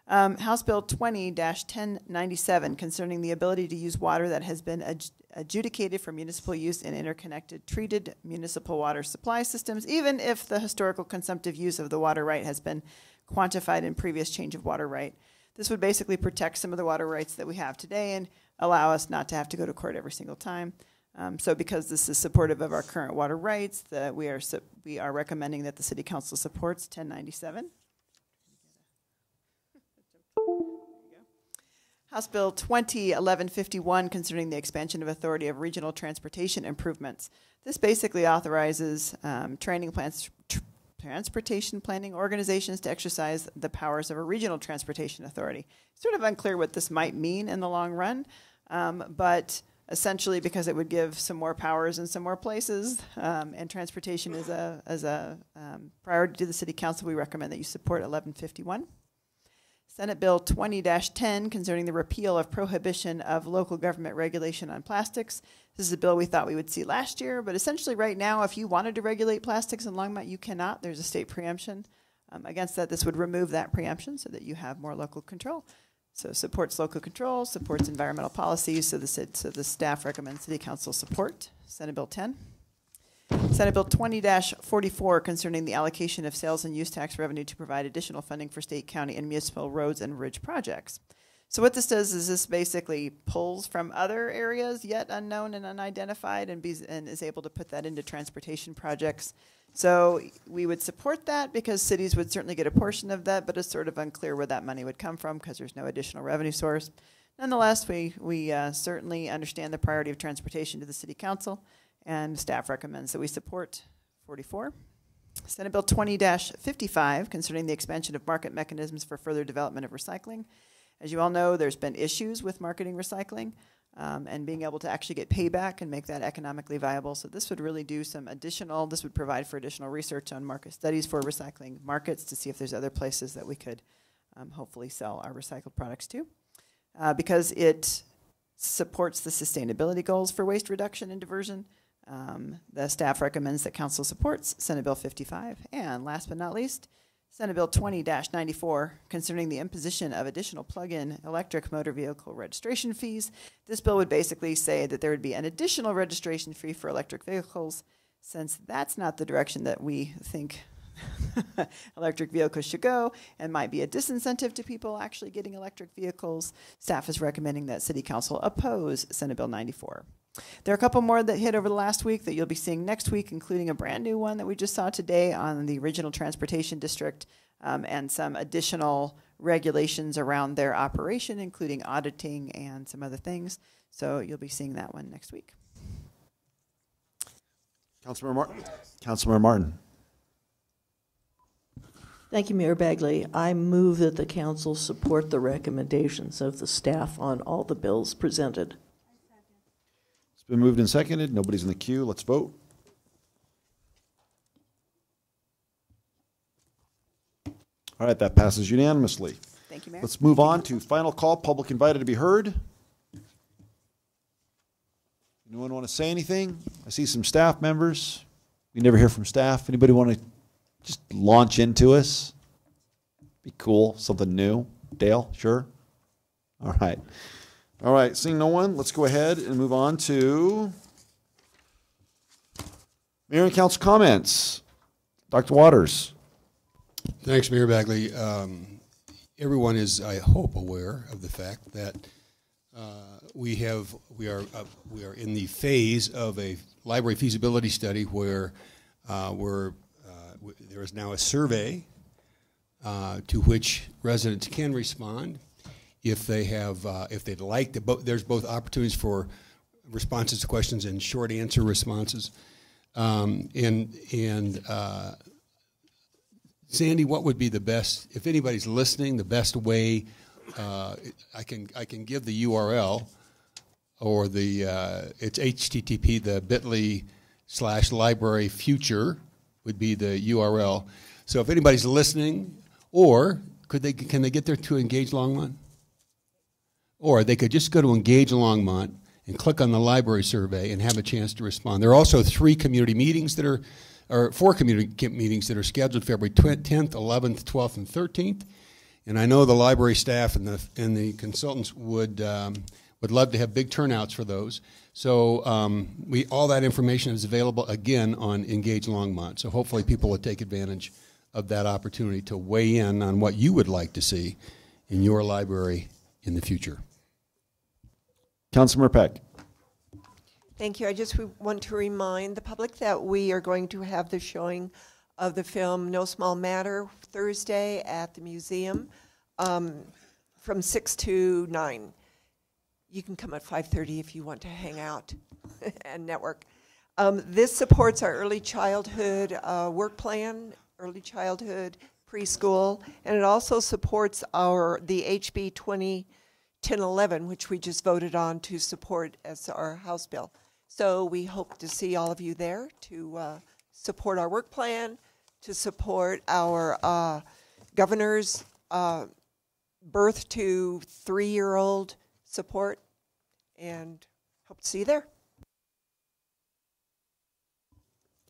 Um, House Bill 20 1097 concerning the ability to use water that has been adj- adjudicated for municipal use in interconnected treated municipal water supply systems, even if the historical consumptive use of the water right has been quantified in previous change of water right. This would basically protect some of the water rights that we have today and allow us not to have to go to court every single time. Um, so, because this is supportive of our current water rights, we are we are recommending that the city council supports 1097. House Bill 201151 concerning the expansion of authority of regional transportation improvements. This basically authorizes um, training plans, tr- transportation planning organizations to exercise the powers of a regional transportation authority. It's Sort of unclear what this might mean in the long run, um, but essentially because it would give some more powers in some more places, um, and transportation is a as a um, priority to the city council. We recommend that you support 1151. Senate Bill 20-10 concerning the repeal of prohibition of local government regulation on plastics. This is a bill we thought we would see last year, but essentially right now, if you wanted to regulate plastics in Longmont, you cannot. There's a state preemption. Um, against that, this would remove that preemption so that you have more local control. So supports local control, supports environmental policies. So the so the staff recommends City Council support Senate Bill 10. Senate Bill 20-44 concerning the allocation of sales and use tax revenue to provide additional funding for state, county, and municipal roads and bridge projects. So what this does is this basically pulls from other areas yet unknown and unidentified and, be, and is able to put that into transportation projects. So we would support that because cities would certainly get a portion of that, but it's sort of unclear where that money would come from because there's no additional revenue source. Nonetheless, we, we uh, certainly understand the priority of transportation to the city council, and staff recommends that we support 44. Senate Bill 20-55 concerning the expansion of market mechanisms for further development of recycling. As you all know, there's been issues with marketing recycling um, and being able to actually get payback and make that economically viable. So this would really do some additional, this would provide for additional research on market studies for recycling markets to see if there's other places that we could um, hopefully sell our recycled products to. uh, because it supports the sustainability goals for waste reduction and diversion. Um, the staff recommends that council supports Senate Bill 55. And last but not least, Senate Bill 20 94 concerning the imposition of additional plug in electric motor vehicle registration fees. This bill would basically say that there would be an additional registration fee for electric vehicles, since that's not the direction that we think electric vehicles should go and might be a disincentive to people actually getting electric vehicles. Staff is recommending that City Council oppose Senate Bill 94. There are a couple more that hit over the last week that you'll be seeing next week, including a brand new one that we just saw today on the Regional Transportation District um, and some additional regulations around their operation, including auditing and some other things. So you'll be seeing that one next week. Councilmember Martin. Councilmember Martin. Thank you, Mayor Bagley. I move that the council support the recommendations of the staff on all the bills presented. Been moved and seconded. Nobody's in the queue. Let's vote. All right, that passes unanimously. Thank you, Mayor. Let's move on to final call, public invited to be heard. Anyone want to say anything? I see some staff members. We never hear from staff. Anybody want to just launch into us? Be cool, something new. Dale, sure? All right. All right, seeing no one, let's go ahead and move on to Mayor and Council comments. Dr. Waters. Thanks, Mayor Bagley. Um, everyone is, I hope, aware of the fact that uh, we have we are uh, we are in the phase of a library feasibility study where uh, we're uh, there is now a survey uh, to which residents can respond if they have uh, if they'd like to. Bo- there's both opportunities for responses to questions and short answer responses, um, and and uh, Sandy, what would be the best, if anybody's listening, the best way? Uh, I can I can give the URL or the uh, it's HTTP the Bitly slash Library Future would be the URL. So if anybody's listening, or could they can they get there to Engage Longmont? Or they could just go to Engage Longmont and click on the library survey and have a chance to respond. There are also three community meetings that are, or four community meetings that are scheduled February 10th, 11th, 12th, and 13th. And I know the library staff and the and the consultants would um, would love to have big turnouts for those. So um, we all that information is available again on Engage Longmont. So hopefully people will take advantage of that opportunity to weigh in on what you would like to see in your library in the future. Councilmember Peck. Thank you. I just want to remind the public that we are going to have the showing of the film No Small Matter Thursday at the museum um, from 6 to 9. You can come at 5:30 if you want to hang out and network. Um, this supports our early childhood uh, work plan, early childhood preschool, and it also supports our the HB 201011, which we just voted on to support as our House bill. So we hope to see all of you there to uh, support our work plan, to support our uh, governor's uh, birth to three-year-old support, and hope to see you there.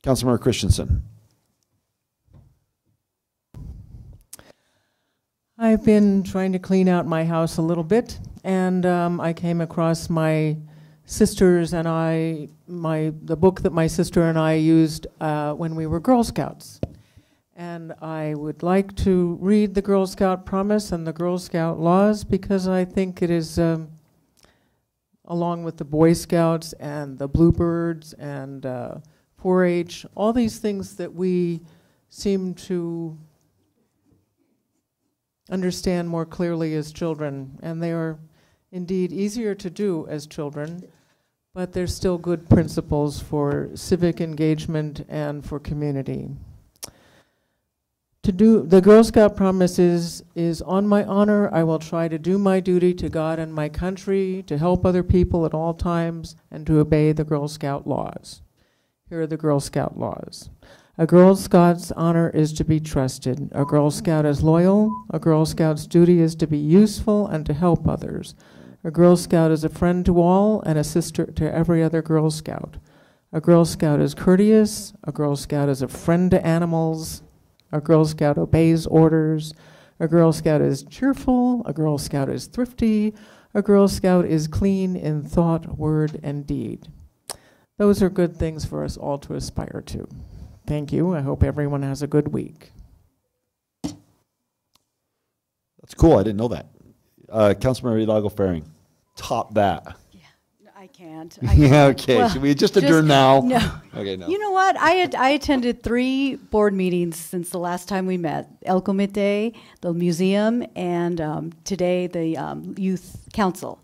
Councilmember Christensen. I've been trying to clean out my house a little bit, and um, I came across my sisters and I, my the book that my sister and I used uh, when we were Girl Scouts. And I would like to read the Girl Scout Promise and the Girl Scout Laws because I think it is, um, along with the Boy Scouts and the Bluebirds and uh, 4 H, all these things that we seem to understand more clearly as children, and they are indeed easier to do as children, but they're still good principles for civic engagement and for community. To do the Girl Scout promise is, is on my honor. I will try to do my duty to God and my country, to help other people at all times, and to obey the Girl Scout laws. Here are the Girl Scout laws. A Girl Scout's honor is to be trusted. A Girl Scout is loyal. A Girl Scout's duty is to be useful and to help others. A Girl Scout is a friend to all and a sister to every other Girl Scout. A Girl Scout is courteous. A Girl Scout is a friend to animals. A Girl Scout obeys orders. A Girl Scout is cheerful. A Girl Scout is thrifty. A Girl Scout is clean in thought, word, and deed. Those are good things for us all to aspire to. Thank you. I hope everyone has a good week. That's cool. I didn't know that. Uh, Councilmember Hidalgo Fahring, top that. I can't. yeah, okay. Should we just adjourn now? No. Okay, no. You know what? I had, I attended three board meetings since the last time we met. El Comite, the museum, and um, today the um, youth council.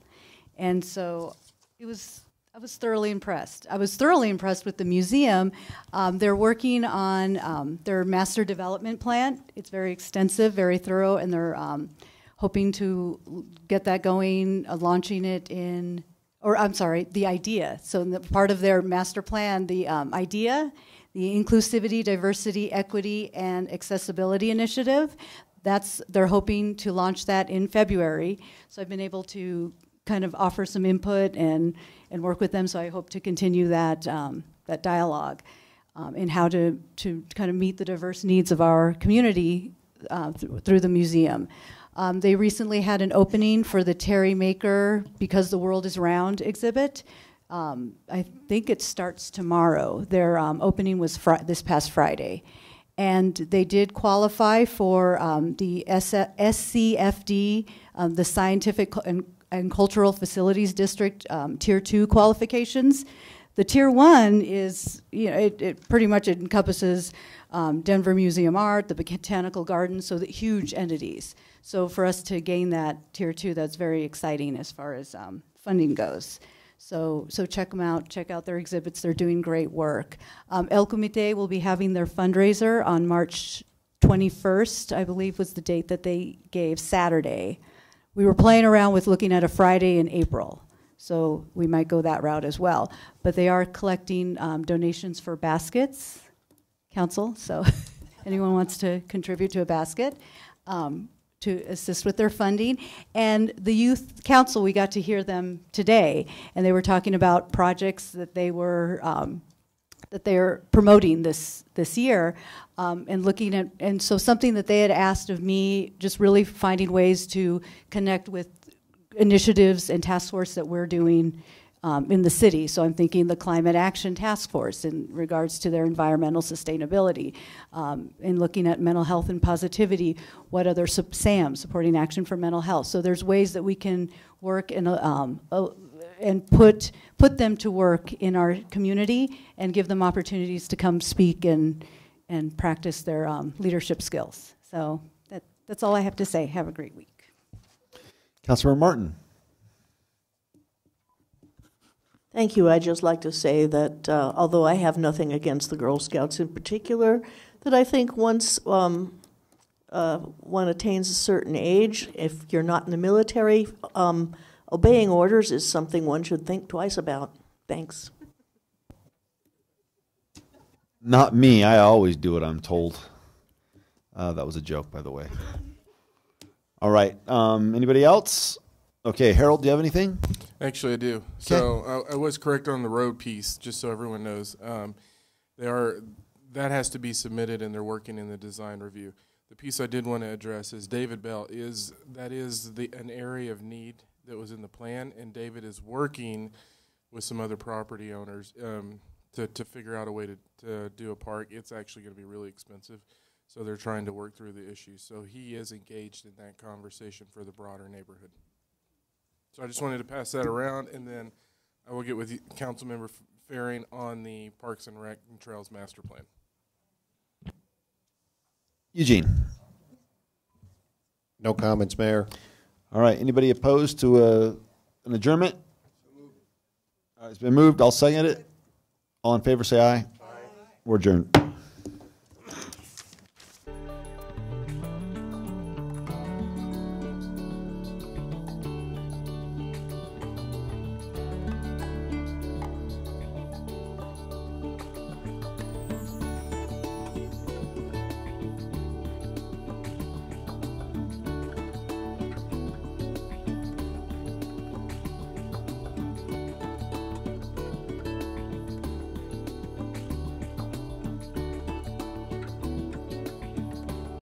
And so it was. I was thoroughly impressed. I was thoroughly impressed with the museum. Um, they're working on um, their master development plan. It's very extensive, very thorough, and they're um, hoping to get that going, uh, launching it in or I'm sorry, the idea. So, the part of their master plan, the um, idea, the inclusivity, diversity, equity, and accessibility initiative. That's they're hoping to launch that in February. So I've been able to kind of offer some input and and work with them. So I hope to continue that um, that dialogue um, in how to to kind of meet the diverse needs of our community uh, th- through the museum. Um, they recently had an opening for the Terry Maker Because the World is Round exhibit. Um, I think it starts tomorrow. Their um, opening was this past Friday. And they did qualify for um, the S- SCFD, um, the Scientific and, and Cultural Facilities District um, Tier 2 qualifications. The Tier 1 is, you know, it, it pretty much encompasses um, Denver Museum Art, the Botanical Garden, so the huge entities. So for us to gain that tier two, that's very exciting as far as um, funding goes. So, so check them out. Check out their exhibits. They're doing great work. Um, El Comité will be having their fundraiser on March 21st, I believe was the date that they gave, Saturday. We were playing around with looking at a Friday in April, so we might go that route as well. But they are collecting um, donations for baskets, council. So, anyone wants to contribute to a basket. Um, to assist with their funding. And the Youth Council, we got to hear them today, and they were talking about projects that they were um, that they're promoting this this year, um, and looking at and so something that they had asked of me, just really finding ways to connect with initiatives and task force that we're doing um, in the city. So I'm thinking the Climate Action Task Force in regards to their environmental sustainability, um, in looking at mental health and positivity. What other SAM supporting action for mental health? So there's ways that we can work in um, a, and put put them to work in our community and give them opportunities to come speak and and practice their um, leadership skills. So that, that's all I have to say. Have a great week. Councilmember Martin. Thank you. I'd just like to say that uh, although I have nothing against the Girl Scouts in particular, that I think once um, uh, one attains a certain age, if you're not in the military, um, obeying orders is something one should think twice about. Thanks. Not me. I always do what I'm told. Uh, that was a joke, by the way. All right. Um, anybody else? Okay, Harold, do you have anything? Actually, I do. So I, I was correct on the road piece, just so everyone knows. Um, they are that has to be submitted, and they're working in the design review. The piece I did want to address is David Bell is that is the an area of need that was in the plan, and David is working with some other property owners um, to to figure out a way to to do a park. It's actually going to be really expensive, so they're trying to work through the issues. So he is engaged in that conversation for the broader neighborhood. So I just wanted to pass that around, and then I will get with you, Councilmember Fahring on the Parks and Rec and Trails Master Plan. Eugene. No comments, Mayor. All right. Anybody opposed to uh, an adjournment? All right, it's been moved. I'll second it. All in favor, say aye. Aye. We're adjourned.